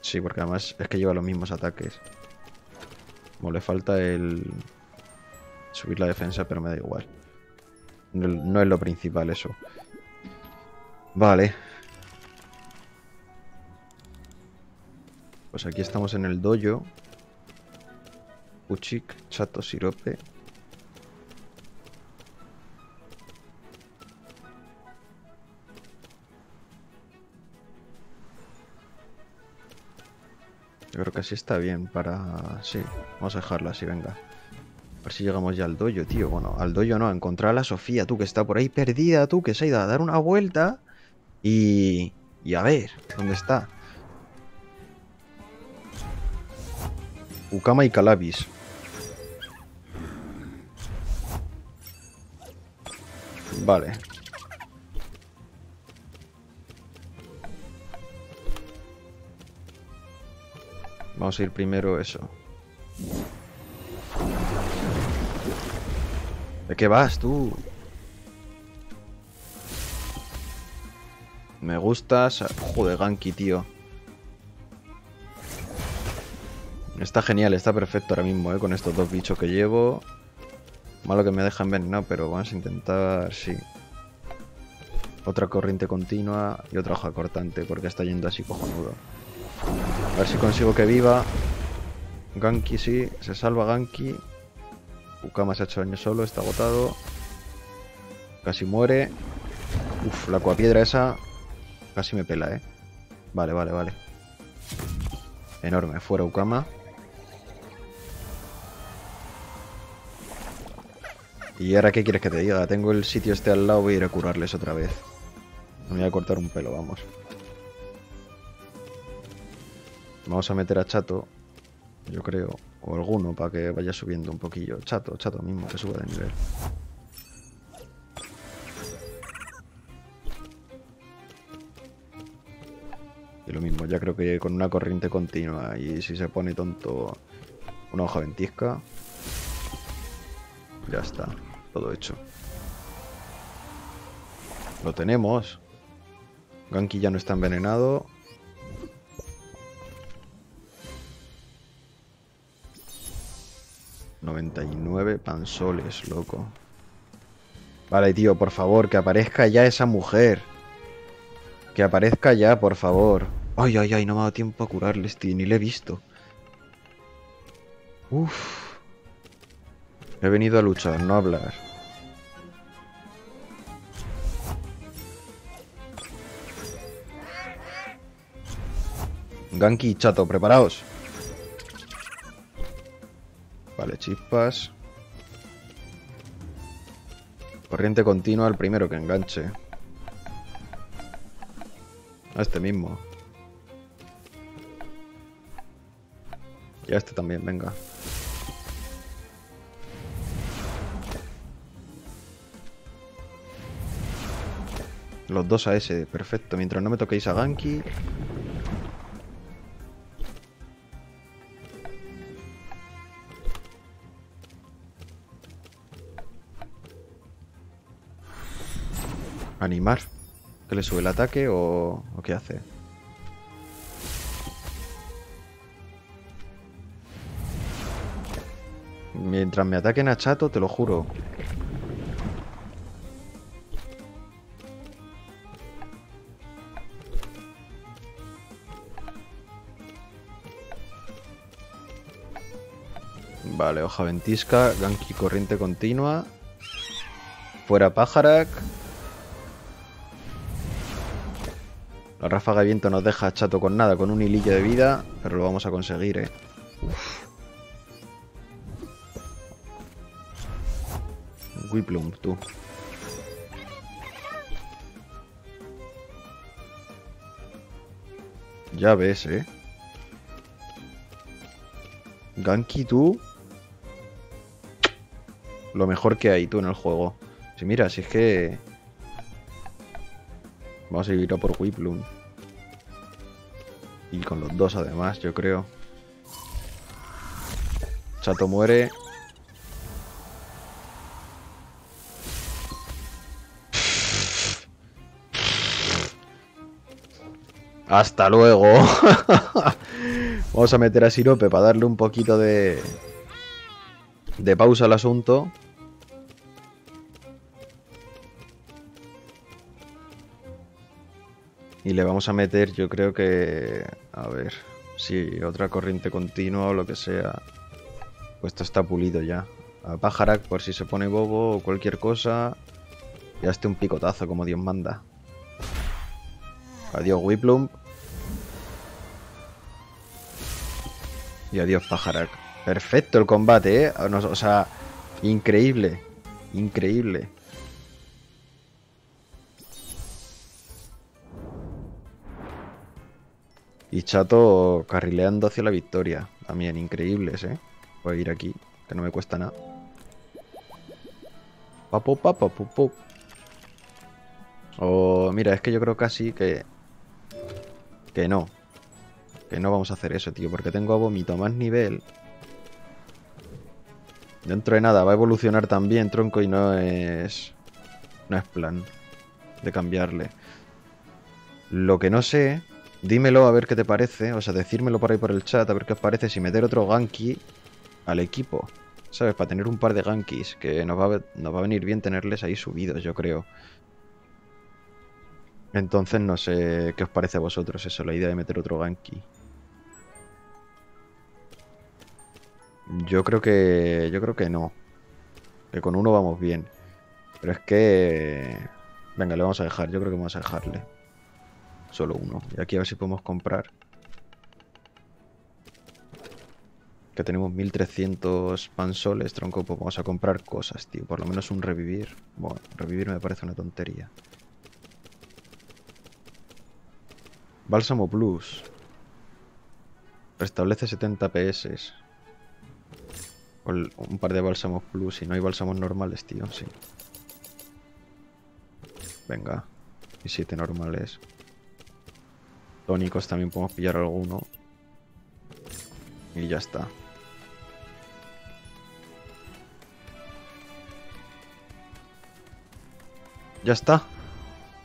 Sí, porque además es que lleva los mismos ataques. Como le falta el... Subir la defensa, pero me da igual. No, es lo principal eso. Vale. Pues aquí estamos en el dojo. Uchik, chato, sirope. Yo creo que así está bien para... Sí, vamos a dejarlo así, venga. A ver si llegamos ya al dojo, tío. Bueno, al dojo no, a encontrar a la Sofía, tú, que está por ahí perdida, tú, que se ha ido a dar una vuelta. Y... Y a ver, ¿dónde está? Ukama y Calabis. Vale. Vamos a ir primero eso. ¿De qué vas tú? Me gustas... Joder, Ganki, tío. Está genial, está perfecto ahora mismo, ¿eh? Con estos dos bichos que llevo. Malo que me dejan envenenado, pero vamos a intentar... Sí. Otra corriente continua y otra hoja cortante, porque está yendo así cojonudo. A ver si consigo que viva. Ganki sí, se salva Ganki. Ukama se ha hecho daño solo, está agotado. Casi muere. Uf, la cuapiedra esa casi me pela, eh. Vale, vale, vale. Enorme, fuera Ukama. ¿Y ahora qué quieres que te diga? Tengo el sitio este al lado, voy a ir a curarles otra vez. Me voy a cortar un pelo, vamos. Vamos a meter a Chato, yo creo, o alguno para que vaya subiendo un poquillo. Chato, Chato mismo, que suba de nivel. Y lo mismo, ya creo que con una corriente continua y si se pone tonto una hoja ventisca, ya está, todo hecho. Lo tenemos. Ganki ya no está envenenado. 99 pansoles, loco. Vale, tío, por favor, que aparezca ya esa mujer. Que aparezca ya, por favor. Ay, ay, ay, no me ha dado tiempo a curarles, tío, ni le he visto. Uf. He venido a luchar, no a hablar. Ganki Chato, preparaos. Vale, chispas. Corriente continua al primero que enganche. A este mismo. Y a este también, venga. Los dos a ese, perfecto. Mientras no me toquéis a Ganki, Animar. ¿Que le sube el ataque o, o qué hace? Mientras me ataquen a Chato, te lo juro. Vale, hoja ventisca, Ganki corriente continua. Fuera Pajarak. La ráfaga de viento nos deja chato con nada, con un hilillo de vida, pero lo vamos a conseguir, eh. Whiplum, tú. Ya ves, ¿eh? Ganky, tú. Lo mejor que hay, tú, en el juego. Si mira, si es que... Vamos a ir a por Whiplum. Y con los dos, además, yo creo. Chato muere. Hasta luego. Vamos a meter a Sirope para darle un poquito de... De pausa al asunto. Y le vamos a meter, yo creo que... A ver... Si otra corriente continua o lo que sea. Pues esto está pulido ya. A Pajarak por si se pone bobo o cualquier cosa. Y hazte un picotazo como Dios manda. Adiós Whiplum. Y adiós Pajarak. Perfecto el combate, ¿eh? O sea, increíble. Increíble. Y Chato carrileando hacia la victoria. También increíbles, ¿eh? Voy a ir aquí, que no me cuesta nada. Papo, papo, papo. O mira, es que yo creo casi que... Que no. Que no vamos a hacer eso, tío. Porque tengo a Vomito más nivel. Dentro de nada va a evolucionar también, tronco, y no es... No es plan de cambiarle. Lo que no sé... Dímelo a ver qué te parece. O sea, decírmelo por ahí por el chat a ver qué os parece. Si meter otro Ganky al equipo. ¿Sabes? Para tener un par de Gankis. Que nos va, a, nos va a venir bien tenerles ahí subidos, yo creo. Entonces no sé qué os parece a vosotros eso, la idea de meter otro Ganki. Yo creo que. Yo creo que no. Que con uno vamos bien. Pero es que. Venga, le vamos a dejar. Yo creo que vamos a dejarle. Solo uno. Y aquí a ver si podemos comprar. Que tenemos 1300 pansoles, tronco. Pues vamos a comprar cosas, tío. Por lo menos un revivir. Bueno, revivir me parece una tontería. Bálsamo Plus. Restablece 70 PS. Un par de bálsamos Plus. Y no hay bálsamos normales, tío. Sí. Venga. Y 7 normales. Tónicos también podemos pillar alguno. Y ya está. Ya está.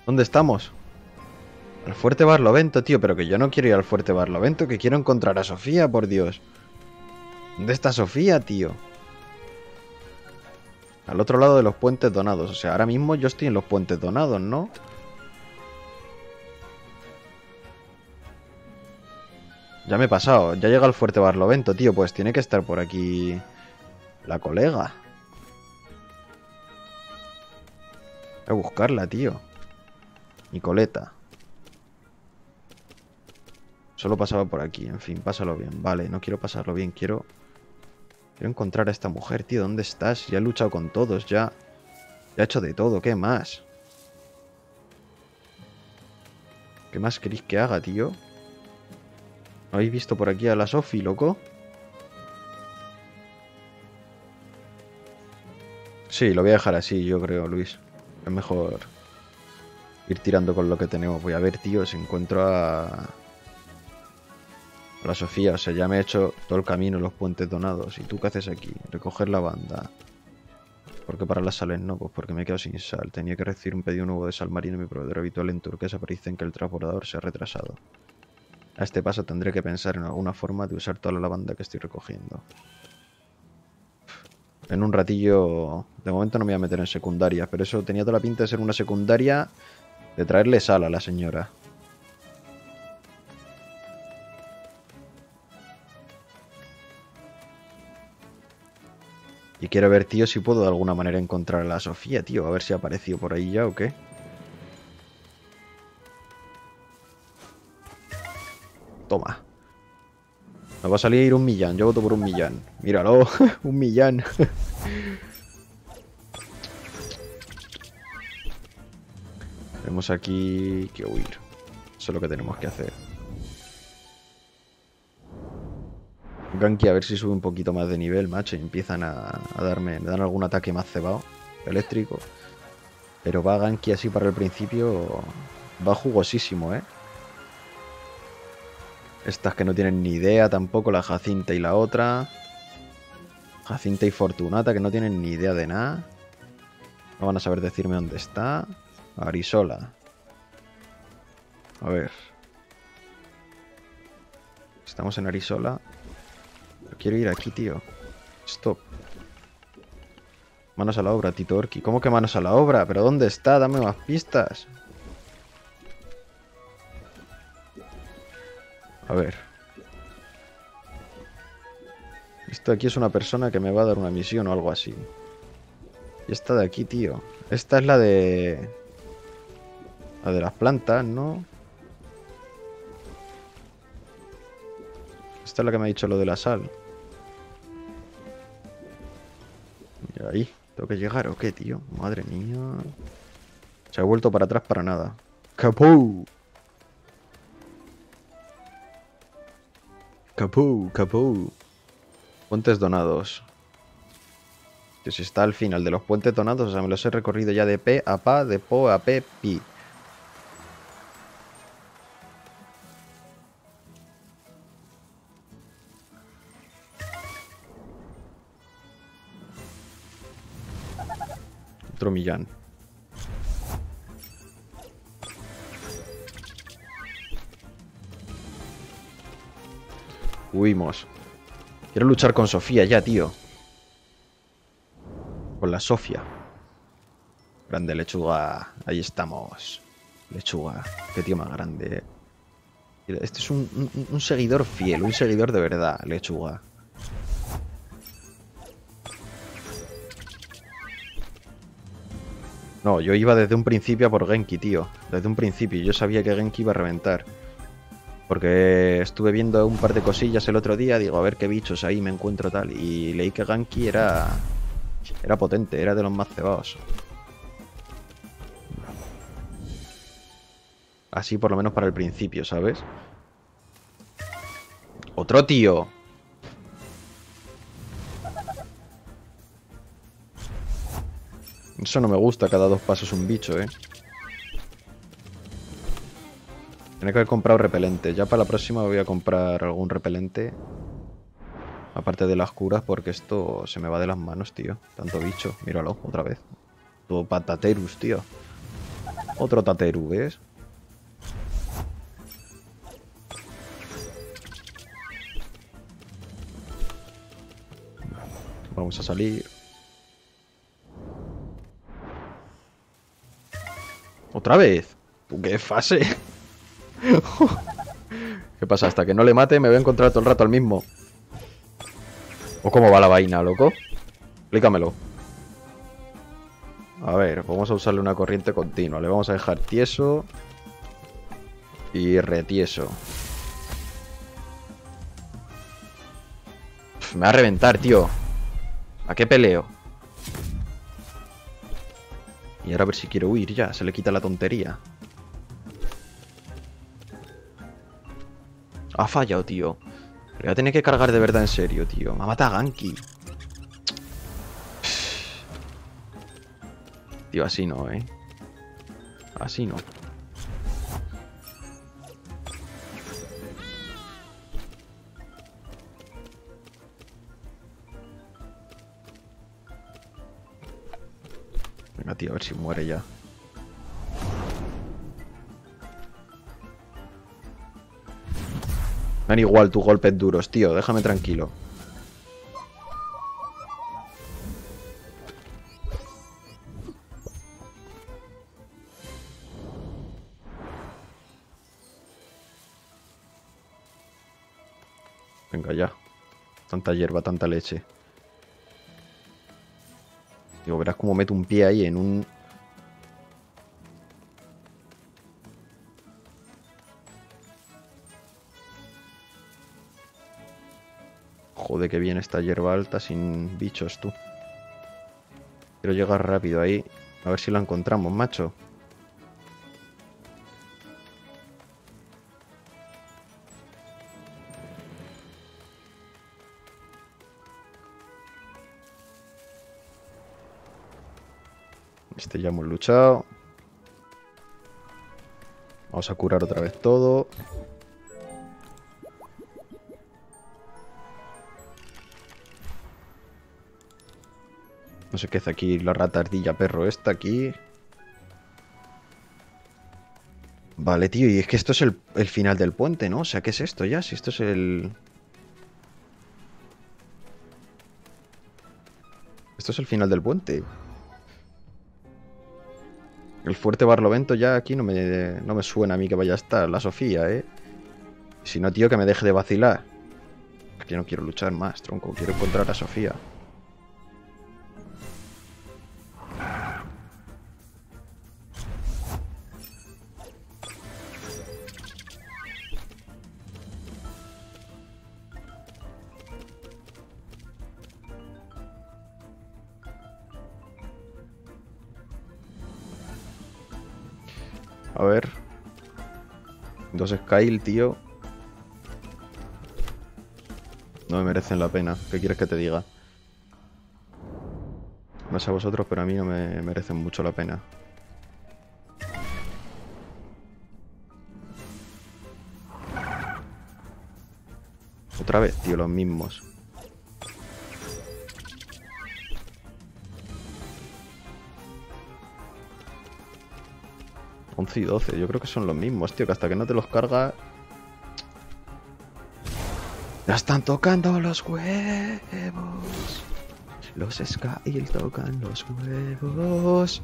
¿Dónde estamos? Al Fuerte Barlovento, tío. Pero que yo no quiero ir al Fuerte Barlovento. Que quiero encontrar a Sofía, por Dios. ¿Dónde está Sofía, tío? Al otro lado de los puentes donados. O sea, ahora mismo yo estoy en los puentes donados, ¿no? Ya me he pasado. Ya llega el Fuerte Barlovento, tío. Pues tiene que estar por aquí la colega. Voy a buscarla, tío. Nicoleta. Solo pasaba por aquí. En fin, pásalo bien. Vale, no quiero pasarlo bien. Quiero... Quiero encontrar a esta mujer, tío. ¿Dónde estás? Ya he luchado con todos, ya... Ya he hecho de todo. ¿Qué más? ¿Qué más queréis que haga, tío? ¿No habéis visto por aquí a la Sofi, loco? Sí, lo voy a dejar así, yo creo, Luis. Es mejor ir tirando con lo que tenemos. Voy a ver, tío, si encuentro a... a la Sofía. O sea, ya me he hecho todo el camino, los puentes donados. ¿Y tú qué haces aquí? Recoger la banda. ¿Por qué para las sales no? Pues porque me he quedado sin sal. Tenía que recibir un pedido nuevo de sal marino de mi proveedor habitual en turquesa, pero que el transbordador se ha retrasado. A este paso tendré que pensar en alguna forma de usar toda la lavanda que estoy recogiendo. En un ratillo... De momento no me voy a meter en secundaria, pero eso tenía toda la pinta de ser una secundaria de traerle sal a la señora. Y quiero ver, tío, si puedo de alguna manera encontrar a la Sofía, tío. A ver si ha aparecido por ahí ya o qué. Toma. Nos va a salir un millán. Yo voto por un millán. Míralo. un millán. tenemos aquí que huir. Eso es lo que tenemos que hacer. Ganky a ver si sube un poquito más de nivel, macho, y empiezan a, darme, me dan algún ataque más cebado, eléctrico. Pero va Ganky así para el principio, va jugosísimo, ¿eh? Estas que no tienen ni idea tampoco, la Jacinta y la otra. Jacinta y Fortunata, que no tienen ni idea de nada. No van a saber decirme dónde está. Arisola. A ver. Estamos en Arisola. Quiero ir aquí, tío. Stop. Manos a la obra, Tito Orki. ¿Cómo que manos a la obra? ¿Pero dónde está? Dame más pistas. A ver. Esto aquí es una persona que me va a dar una misión o algo así. Y esta de aquí, tío. Esta es la de... La de las plantas, ¿no? Esta es la que me ha dicho lo de la sal. ¿Tengo que llegar o qué, tío? Madre mía. Se ha vuelto para atrás para nada. ¡Capú! Capú, capú. Puentes donados. Que si está al final de los puentes donados, o sea, me los he recorrido ya de P a PA, de PO a P, PI. Millán. Huimos. Quiero luchar con Sofía ya, tío. Con la Sofía. Grande lechuga. Ahí estamos. Lechuga. Qué tío más grande. Este es un- un seguidor fiel, un seguidor de verdad, lechuga. No, yo iba desde un principio a por Genki, tío. Desde un principio. Yo sabía que Genki iba a reventar. Porque estuve viendo un par de cosillas el otro día, digo, a ver qué bichos ahí me encuentro tal. Y leí que Genki era. Era potente, era de los más cebados. Así por lo menos para el principio, ¿sabes? ¡Otro tío! Eso no me gusta, cada dos pasos un bicho, ¿eh? Tiene que haber comprado repelente. Ya para la próxima voy a comprar algún repelente. Aparte de las curas, porque esto se me va de las manos, tío. Tanto bicho. Míralo, otra vez. Todo pataterus, tío. Otro tateru, ¿ves? Vamos a salir. ¿Otra vez? ¿Tú qué fase? ¿Qué pasa? Hasta que no le mate me voy a encontrar todo el rato al mismo. ¿O cómo va la vaina, loco? Explícamelo. A ver, vamos a usarle una corriente continua. Le vamos a dejar tieso. Y retieso. Me va a reventar, tío. ¿A qué peleo? Y ahora a ver si quiero huir ya. Se le quita la tontería. Ha fallado, tío. Pero voy a tener que cargar de verdad en serio, tío. Me ha matado a Ganki. Tío, así no, ¿eh? Así no. Venga, tío, a ver si muere ya. Me dan igual tus golpes duros, tío. Déjame tranquilo. Venga, ya. Tanta hierba, tanta leche. Digo, verás cómo meto un pie ahí en un... Joder, que bien esta hierba alta sin bichos, tú. Quiero llegar rápido ahí. A ver si la encontramos, macho. Este ya hemos luchado. Vamos a curar otra vez todo. No sé qué hace aquí la rata ardilla perro esta aquí. Vale, tío, y es que esto es el, el final del puente, ¿no? O sea, ¿qué es esto ya? Si esto es el... Esto es el final del puente. El fuerte Barlovento ya aquí no me, no me suena a mí que vaya a estar la Sofía, ¿eh? Si no, tío, que me deje de vacilar. Es que no quiero luchar más, tronco. Quiero encontrar a Sofía. A ver. Dos Skyle, tío. No me merecen la pena. ¿Qué quieres que te diga? No sé a vosotros, pero a mí no me merecen mucho la pena. Otra vez, tío, los mismos. 11 y 12, yo creo que son los mismos, tío, que hasta que no te los carga... Ya están tocando los huevos. Los Sky tocan los huevos.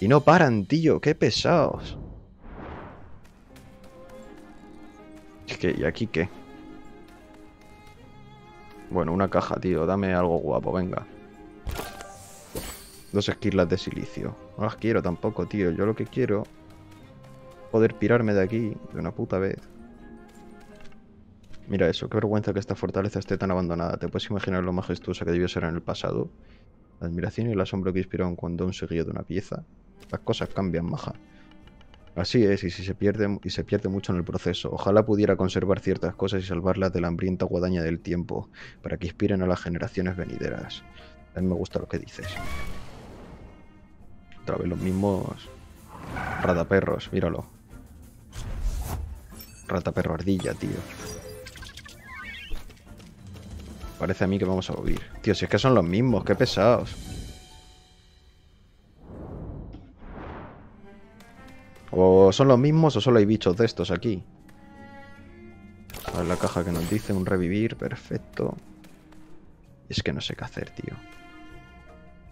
Y no paran, tío, qué pesados. ¿Qué? ¿Y aquí qué? Bueno, una caja, tío. Dame algo guapo, venga. Dos esquirlas de silicio. No las quiero tampoco, tío. Yo lo que quiero poder pirarme de aquí de una puta vez. Mira eso, qué vergüenza que esta fortaleza esté tan abandonada. ¿Te puedes imaginar lo majestuosa que debió ser en el pasado? La admiración y el asombro que inspiraron cuando aún seguía de una pieza. Las cosas cambian, maja. Así es, y si se pierde y se pierde mucho en el proceso. Ojalá pudiera conservar ciertas cosas y salvarlas de la hambrienta guadaña del tiempo, para que inspiren a las generaciones venideras. A mí me gusta lo que dices. Otra vez los mismos rataperros, míralo. Rata perro ardilla, tío. Parece a mí que vamos a morir. Tío, si es que son los mismos, qué pesados. O son los mismos o solo hay bichos de estos aquí. A ver la caja que nos dice, un revivir, perfecto. Es que no sé qué hacer, tío.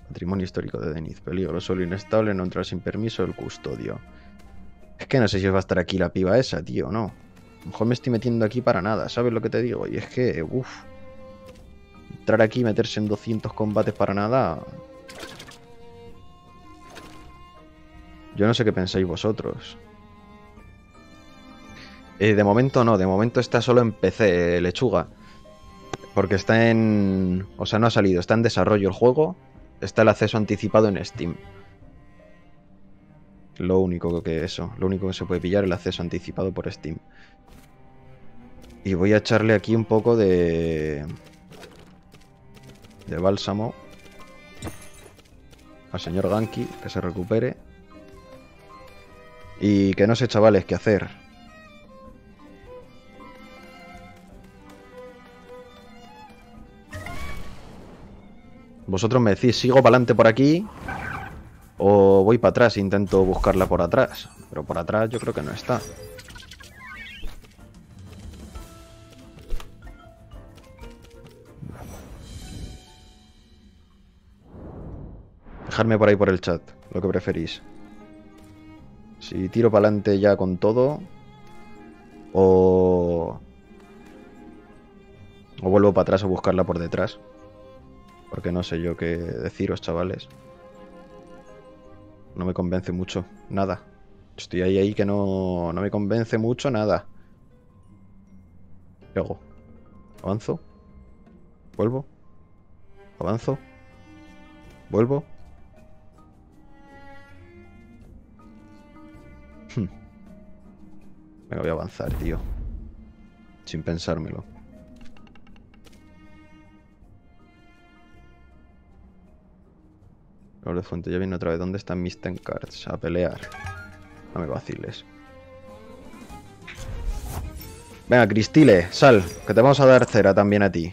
Patrimonio histórico de Deniz. Peligro solo inestable, no entrar sin permiso el custodio. Es que no sé si va a estar aquí la piba esa, tío, no. Mejor me estoy metiendo aquí para nada, ¿sabes lo que te digo? Y es que, uff. Entrar aquí y meterse en 200 combates para nada. Yo no sé qué pensáis vosotros. Eh, de momento no, de momento está solo en PC, lechuga. Porque está en... O sea, no ha salido, está en desarrollo el juego. Está el acceso anticipado en Steam. Lo único que eso, lo único que se puede pillar el acceso anticipado por Steam. Y voy a echarle aquí un poco de... De bálsamo. Al señor Ganki, que se recupere. Y que no sé, chavales, qué hacer. Vosotros me decís, ¿sigo para adelante por aquí? ¿O voy para atrás e intento buscarla por atrás? Pero por atrás yo creo que no está. Dejadme por ahí por el chat, lo que preferís. Si tiro para adelante ya con todo. O... O vuelvo para atrás a buscarla por detrás. Porque no sé yo qué deciros, chavales. No me convence mucho, nada. Estoy ahí, ahí que no, no me convence mucho, nada. ¿Qué hago? ¿Avanzo? ¿Vuelvo? ¿Avanzo? ¿Vuelvo? Venga, voy a avanzar, tío. Sin pensármelo. Los de Fuente ya viene otra vez. ¿Dónde están mis ten cards? A pelear. No me vaciles. Venga, Cristile, sal, que te vamos a dar cera también a ti.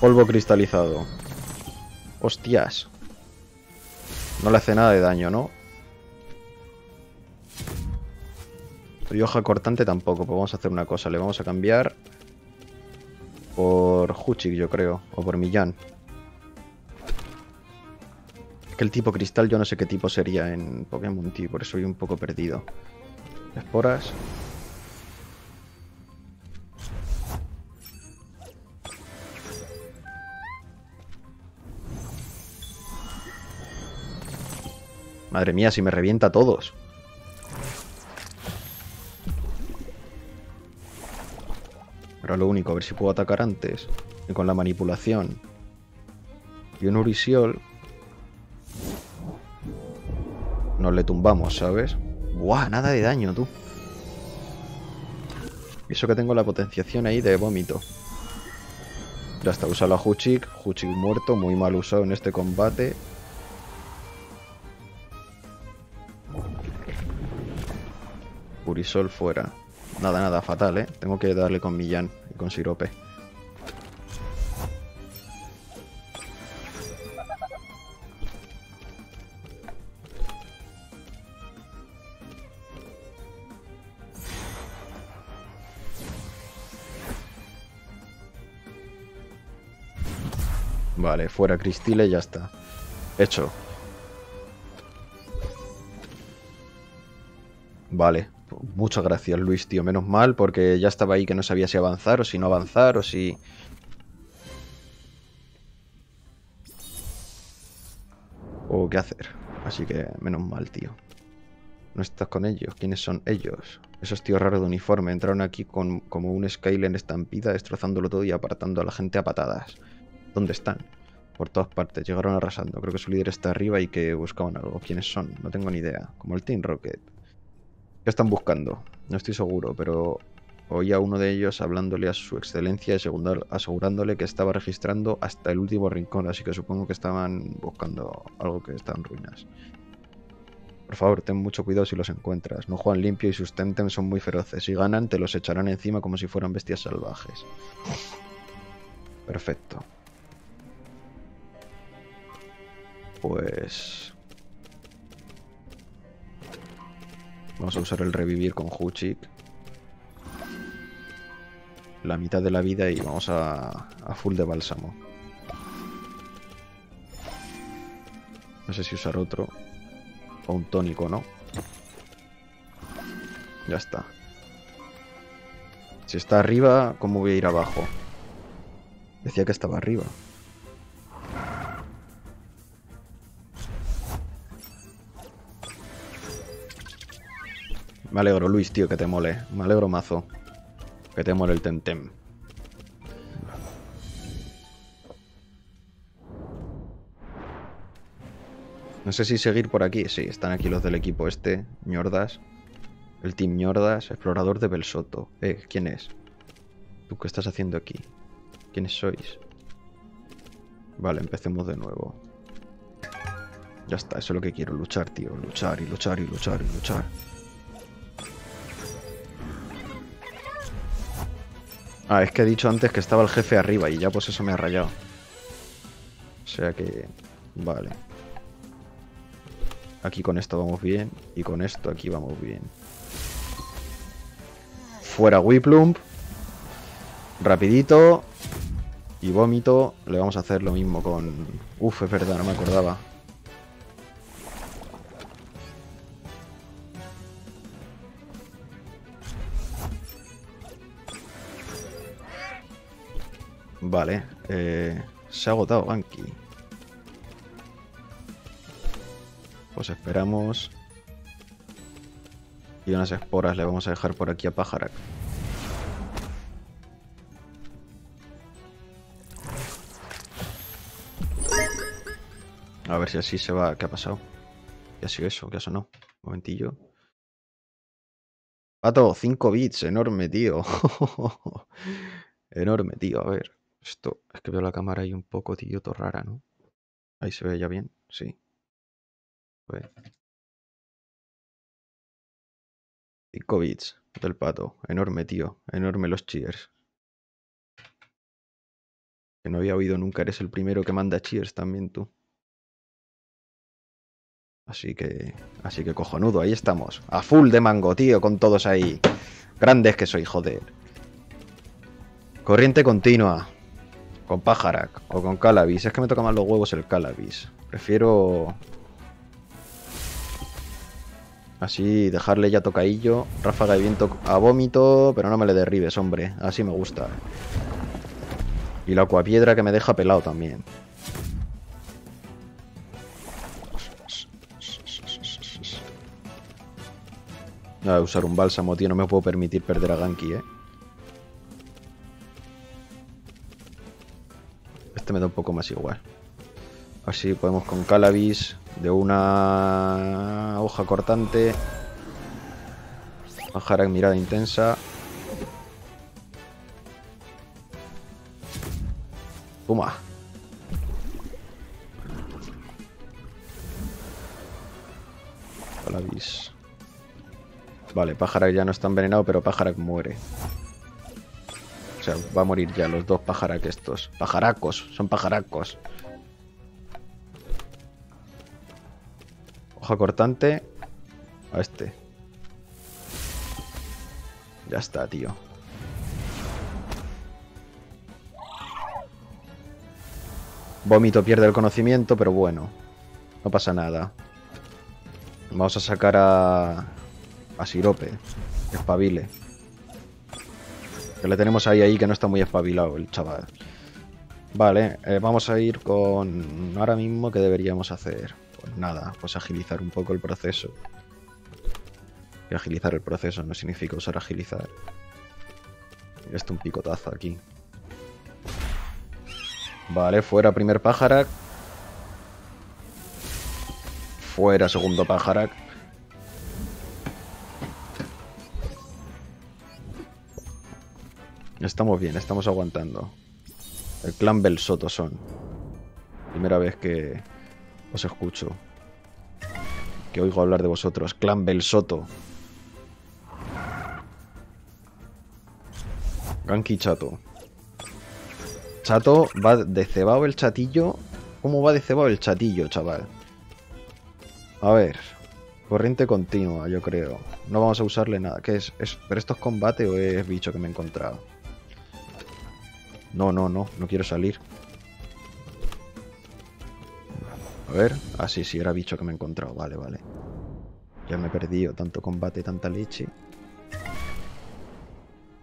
Polvo cristalizado. Hostias. No le hace nada de daño, ¿no? Y hoja cortante tampoco. Pues vamos a hacer una cosa. Le vamos a cambiar por Huchik, yo creo. O por Millán. Que el tipo cristal yo no sé qué tipo sería en Pokémon T, por eso soy un poco perdido. Esporas. Madre mía, si me revienta a todos. Pero lo único, a ver si puedo atacar antes. Y con la manipulación. Y un Urisiol. Nos le tumbamos, ¿sabes? Buah, nada de daño, tú. Eso que tengo la potenciación ahí de vómito. Ya está, usa la Huchik. Huchik muerto, muy mal usado en este combate. Purisol fuera. Nada, nada, fatal, ¿eh? Tengo que darle con Millán y con Sirope. Vale, fuera Cristile ya está. Hecho. Vale, muchas gracias Luis, tío. Menos mal porque ya estaba ahí que no sabía si avanzar o si no avanzar o si... O qué hacer. Así que menos mal, tío. No estás con ellos. ¿Quiénes son ellos? Esos tíos raros de uniforme entraron aquí con, como un en estampida, destrozándolo todo y apartando a la gente a patadas. ¿Dónde están? Por todas partes. Llegaron arrasando. Creo que su líder está arriba y que buscaban algo. ¿Quiénes son? No tengo ni idea. Como el Team Rocket. ¿Qué están buscando? No estoy seguro, pero oí a uno de ellos hablándole a su excelencia y asegurándole que estaba registrando hasta el último rincón, así que supongo que estaban buscando algo que está en ruinas. Por favor, ten mucho cuidado si los encuentras. No juegan limpio y sus tentem son muy feroces. Si ganan, te los echarán encima como si fueran bestias salvajes. Perfecto. Pues... Vamos a usar el revivir con Huchik. La mitad de la vida y vamos a, a full de bálsamo. No sé si usar otro. O un tónico, ¿no? Ya está. Si está arriba, ¿cómo voy a ir abajo? Decía que estaba arriba. Me alegro, Luis, tío, que te mole. Me alegro mazo. Que te mole el Temtem. No sé si seguir por aquí. Sí, están aquí los del equipo este. ñordas. El Team ñordas. Explorador de Belsoto. Eh, ¿quién es? ¿Tú qué estás haciendo aquí? ¿Quiénes sois? Vale, empecemos de nuevo. Ya está, eso es lo que quiero. Luchar, tío. Luchar y luchar y luchar y luchar. Ah, es que he dicho antes que estaba el jefe arriba y ya pues eso me ha rayado. O sea que... Vale. Aquí con esto vamos bien. Y con esto aquí vamos bien. Fuera Wiplump. Rapidito. Y vómito. Le vamos a hacer lo mismo con... Uf, es verdad, no me acordaba. Vale, eh, se ha agotado Banky. Pues esperamos. Y unas esporas le vamos a dejar por aquí a Pajarak. A ver si así se va. ¿Qué ha pasado? ¿Qué ha sido eso? ¿Qué ha sonado? Un momentillo. Pato, 5 bits, enorme, tío. enorme, tío. A ver, esto es que veo la cámara ahí un poco, tío, todo rara, ¿no? Ahí se ve ya bien, sí. Ver. 5 bits del pato. Enorme, tío. Enorme los cheers. Que no había oído nunca. Eres el primero que manda cheers también tú. Así que. Así que cojonudo, ahí estamos. A full de mango, tío, con todos ahí. Grandes que soy, joder. Corriente continua. Con Pajarak o con Calabis. Es que me toca más los huevos el Calabis. Prefiero Así, dejarle ya tocaillo. Ráfaga de viento a vómito, pero no me le derribes, hombre. Así me gusta. Y la acuapiedra que me deja pelado también. Voy a usar un bálsamo, tío. No me puedo permitir perder a Ganki, eh. Este me da un poco más igual. Así podemos con Calabis de una hoja cortante. Bajar en mirada intensa. Puma. Calabis. Vale, Pajarak ya no está envenenado, pero Pajarak muere. Va a morir ya los dos Pajarak estos. Pajaracos, son pajaracos. Hoja cortante. A este. Ya está, tío. Vómito pierde el conocimiento, pero bueno. No pasa nada. Vamos a sacar a... A Sirope. Espabile. Que le tenemos ahí, ahí, que no está muy espabilado el chaval. Vale, eh, vamos a ir con... Ahora mismo, ¿qué deberíamos hacer? Pues nada, pues agilizar un poco el proceso. Y agilizar el proceso no significa usar agilizar. Esto un picotazo aquí. Vale, fuera primer pájarac. Fuera segundo pájarac. Estamos bien, estamos aguantando. El clan Belsoto son. Primera vez que, os escucho. Que oigo hablar de vosotros. Clan Belsoto. Ganki Chato. Chato va de cebado el chatillo. ¿Cómo va de cebado el chatillo, chaval? A ver. Corriente continua, yo creo. No vamos a usarle nada. ¿Qué es? es? ¿Pero esto es combate o es bicho que me he encontrado? No, no, no. No quiero salir. A ver. Ah, sí, sí, era bicho que me he encontrado. Vale, vale. Ya me he perdido tanto combate, tanta leche.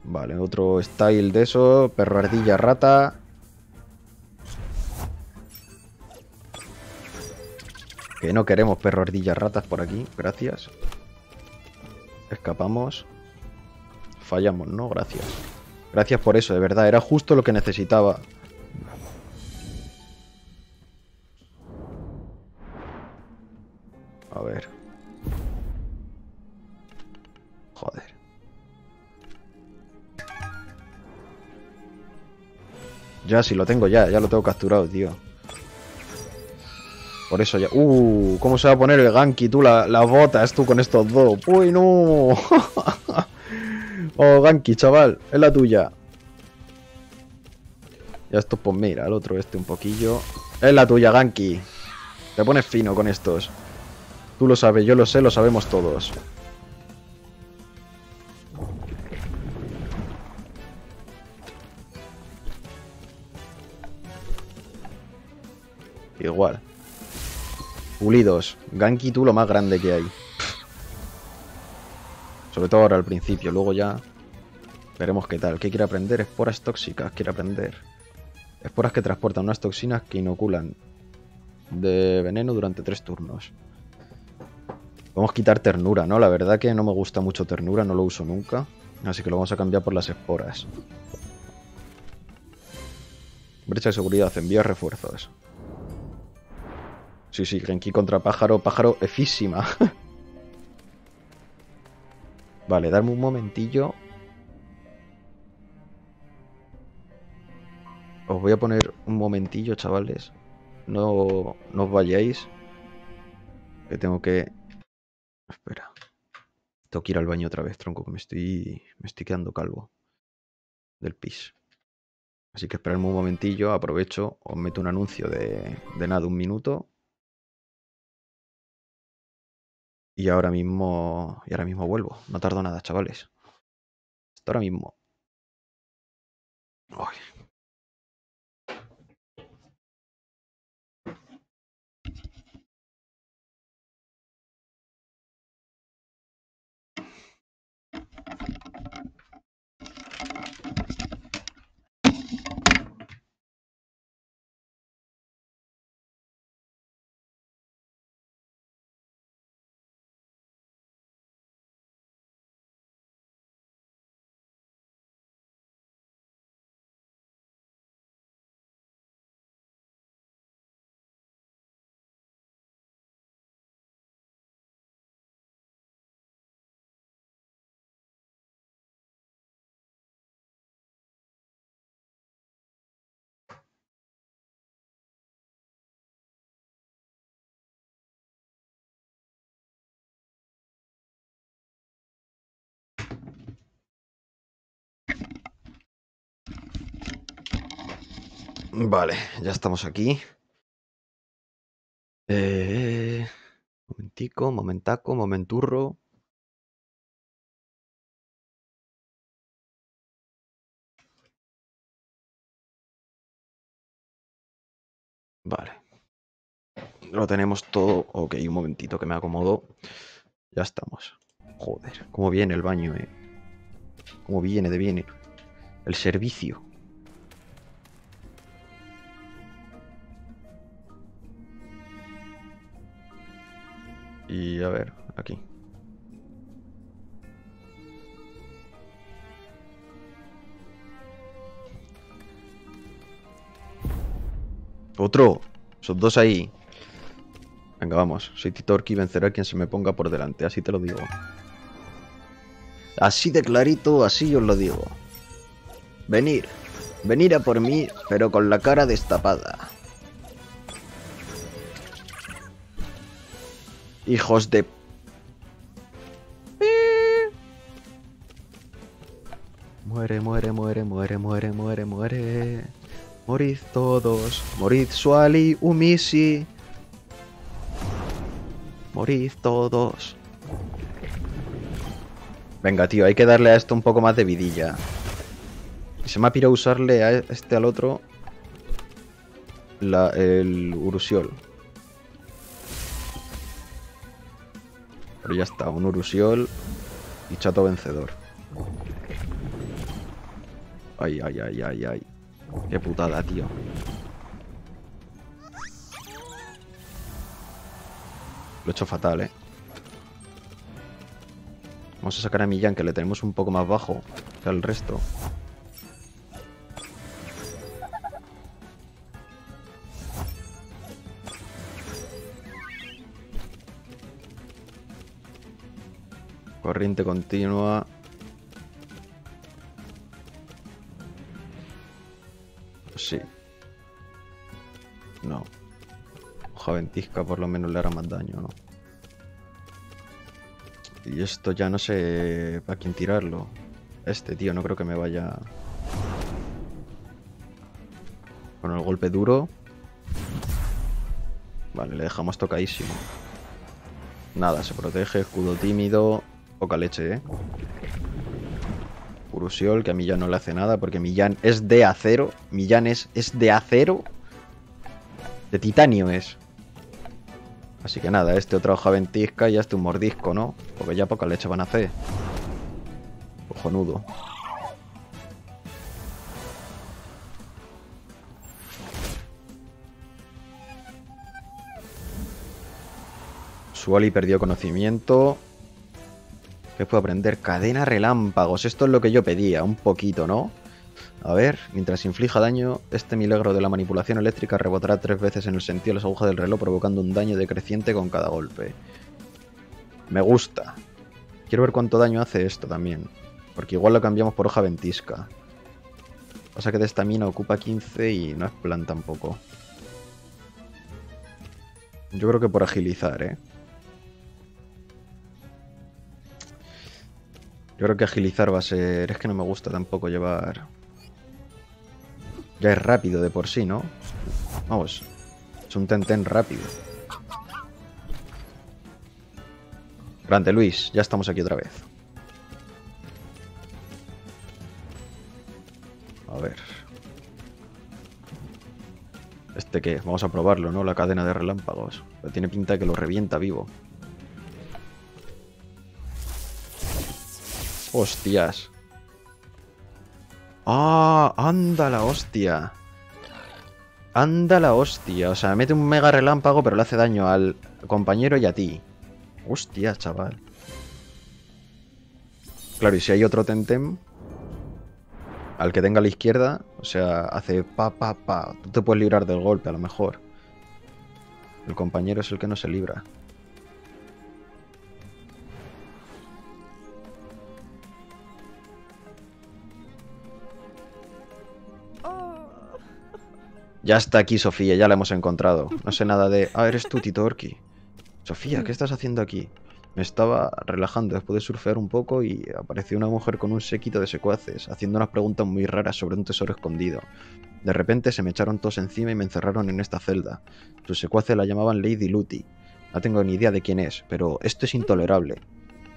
Vale, otro style de eso. Perro ardilla rata. Que no queremos perro ardilla ratas por aquí. Gracias. Escapamos. Fallamos, ¿no? Gracias. Gracias por eso, de verdad. Era justo lo que necesitaba. A ver. Joder. Ya, si lo tengo ya, ya lo tengo capturado, tío. Por eso ya... ¡Uh! ¿Cómo se va a poner el Ganki, tú? Las la botas, tú, con estos dos. ¡Uy, no! oh, Ganki, chaval. Es la tuya. Ya esto, pues mira, el otro este un poquillo. Es la tuya, Ganki. Te pones fino con estos. Tú lo sabes, yo lo sé, lo sabemos todos. Igual. Pulidos. Ganki tú lo más grande que hay. Sobre todo ahora al principio, luego ya veremos qué tal. ¿Qué quiere aprender? Esporas tóxicas, quiere aprender. Esporas que transportan unas toxinas que inoculan de veneno durante tres turnos. Vamos a quitar ternura, ¿no? La verdad que no me gusta mucho ternura, no lo uso nunca. Así que lo vamos a cambiar por las esporas. Brecha de seguridad, envía refuerzos. Sí, sí, Genki contra pájaro. Pájaro efísima. Vale, darme un momentillo. Os voy a poner un momentillo, chavales. No, no os vayáis. Que tengo que... Espera. Tengo que ir al baño otra vez, tronco, que me estoy, me estoy quedando calvo. Del pis. Así que esperadme un momentillo, aprovecho, os meto un anuncio de, de nada, un minuto. Y ahora mismo. Y ahora mismo vuelvo. No tardo nada, chavales. Hasta ahora mismo. Ay. Vale, ya estamos aquí. Eh, momentico, momentaco, momenturro. Vale. Lo tenemos todo. Ok, un momentito que me acomodo. Ya estamos. Joder, cómo viene el baño, eh. Cómo viene de bien el servicio. Y a ver, aquí. Otro. Son dos ahí. Venga, vamos. Soy Titorki y vencerá a quien se me ponga por delante. Así te lo digo. Así de clarito, así os lo digo. Venir. Venir a por mí, pero con la cara destapada. Hijos de... Muere, muere, muere, muere, muere, muere, muere. Morid todos. Morid Suali, Umisi. Morid todos. Venga, tío, hay que darle a esto un poco más de vidilla. Se me ha pirado usarle a este al otro la, el Urusiol. Pero ya está, un Urusiol y chato vencedor. Ay, ay, ay, ay, ay. Qué putada, tío. Lo he hecho fatal, eh. Vamos a sacar a Millán, que le tenemos un poco más bajo que al resto. Corriente continua. Sí. No. Hoja ventisca por lo menos le hará más daño, ¿no? Y esto ya no sé para quién tirarlo. Este tío no creo que me vaya... Con el golpe duro. Vale, le dejamos tocadísimo. Nada, se protege, escudo tímido. Poca leche, ¿eh? Urusiol, que a Millán no le hace nada porque Millán es de acero. Millán es, es de acero. De titanio es. Así que nada, este otra hoja ventisca y este un mordisco, ¿no? Porque ya poca leche van a hacer. Cojonudo. Suali perdió conocimiento. ¿Qué puedo aprender? Cadena relámpagos. Esto es lo que yo pedía, un poquito, ¿no? A ver, mientras inflija daño, este milagro de la manipulación eléctrica rebotará tres veces en el sentido de las agujas del reloj, provocando un daño decreciente con cada golpe. Me gusta. Quiero ver cuánto daño hace esto también. Porque igual lo cambiamos por hoja ventisca. Pasa que de esta mina ocupa 15 y no es plan tampoco. Yo creo que por agilizar, ¿eh? Yo creo que agilizar va a ser... Es que no me gusta tampoco llevar... Ya es rápido de por sí, ¿no? Vamos. Es un tenten rápido. Grande Luis, ya estamos aquí otra vez. A ver. ¿Este qué? Vamos a probarlo, ¿no? La cadena de relámpagos. Tiene pinta de que lo revienta vivo. Hostias. ¡Ah! ¡Anda la hostia! ¡Anda la hostia! O sea, mete un mega relámpago, pero le hace daño al compañero y a ti. Hostia, chaval. Claro, y si hay otro Tentem, al que tenga a la izquierda, o sea, hace pa, pa, pa. Tú te puedes librar del golpe, a lo mejor. El compañero es el que no se libra. Ya está aquí, Sofía, ya la hemos encontrado. No sé nada de... Ah, eres tú, Titorki. Sofía, ¿qué estás haciendo aquí? Me estaba relajando después de surfear un poco y apareció una mujer con un séquito de secuaces, haciendo unas preguntas muy raras sobre un tesoro escondido. De repente se me echaron todos encima y me encerraron en esta celda. Sus secuaces la llamaban Lady Luty. No tengo ni idea de quién es, pero esto es intolerable.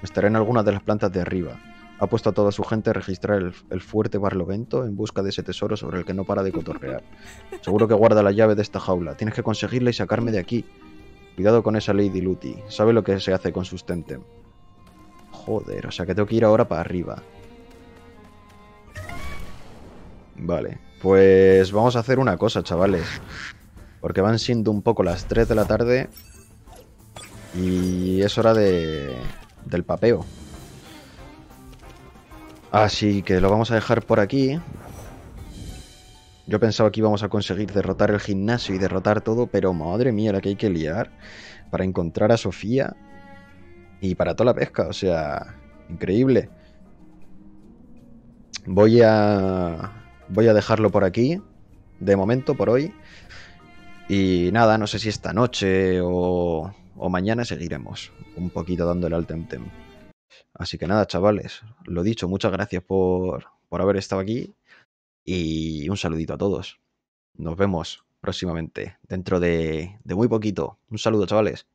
Estaré en alguna de las plantas de arriba. Ha puesto a toda su gente a registrar el, fuerte Barlovento en busca de ese tesoro sobre el que no para de cotorrear. Seguro que guarda la llave de esta jaula. Tienes que conseguirla y sacarme de aquí. Cuidado con esa Lady Luty. Sabe lo que se hace con sus Tentem. Joder, o sea que tengo que ir ahora para arriba. Vale, pues vamos a hacer una cosa, chavales. Porque van siendo un poco las 3 de la tarde. Y es hora de, del papeo. Así que lo vamos a dejar por aquí. Yo pensaba que íbamos a conseguir derrotar el gimnasio y derrotar todo, pero madre mía, la que hay que liar para encontrar a Sofía y para toda la pesca, o sea, increíble. Voy a voy a dejarlo por aquí de momento por hoy. Y nada, no sé si esta noche o, mañana seguiremos un poquito dándole al Temtem. Así que nada, chavales, lo dicho, muchas gracias por, por haber estado aquí y un saludito a todos. Nos vemos próximamente, dentro de, de muy poquito. Un saludo, chavales.